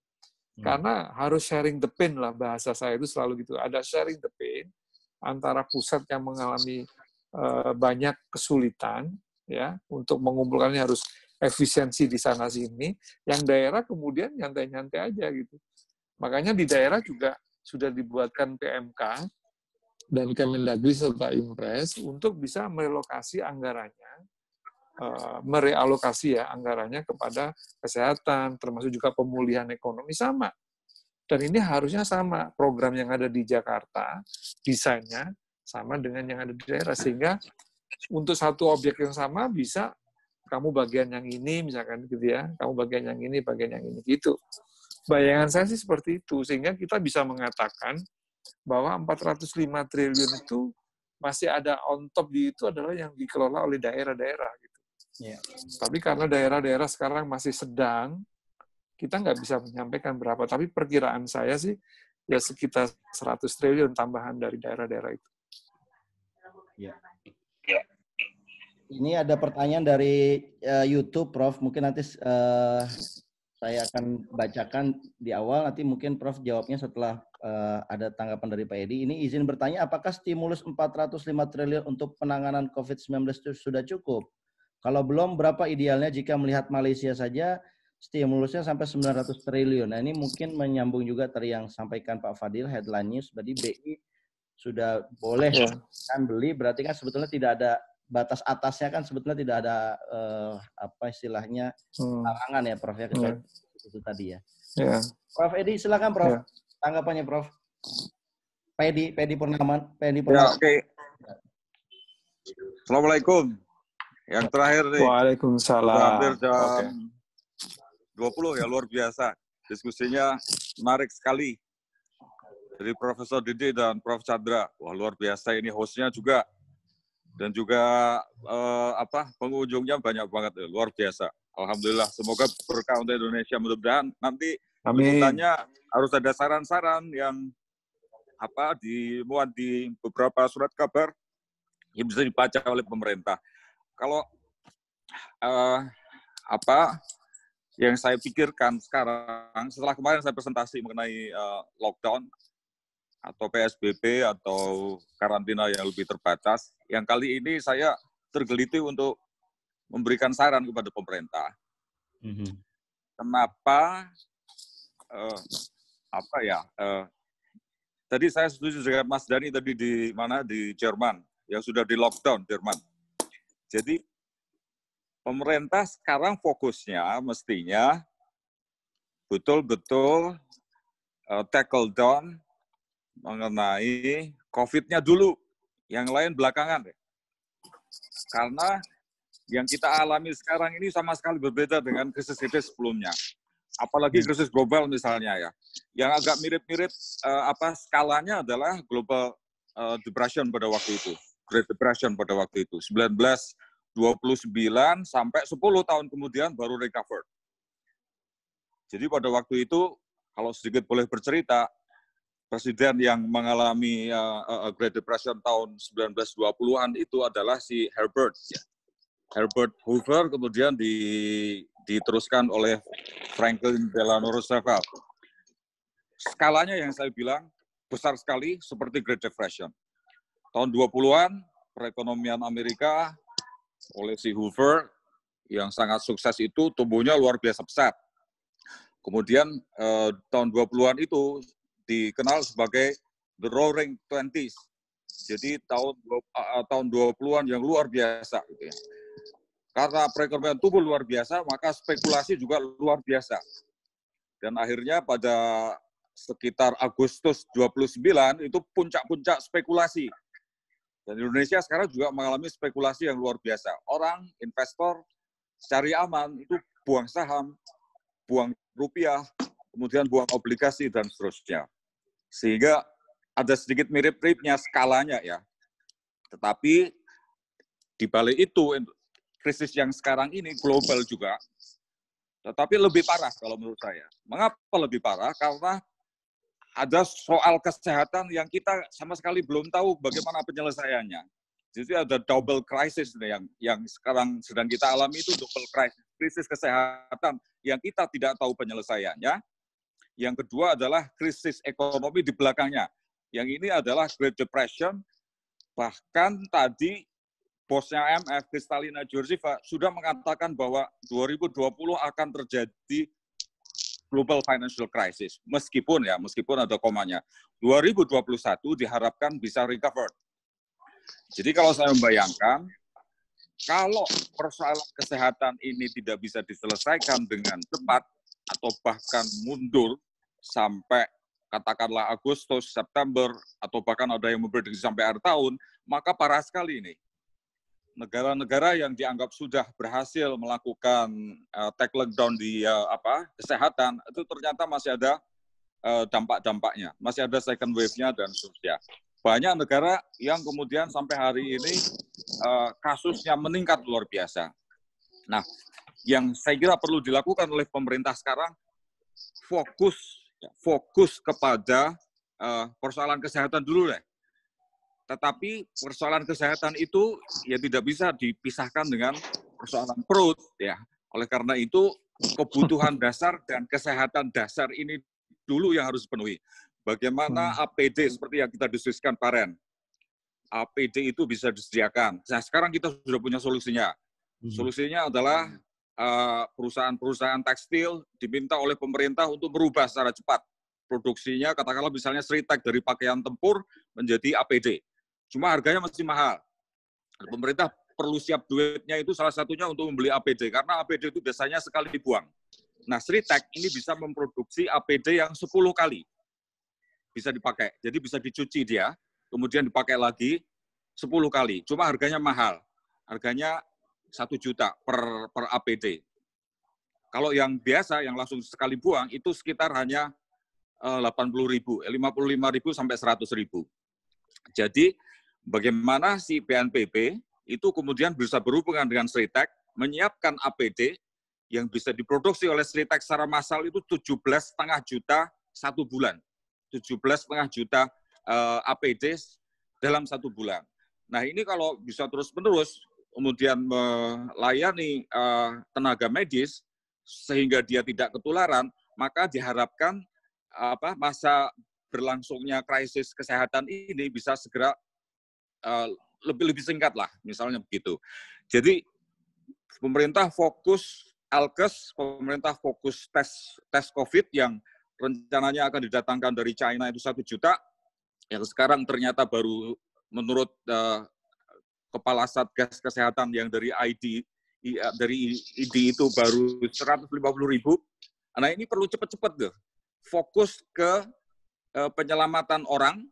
Hmm. Karena harus sharing the pain lah bahasa saya itu selalu gitu. Ada sharing the pain antara pusat yang mengalami uh, banyak kesulitan ya untuk mengumpulkannya harus efisiensi di sana sini, yang daerah kemudian nyantai-nyantai aja gitu. Makanya di daerah juga sudah dibuatkan PMK dan Kemendagri serta Impres untuk bisa merelokasi anggarannya Eh, merealokasi ya anggarannya kepada kesehatan, termasuk juga pemulihan ekonomi sama. Dan ini harusnya sama program yang ada di Jakarta, desainnya sama dengan yang ada di daerah sehingga untuk satu objek yang sama bisa kamu bagian yang ini misalkan gitu ya, kamu bagian yang ini, bagian yang ini gitu. Bayangan saya sih seperti itu sehingga kita bisa mengatakan bahwa 405 triliun itu masih ada on top di itu adalah yang dikelola oleh daerah-daerah gitu. Ya. Tapi karena daerah-daerah sekarang masih sedang, kita nggak bisa menyampaikan berapa. Tapi perkiraan saya sih ya sekitar 100 triliun tambahan dari daerah-daerah itu. Ya. Ini ada pertanyaan dari uh, YouTube, Prof. Mungkin nanti uh, saya akan bacakan di awal. Nanti mungkin Prof jawabnya setelah uh, ada tanggapan dari Pak Edi. Ini izin bertanya, apakah stimulus 405 triliun untuk penanganan COVID-19 itu sudah cukup? Kalau belum, berapa idealnya jika melihat Malaysia saja stimulusnya sampai 900 triliun. Nah ini mungkin menyambung juga tadi yang sampaikan Pak Fadil headline news. Berarti BI sudah boleh ya. kan beli, berarti kan sebetulnya tidak ada batas atasnya kan sebetulnya tidak ada uh, apa istilahnya hmm. larangan ya Prof ya hmm. itu tadi ya. ya. Prof Edi silakan Prof. Ya. Tanggapannya Prof. Pak Edi, Pak Edi Purnaman, Pak Edi ya, Purnaman. Ya, oke. Okay. Assalamualaikum. Yang terakhir nih. Waalaikumsalam. Hampir jam okay. 20 ya luar biasa. Diskusinya menarik sekali. Dari Profesor Didi dan Prof Chandra. Wah luar biasa ini hostnya juga. Dan juga eh, apa pengunjungnya banyak banget. Ya. Luar biasa. Alhamdulillah. Semoga berkah untuk Indonesia. Mudah-mudahan nanti berikutnya harus ada saran-saran yang apa dimuat di beberapa surat kabar yang bisa dibaca oleh pemerintah. Kalau uh, apa yang saya pikirkan sekarang setelah kemarin saya presentasi mengenai uh, lockdown atau PSBB atau karantina yang lebih terbatas, yang kali ini saya tergeliti untuk memberikan saran kepada pemerintah. Mm-hmm. Kenapa uh, apa ya? Uh, tadi saya setuju dengan Mas Dani tadi di mana di Jerman yang sudah di lockdown Jerman. Jadi pemerintah sekarang fokusnya mestinya betul-betul uh, tackle down mengenai COVID-nya dulu, yang lain belakangan. Karena yang kita alami sekarang ini sama sekali berbeda dengan krisis-krisis sebelumnya. Apalagi hmm. krisis global misalnya ya. Yang agak mirip-mirip uh, apa skalanya adalah global uh, depression pada waktu itu. Great Depression pada waktu itu. 1929 sampai 10 tahun kemudian baru recover. Jadi pada waktu itu kalau sedikit boleh bercerita, presiden yang mengalami uh, uh, Great Depression tahun 1920-an itu adalah si Herbert. Herbert Hoover kemudian di, diteruskan oleh Franklin Delano Roosevelt. Skalanya yang saya bilang besar sekali seperti Great Depression. Tahun 20-an perekonomian Amerika oleh si Hoover yang sangat sukses itu tumbuhnya luar biasa besar. Kemudian eh, tahun 20-an itu dikenal sebagai the roaring twenties. Jadi tahun uh, tahun 20-an yang luar biasa gitu ya karena perekonomian tumbuh luar biasa, maka spekulasi juga luar biasa. Dan akhirnya pada sekitar Agustus 29 itu puncak-puncak spekulasi. Dan Indonesia sekarang juga mengalami spekulasi yang luar biasa. Orang, investor, cari aman, itu buang saham, buang rupiah, kemudian buang obligasi, dan seterusnya. Sehingga ada sedikit mirip-miripnya skalanya ya. Tetapi di balik itu krisis yang sekarang ini global juga, tetapi lebih parah kalau menurut saya. Mengapa lebih parah? Karena ada soal kesehatan yang kita sama sekali belum tahu bagaimana penyelesaiannya. Jadi ada double crisis yang yang sekarang sedang kita alami itu double crisis, krisis kesehatan yang kita tidak tahu penyelesaiannya. Yang kedua adalah krisis ekonomi di belakangnya. Yang ini adalah Great Depression. Bahkan tadi bosnya IMF, Kristalina Georgieva, sudah mengatakan bahwa 2020 akan terjadi global financial crisis. Meskipun ya, meskipun ada komanya. 2021 diharapkan bisa recover. Jadi kalau saya membayangkan, kalau persoalan kesehatan ini tidak bisa diselesaikan dengan cepat atau bahkan mundur sampai katakanlah Agustus, September, atau bahkan ada yang memprediksi sampai akhir tahun, maka parah sekali ini negara-negara yang dianggap sudah berhasil melakukan uh, take lockdown di uh, apa kesehatan itu ternyata masih ada uh, dampak-dampaknya, masih ada second wave-nya dan seterusnya. Banyak negara yang kemudian sampai hari ini uh, kasusnya meningkat luar biasa. Nah, yang saya kira perlu dilakukan oleh pemerintah sekarang fokus fokus kepada uh, persoalan kesehatan dulu deh tetapi persoalan kesehatan itu ya tidak bisa dipisahkan dengan persoalan perut ya. Oleh karena itu kebutuhan dasar dan kesehatan dasar ini dulu yang harus dipenuhi. Bagaimana hmm. APD seperti yang kita diskusikan Paren. APD itu bisa disediakan. Nah, sekarang kita sudah punya solusinya. Hmm. Solusinya adalah perusahaan-perusahaan tekstil diminta oleh pemerintah untuk merubah secara cepat produksinya, katakanlah misalnya Sritek dari pakaian tempur menjadi APD. Cuma harganya masih mahal. Pemerintah perlu siap duitnya itu salah satunya untuk membeli APD karena APD itu biasanya sekali dibuang. Nah, Sritek ini bisa memproduksi APD yang 10 kali bisa dipakai. Jadi bisa dicuci dia, kemudian dipakai lagi 10 kali. Cuma harganya mahal. Harganya satu juta per, per APD. Kalau yang biasa, yang langsung sekali buang, itu sekitar hanya 80 eh, ribu, 55 eh, ribu sampai 100 ribu. Jadi bagaimana si BNPB itu kemudian bisa berhubungan dengan Sritek, menyiapkan APD yang bisa diproduksi oleh Sritek secara massal itu 17,5 juta satu bulan. 17,5 juta eh, APD dalam satu bulan. Nah ini kalau bisa terus-menerus kemudian melayani uh, tenaga medis sehingga dia tidak ketularan, maka diharapkan apa masa berlangsungnya krisis kesehatan ini bisa segera uh, lebih lebih singkat lah, misalnya begitu. Jadi pemerintah fokus alkes, pemerintah fokus tes tes COVID yang rencananya akan didatangkan dari China itu satu juta, yang sekarang ternyata baru menurut uh, kepala satgas kesehatan yang dari ID dari ID itu baru 150 ribu. Nah ini perlu cepat-cepat tuh fokus ke uh, penyelamatan orang,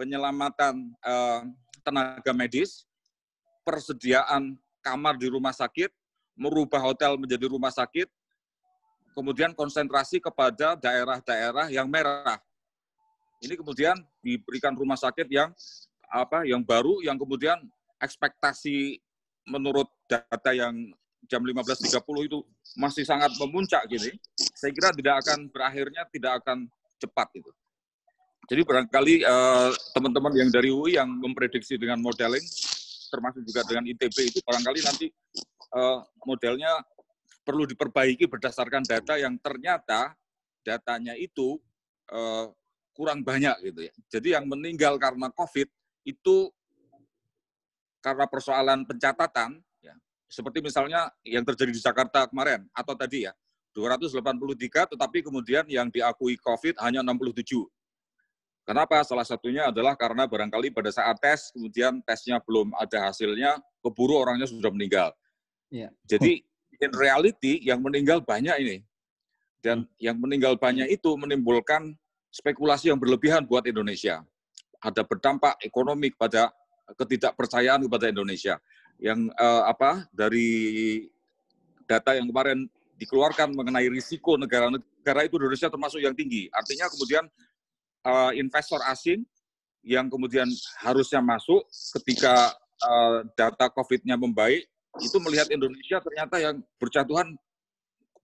penyelamatan uh, tenaga medis, persediaan kamar di rumah sakit, merubah hotel menjadi rumah sakit, kemudian konsentrasi kepada daerah-daerah yang merah. Ini kemudian diberikan rumah sakit yang apa yang baru yang kemudian ekspektasi menurut data yang jam 15.30 itu masih sangat memuncak gini, saya kira tidak akan berakhirnya tidak akan cepat itu. Jadi barangkali uh, teman-teman yang dari UI yang memprediksi dengan modeling, termasuk juga dengan ITB itu barangkali nanti uh, modelnya perlu diperbaiki berdasarkan data yang ternyata datanya itu uh, kurang banyak gitu ya. Jadi yang meninggal karena COVID itu karena persoalan pencatatan, ya, seperti misalnya yang terjadi di Jakarta kemarin, atau tadi ya, 283, tetapi kemudian yang diakui COVID hanya 67. Kenapa? Salah satunya adalah karena barangkali pada saat tes, kemudian tesnya belum ada hasilnya, keburu orangnya sudah meninggal. Ya. Jadi, in reality, yang meninggal banyak ini. Dan hmm. yang meninggal banyak itu menimbulkan spekulasi yang berlebihan buat Indonesia. Ada berdampak ekonomi pada ketidakpercayaan kepada Indonesia yang uh, apa dari data yang kemarin dikeluarkan mengenai risiko negara-negara itu Indonesia termasuk yang tinggi. Artinya kemudian uh, investor asing yang kemudian harusnya masuk ketika uh, data COVID-nya membaik itu melihat Indonesia ternyata yang berjatuhan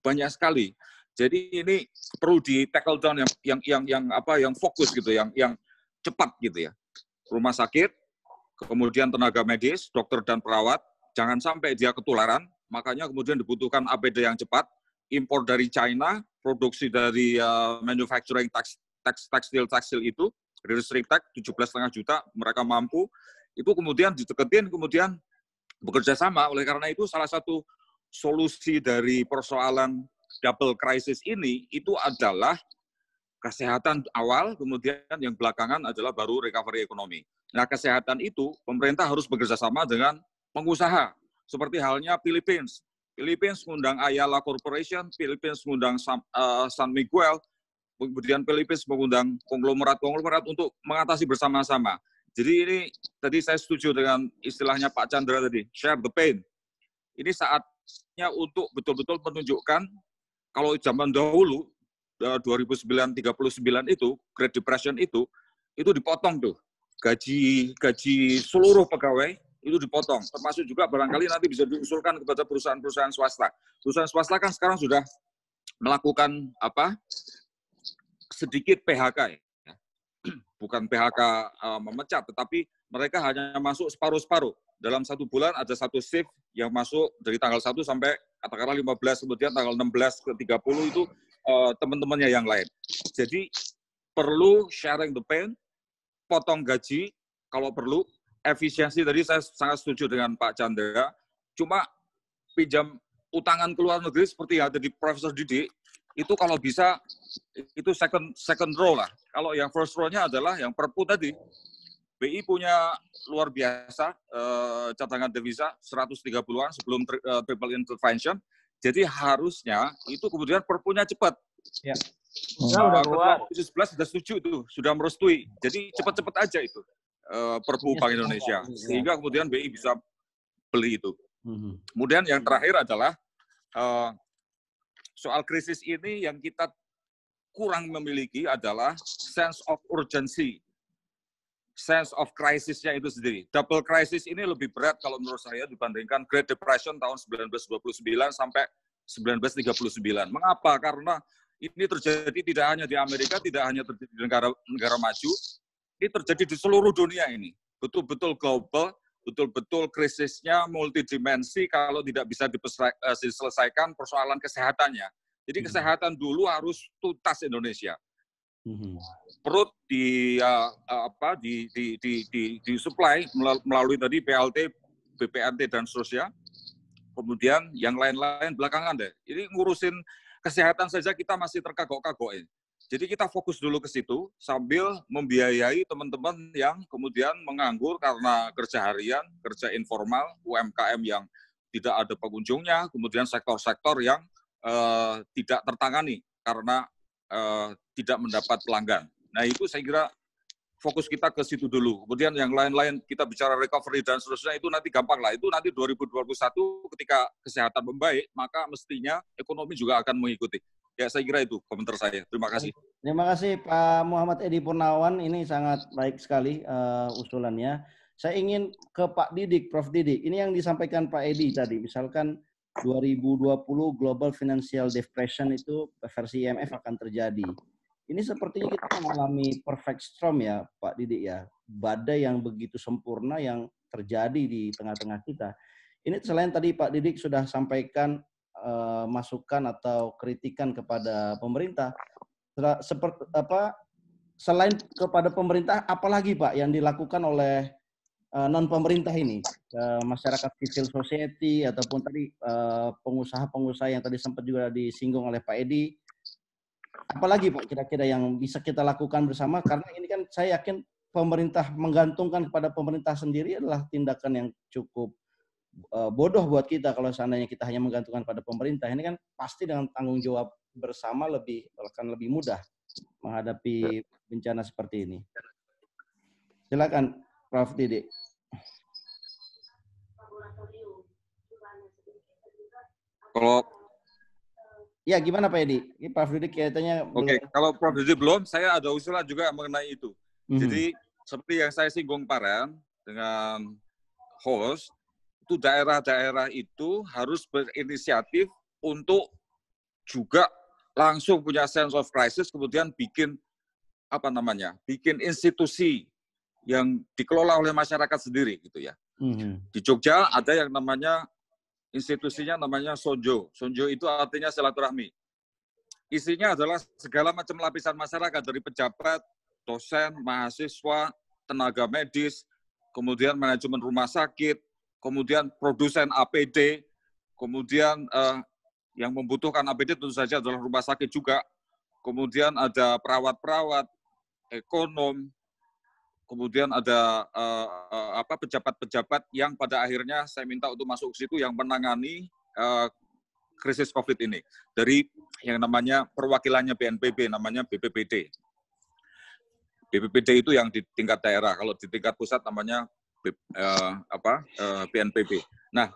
banyak sekali. Jadi ini perlu di tackle down yang yang yang, yang apa yang fokus gitu, yang yang cepat gitu ya. Rumah sakit kemudian tenaga medis, dokter dan perawat, jangan sampai dia ketularan, makanya kemudian dibutuhkan APD yang cepat, impor dari China, produksi dari uh, manufacturing teks, teks, tekstil tekstil itu, restricted 17,5 juta, mereka mampu, itu kemudian diteketin, kemudian bekerja sama. Oleh karena itu salah satu solusi dari persoalan double crisis ini itu adalah kesehatan awal, kemudian yang belakangan adalah baru recovery ekonomi. Nah, kesehatan itu pemerintah harus bekerja sama dengan pengusaha. Seperti halnya Philippines. Philippines mengundang Ayala Corporation, Philippines mengundang uh, San Miguel, kemudian Philippines mengundang konglomerat-konglomerat untuk mengatasi bersama-sama. Jadi ini tadi saya setuju dengan istilahnya Pak Chandra tadi, share the pain. Ini saatnya untuk betul-betul menunjukkan kalau zaman dahulu 2009 39 itu Great Depression itu itu dipotong tuh gaji gaji seluruh pegawai itu dipotong, termasuk juga barangkali nanti bisa diusulkan kepada perusahaan-perusahaan swasta. Perusahaan swasta kan sekarang sudah melakukan apa sedikit PHK ya. bukan PHK uh, memecat, tetapi mereka hanya masuk separuh-separuh. Dalam satu bulan ada satu shift yang masuk dari tanggal 1 sampai katakanlah 15, kemudian tanggal 16 ke 30 itu uh, teman-temannya yang lain. Jadi perlu sharing the pain, potong gaji kalau perlu, efisiensi tadi saya sangat setuju dengan Pak Chandra. Cuma pinjam utangan ke luar negeri seperti yang ada di Profesor Didi, itu kalau bisa itu second second row lah. Kalau yang first row-nya adalah yang perpu tadi. BI punya luar biasa eh, cadangan devisa 130-an sebelum tri, eh, triple intervention. Jadi harusnya itu kemudian perpunya cepat. Ya. Sudah udah keluar. 11 sudah setuju itu, sudah merestui. Jadi cepat-cepat aja itu uh, Perpu Bank Indonesia sehingga kemudian BI bisa beli itu. Mhm. Kemudian yang terakhir adalah uh, soal krisis ini yang kita kurang memiliki adalah sense of urgency, sense of crisisnya itu sendiri. Double crisis ini lebih berat kalau menurut saya dibandingkan Great Depression tahun 1929 sampai 1939. Mengapa? Karena ini terjadi tidak hanya di Amerika, tidak hanya terjadi di negara negara maju, ini terjadi di seluruh dunia ini. betul-betul global, betul-betul krisisnya multidimensi kalau tidak bisa eh, diselesaikan persoalan kesehatannya. Jadi hmm. kesehatan dulu harus tuntas Indonesia. Hmm. Perut di uh, apa di di di di, di supply melalui tadi PLT, BPNT dan seterusnya. Kemudian yang lain-lain belakangan deh. Ini ngurusin kesehatan saja kita masih terkagok-kagok ini. Jadi kita fokus dulu ke situ sambil membiayai teman-teman yang kemudian menganggur karena kerja harian, kerja informal, UMKM yang tidak ada pengunjungnya, kemudian sektor-sektor yang uh, tidak tertangani karena uh, tidak mendapat pelanggan. Nah itu saya kira fokus kita ke situ dulu. Kemudian yang lain-lain kita bicara recovery dan seterusnya itu nanti gampang lah. Itu nanti 2021 ketika kesehatan membaik, maka mestinya ekonomi juga akan mengikuti. Ya, saya kira itu komentar saya. Terima kasih. Terima kasih Pak Muhammad Edi Purnawan. Ini sangat baik sekali uh, usulannya. Saya ingin ke Pak Didik, Prof. Didik. Ini yang disampaikan Pak Edi tadi. Misalkan 2020 Global Financial Depression itu versi IMF akan terjadi. Ini sepertinya kita mengalami perfect storm ya Pak Didik ya. Badai yang begitu sempurna yang terjadi di tengah-tengah kita. Ini selain tadi Pak Didik sudah sampaikan uh, masukan atau kritikan kepada pemerintah seperti apa selain kepada pemerintah apalagi Pak yang dilakukan oleh uh, eh, non pemerintah ini uh, masyarakat civil society ataupun tadi pengusaha-pengusaha yang tadi sempat juga disinggung oleh Pak Edi apalagi Pak kira-kira yang bisa kita lakukan bersama karena ini kan saya yakin pemerintah menggantungkan kepada pemerintah sendiri adalah tindakan yang cukup uh, bodoh buat kita kalau seandainya kita hanya menggantungkan pada pemerintah. Ini kan pasti dengan tanggung jawab bersama lebih akan lebih mudah menghadapi bencana seperti ini. Silakan Prof. Didi. Kalau Ya, gimana Pak Edi? Ini Prof. Didi kayaknya Oke, okay. kalau Prof. Didi belum, saya ada usulan juga mengenai itu. Mm -hmm. Jadi, seperti yang saya singgung kemarin dengan host, itu daerah-daerah itu harus berinisiatif untuk juga langsung punya sense of crisis, kemudian bikin apa namanya, bikin institusi yang dikelola oleh masyarakat sendiri gitu ya. Mm-hmm. Di Jogja ada yang namanya institusinya namanya Sonjo. Sonjo itu artinya silaturahmi. Isinya adalah segala macam lapisan masyarakat dari pejabat, dosen, mahasiswa, tenaga medis, kemudian manajemen rumah sakit, kemudian produsen APD, kemudian uh, yang membutuhkan APD tentu saja adalah rumah sakit juga, kemudian ada perawat-perawat, ekonom, kemudian ada uh, apa pejabat-pejabat yang pada akhirnya saya minta untuk masuk ke situ yang menangani uh, krisis COVID ini dari yang namanya perwakilannya BNPB namanya BPPD. BPPD itu yang di tingkat daerah, kalau di tingkat pusat namanya uh, apa uh, BNPB. Nah,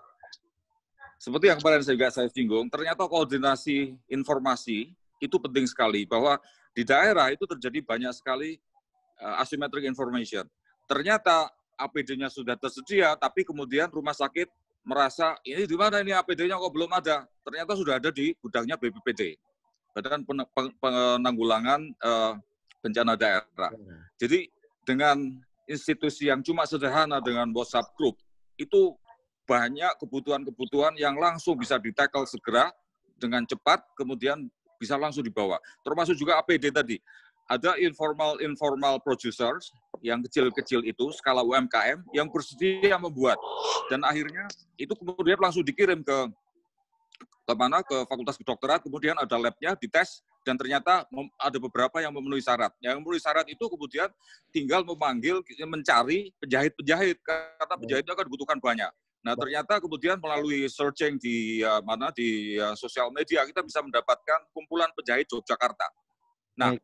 seperti yang kemarin saya juga saya singgung, ternyata koordinasi informasi itu penting sekali bahwa di daerah itu terjadi banyak sekali uh, asymmetric information. Ternyata APD-nya sudah tersedia, tapi kemudian rumah sakit merasa ini di mana ini APD-nya kok belum ada. Ternyata sudah ada di gudangnya BPPD, Badan Penanggulangan uh, Bencana Daerah. Jadi dengan institusi yang cuma sederhana dengan WhatsApp group, itu banyak kebutuhan-kebutuhan yang langsung bisa ditackle segera dengan cepat, kemudian bisa langsung dibawa. Termasuk juga APD tadi. Ada informal-informal producers yang kecil-kecil itu, skala UMKM, yang bersedia membuat. Dan akhirnya itu kemudian langsung dikirim ke ke mana ke fakultas kedokteran, kemudian ada labnya, dites, dan ternyata ada beberapa yang memenuhi syarat. Yang memenuhi syarat itu kemudian tinggal memanggil, mencari penjahit-penjahit karena penjahit itu akan dibutuhkan banyak. Nah ternyata kemudian melalui searching di uh, mana di uh, sosial media kita bisa mendapatkan kumpulan penjahit Yogyakarta. Nah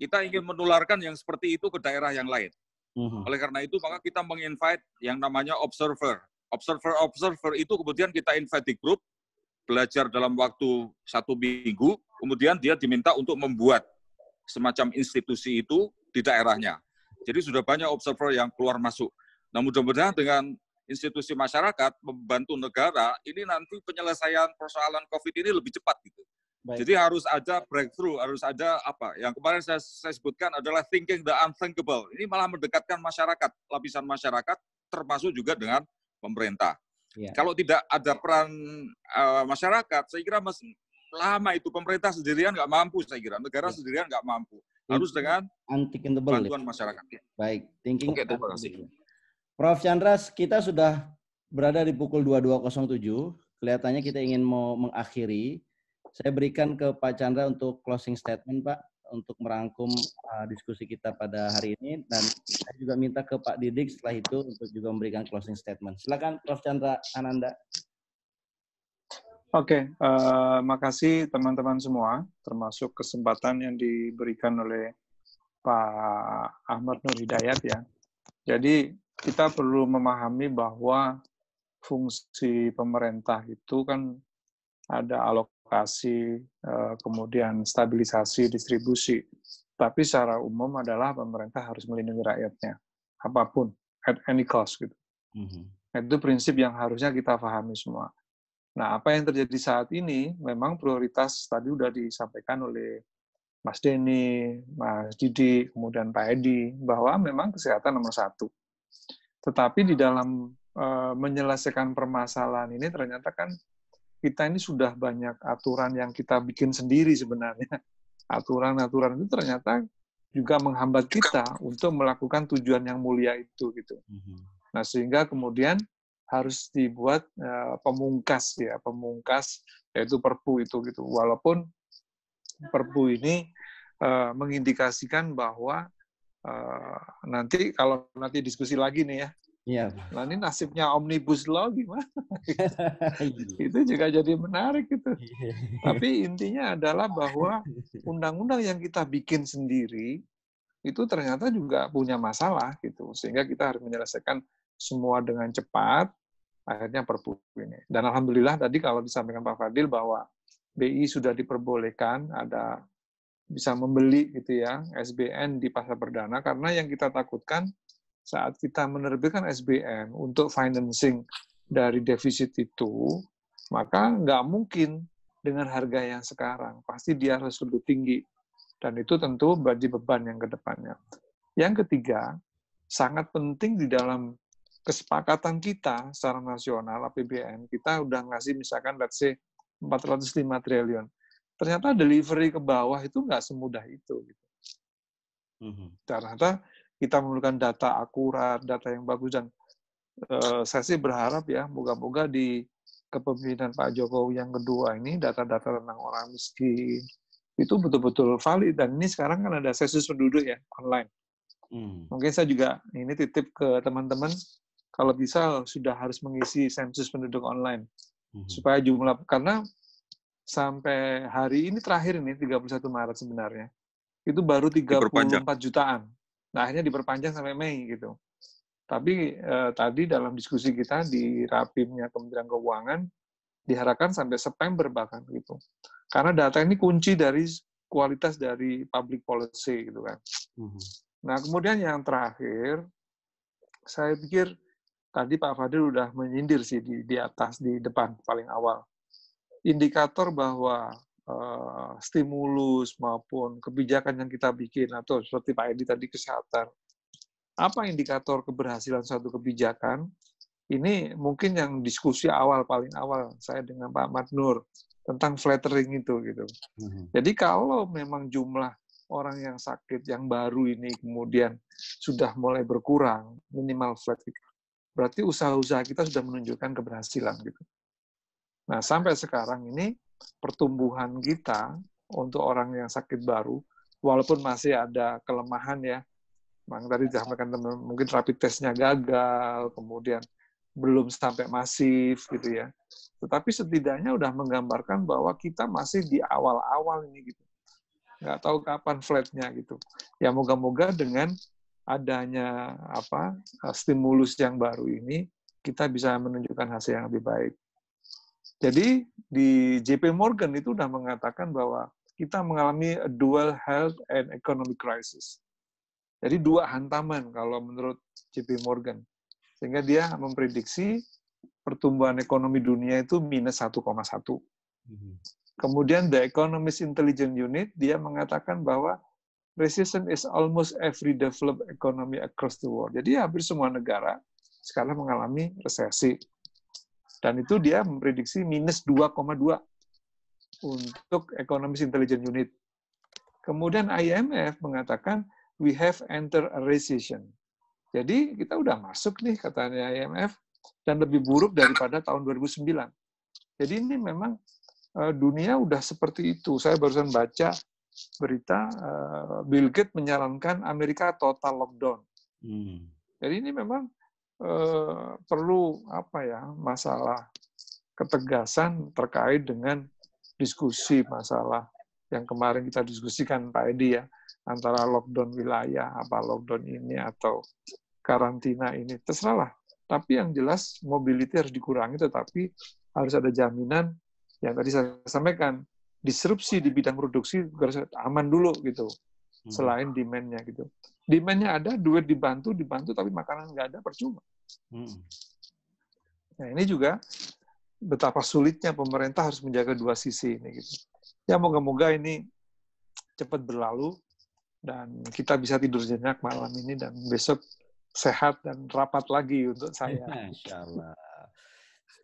kita ingin menularkan yang seperti itu ke daerah yang lain. Uh-huh. Oleh karena itu maka kita menginvite yang namanya observer. Observer-observer itu kemudian kita invite di grup belajar dalam waktu satu minggu kemudian dia diminta untuk membuat semacam institusi itu di daerahnya. Jadi sudah banyak observer yang keluar masuk. Nah mudah-mudahan dengan institusi masyarakat membantu negara, ini nanti penyelesaian persoalan COVID ini lebih cepat gitu. Baik. Jadi harus ada breakthrough, harus ada apa? Yang kemarin saya, saya sebutkan adalah thinking the unthinkable. Ini malah mendekatkan masyarakat, lapisan masyarakat, termasuk juga dengan pemerintah. Ya. Kalau tidak ada peran uh, masyarakat, saya kira masih lama itu pemerintah sendirian nggak mampu, saya kira negara ya. sendirian nggak mampu. Harus dengan bantuan masyarakat. Baik, thinking. Oke, terima kasih. Prof. Chandra, kita sudah berada di pukul 22.07. Kelihatannya kita ingin mau mengakhiri. Saya berikan ke Pak Chandra untuk closing statement, Pak, untuk merangkum uh, diskusi kita pada hari ini. Dan saya juga minta ke Pak Didik setelah itu untuk juga memberikan closing statement. Silakan, Prof. Chandra Ananda. Oke, okay, uh, makasih teman-teman semua, termasuk kesempatan yang diberikan oleh Pak Ahmad Nur Hidayat ya. Jadi kita perlu memahami bahwa fungsi pemerintah itu kan ada alokasi, eh, kemudian stabilisasi, distribusi. Tapi secara umum adalah pemerintah harus melindungi rakyatnya, apa pun, at any cost. Gitu. Mm-hmm. Itu prinsip yang harusnya kita pahami semua. Nah, apa yang terjadi saat ini memang prioritas tadi sudah disampaikan oleh Mas Denny, Mas Didi, kemudian Pak Edi, bahwa memang kesehatan nomor satu. Tetapi di dalam Eh, menyelesaikan permasalahan ini ternyata kan kita ini sudah banyak aturan yang kita bikin sendiri sebenarnya. Aturan-aturan itu ternyata juga menghambat kita untuk melakukan tujuan yang mulia itu gitu. Mhm. Nah sehingga kemudian harus dibuat uh, pemungkas ya pemungkas yaitu perpu itu gitu. Walaupun perpu ini uh, mengindikasikan bahwa uh, nanti kalau nanti diskusi lagi nih ya Iya. Nah ini nasibnya omnibus law gimana? itu juga jadi menarik itu. Iya. Tapi intinya adalah bahwa undang-undang yang kita bikin sendiri itu ternyata juga punya masalah gitu, sehingga kita harus menyelesaikan semua dengan cepat. Akhirnya perpu ini. Dan alhamdulillah tadi kalau disampaikan Pak Fadil bahwa BI sudah diperbolehkan ada bisa membeli gitu ya SBN di pasar perdana karena yang kita takutkan saat kita menerbitkan SBN untuk financing dari defisit itu, maka nggak mungkin dengan harga yang sekarang. Pasti dia harus lebih tinggi. Dan itu tentu bagi beban yang ke depannya. Yang ketiga, sangat penting di dalam kesepakatan kita secara nasional APBN, kita udah ngasih misalkan let's say 405 triliun. Ternyata delivery ke bawah itu nggak semudah itu. Gitu. Mm -hmm. Ternyata kita memerlukan data akurat, data yang bagus dan uh, saya sih berharap ya, moga-moga di kepemimpinan Pak Jokowi yang kedua ini data-data tentang orang miskin itu betul-betul valid dan ini sekarang kan ada sensus penduduk ya online. Hmm. Mungkin saya juga ini titip ke teman-teman kalau bisa sudah harus mengisi sensus penduduk online hmm. supaya jumlah karena sampai hari ini terakhir ini 31 Maret sebenarnya itu baru 34 jutaan Nah, akhirnya diperpanjang sampai Mei gitu. Tapi eh, tadi dalam diskusi kita di rapimnya Kementerian Keuangan diharapkan sampai September bahkan gitu. Karena data ini kunci dari kualitas dari public policy gitu kan. Mm-hmm. Nah, kemudian yang terakhir saya pikir tadi Pak Fadil udah menyindir sih di di atas di depan paling awal. Indikator bahwa uh, stimulus maupun kebijakan yang kita bikin atau seperti Pak Edi tadi kesehatan. Apa indikator keberhasilan suatu kebijakan? Ini mungkin yang diskusi awal paling awal saya dengan Pak Madnur tentang flattering itu gitu. Mm-hmm. Jadi kalau memang jumlah orang yang sakit yang baru ini kemudian sudah mulai berkurang minimal flat berarti usaha-usaha kita sudah menunjukkan keberhasilan gitu. Nah sampai sekarang ini pertumbuhan kita untuk orang yang sakit baru, walaupun masih ada kelemahan ya, Mang tadi disampaikan teman mungkin rapid testnya gagal, kemudian belum sampai masif gitu ya. Tetapi setidaknya udah menggambarkan bahwa kita masih di awal-awal ini gitu. Nggak tahu kapan flatnya gitu. Ya moga-moga dengan adanya apa stimulus yang baru ini kita bisa menunjukkan hasil yang lebih baik. Jadi di JP Morgan itu sudah mengatakan bahwa kita mengalami a dual health and economic crisis. Jadi dua hantaman kalau menurut JP Morgan. Sehingga dia memprediksi pertumbuhan ekonomi dunia itu minus 1,1. Mhm. Kemudian The Economist Intelligence Unit, dia mengatakan bahwa recession is almost every developed economy across the world. Jadi hampir semua negara sekarang mengalami resesi. Dan itu dia memprediksi minus 2,2 untuk Economist Intelligence Unit. Kemudian IMF mengatakan we have entered a recession. Jadi kita udah masuk nih katanya IMF dan lebih buruk daripada tahun 2009. Jadi ini memang Eh, dunia udah seperti itu. Saya barusan baca berita uh, Bill Gates menyarankan Amerika total lockdown. Hmm. Jadi ini memang uh, perlu apa ya masalah ketegasan terkait dengan diskusi masalah yang kemarin kita diskusikan Pak Edi ya antara lockdown wilayah apa lockdown ini atau karantina ini terserahlah. Tapi yang jelas mobility harus dikurangi tetapi harus ada jaminan yang tadi saya sampaikan disrupsi di bidang produksi harus aman dulu gitu hmm. selain demandnya gitu demandnya ada duit dibantu dibantu tapi makanan nggak ada percuma hmm. nah ini juga betapa sulitnya pemerintah harus menjaga dua sisi ini gitu ya moga-moga ini cepat berlalu dan kita bisa tidur nyenyak malam ini dan besok sehat dan rapat lagi untuk saya. Insya Allah.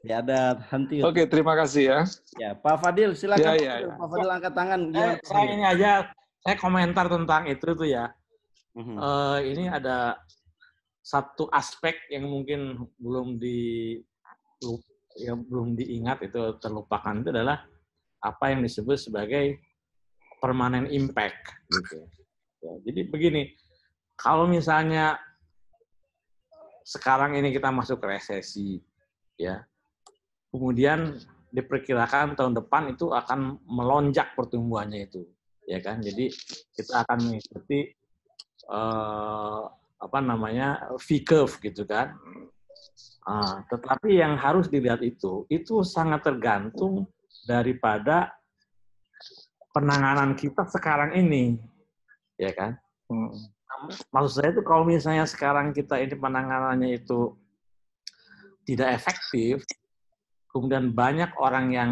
Ya ada henti. Oke, terima kasih ya. Ya, Pak Fadil silakan. Ya, ya, ya. Pak Fadil angkat tangan. Eh, saya ini aja, saya komentar tentang itu tuh ya. Mm-hmm. Uh, ini ada satu aspek yang mungkin belum di ya belum diingat itu terlupakan itu adalah apa yang disebut sebagai permanent impact gitu. Ya, jadi begini, kalau misalnya sekarang ini kita masuk resesi, ya kemudian diperkirakan tahun depan itu akan melonjak pertumbuhannya itu ya kan jadi kita akan mengikuti uh, apa namanya V curve gitu kan uh, tetapi yang harus dilihat itu itu sangat tergantung daripada penanganan kita sekarang ini ya kan hmm. maksud saya itu kalau misalnya sekarang kita ini penanganannya itu tidak efektif kemudian banyak orang yang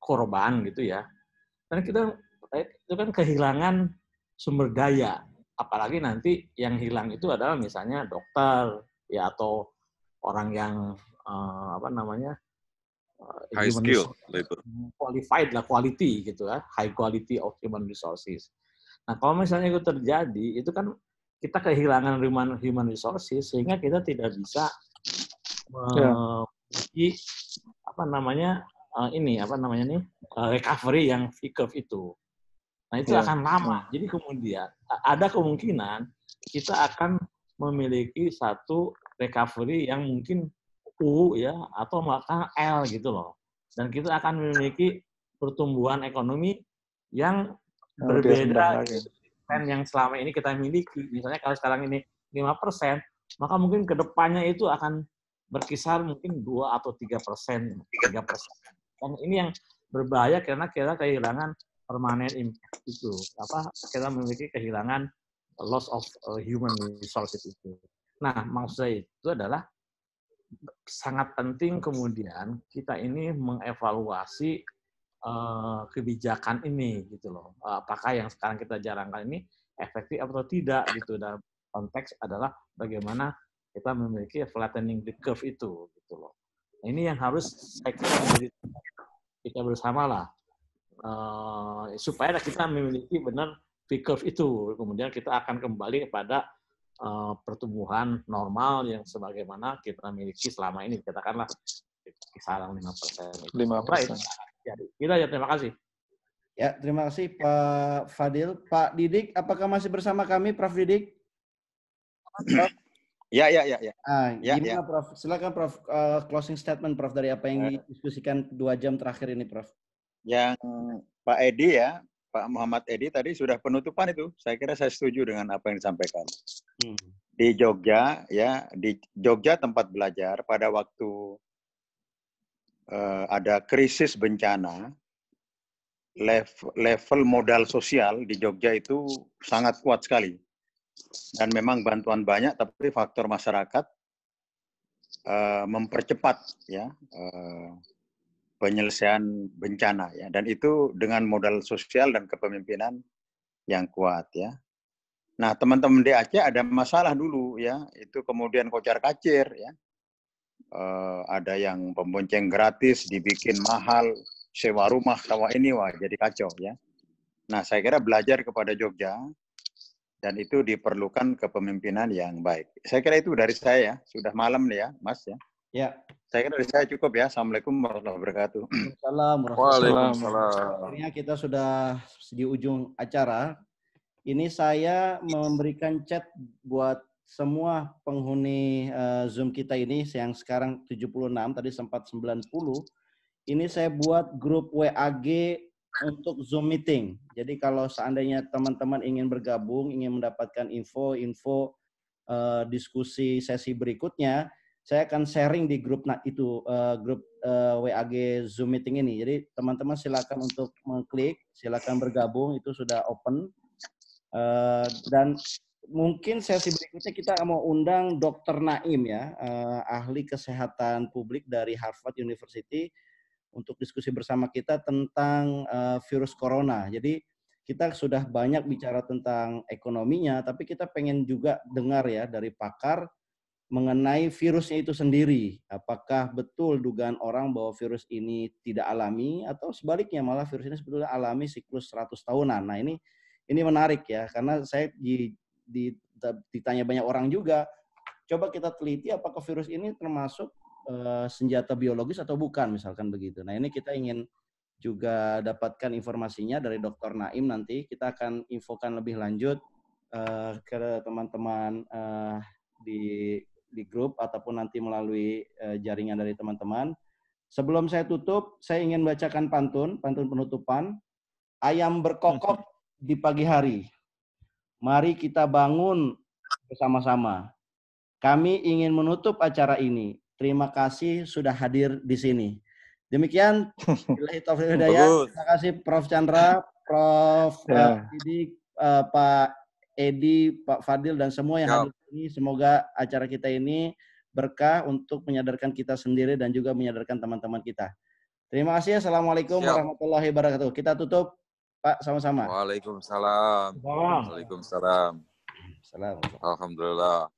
korban gitu ya. Dan kita itu kan kehilangan sumber daya. Apalagi nanti yang hilang itu adalah misalnya dokter ya atau orang yang uh, apa namanya uh, high skill labor qualified lah quality gitu ya high quality of human resources. Nah kalau misalnya itu terjadi itu kan kita kehilangan human human resources sehingga kita tidak bisa yeah apa namanya uh, ini apa namanya nih uh, recovery yang V curve itu. Nah itu yeah. akan lama. Jadi kemudian ada kemungkinan kita akan memiliki satu recovery yang mungkin U ya atau bahkan L gitu loh. Dan kita akan memiliki pertumbuhan ekonomi yang berbeda dengan yang selama ini kita miliki. Misalnya kalau sekarang ini 5%, maka mungkin ke depannya itu akan berkisar mungkin dua atau tiga persen, tiga persen. Dan ini yang berbahaya karena kita kehilangan permanent itu. Apa kita memiliki kehilangan loss of uh, human resources itu. Nah, maksud saya itu adalah sangat penting kemudian kita ini mengevaluasi uh, kebijakan ini gitu loh. Apakah yang sekarang kita jarangkan ini efektif atau tidak gitu dalam konteks adalah bagaimana kita memiliki flattening the curve itu gitu loh. Nah, ini yang harus kita bersama lah uh, supaya kita memiliki benar V curve itu kemudian kita akan kembali kepada uh, pertumbuhan normal yang sebagaimana kita miliki selama ini katakanlah kisaran lima persen. Lima persen. Kita ya terima kasih. Ya, terima kasih Pak Fadil. Pak Didik, apakah masih bersama kami, Prof. Didik? Ya, ya, ya, ya. Ah, ya, gimana, ya. Prof? Silakan, Prof. Uh, closing statement, Prof. Dari apa yang didiskusikan dua jam terakhir ini, Prof. Yang Pak Edi ya, Pak Muhammad Edi tadi sudah penutupan itu. Saya kira saya setuju dengan apa yang disampaikan. Hmm. Di Jogja, ya, di Jogja tempat belajar pada waktu uh, ada krisis bencana, level, level modal sosial di Jogja itu sangat kuat sekali dan memang bantuan banyak tapi faktor masyarakat uh, mempercepat ya uh, penyelesaian bencana ya dan itu dengan modal sosial dan kepemimpinan yang kuat ya. Nah, teman-teman di Aceh ada masalah dulu ya, itu kemudian kocar kacir ya. Uh, ada yang pembonceng gratis dibikin mahal, sewa rumah tawa ini wah jadi kacau ya. Nah, saya kira belajar kepada Jogja dan itu diperlukan kepemimpinan yang baik. Saya kira itu dari saya ya. Sudah malam nih ya, Mas ya. Ya. Saya kira dari saya cukup ya. Assalamualaikum warahmatullahi wabarakatuh. Waalaikumsalam. Akhirnya kita sudah di ujung acara. Ini saya memberikan chat buat semua penghuni uh, Zoom kita ini yang sekarang 76, tadi sempat 90. Ini saya buat grup WAG untuk Zoom meeting. Jadi kalau seandainya teman-teman ingin bergabung, ingin mendapatkan info-info uh, diskusi sesi berikutnya, saya akan sharing di grup nah, itu uh, grup uh, WAG Zoom meeting ini. Jadi teman-teman silakan untuk mengklik, silakan bergabung, itu sudah open. Uh, dan mungkin sesi berikutnya kita mau undang Dr. Naim ya, uh, ahli kesehatan publik dari Harvard University untuk diskusi bersama kita tentang uh, virus corona. Jadi kita sudah banyak bicara tentang ekonominya, tapi kita pengen juga dengar ya dari pakar mengenai virusnya itu sendiri. Apakah betul dugaan orang bahwa virus ini tidak alami atau sebaliknya malah virus ini sebetulnya alami siklus 100 tahunan. Nah ini ini menarik ya karena saya di, di, ditanya banyak orang juga. Coba kita teliti apakah virus ini termasuk uh, senjata biologis atau bukan misalkan begitu. Nah ini kita ingin juga dapatkan informasinya dari Dr. Naim nanti kita akan infokan lebih lanjut uh, ke teman-teman uh, di di grup ataupun nanti melalui uh, jaringan dari teman-teman. Sebelum saya tutup, saya ingin bacakan pantun, pantun penutupan. Ayam berkokok di pagi hari. Mari kita bangun bersama-sama. Kami ingin menutup acara ini Terima kasih sudah hadir di sini. Demikian, Terima kasih Prof. Chandra, Prof. Ya. Didik, uh, Pak Edi, Pak Fadil, dan semua yang ya. hadir ini. Semoga acara kita ini berkah untuk menyadarkan kita sendiri dan juga menyadarkan teman-teman kita. Terima kasih. Assalamualaikum Siap. warahmatullahi wabarakatuh. Kita tutup, Pak, sama-sama. Waalaikumsalam. Waalaikumsalam. Waalaikumsalam. Alhamdulillah.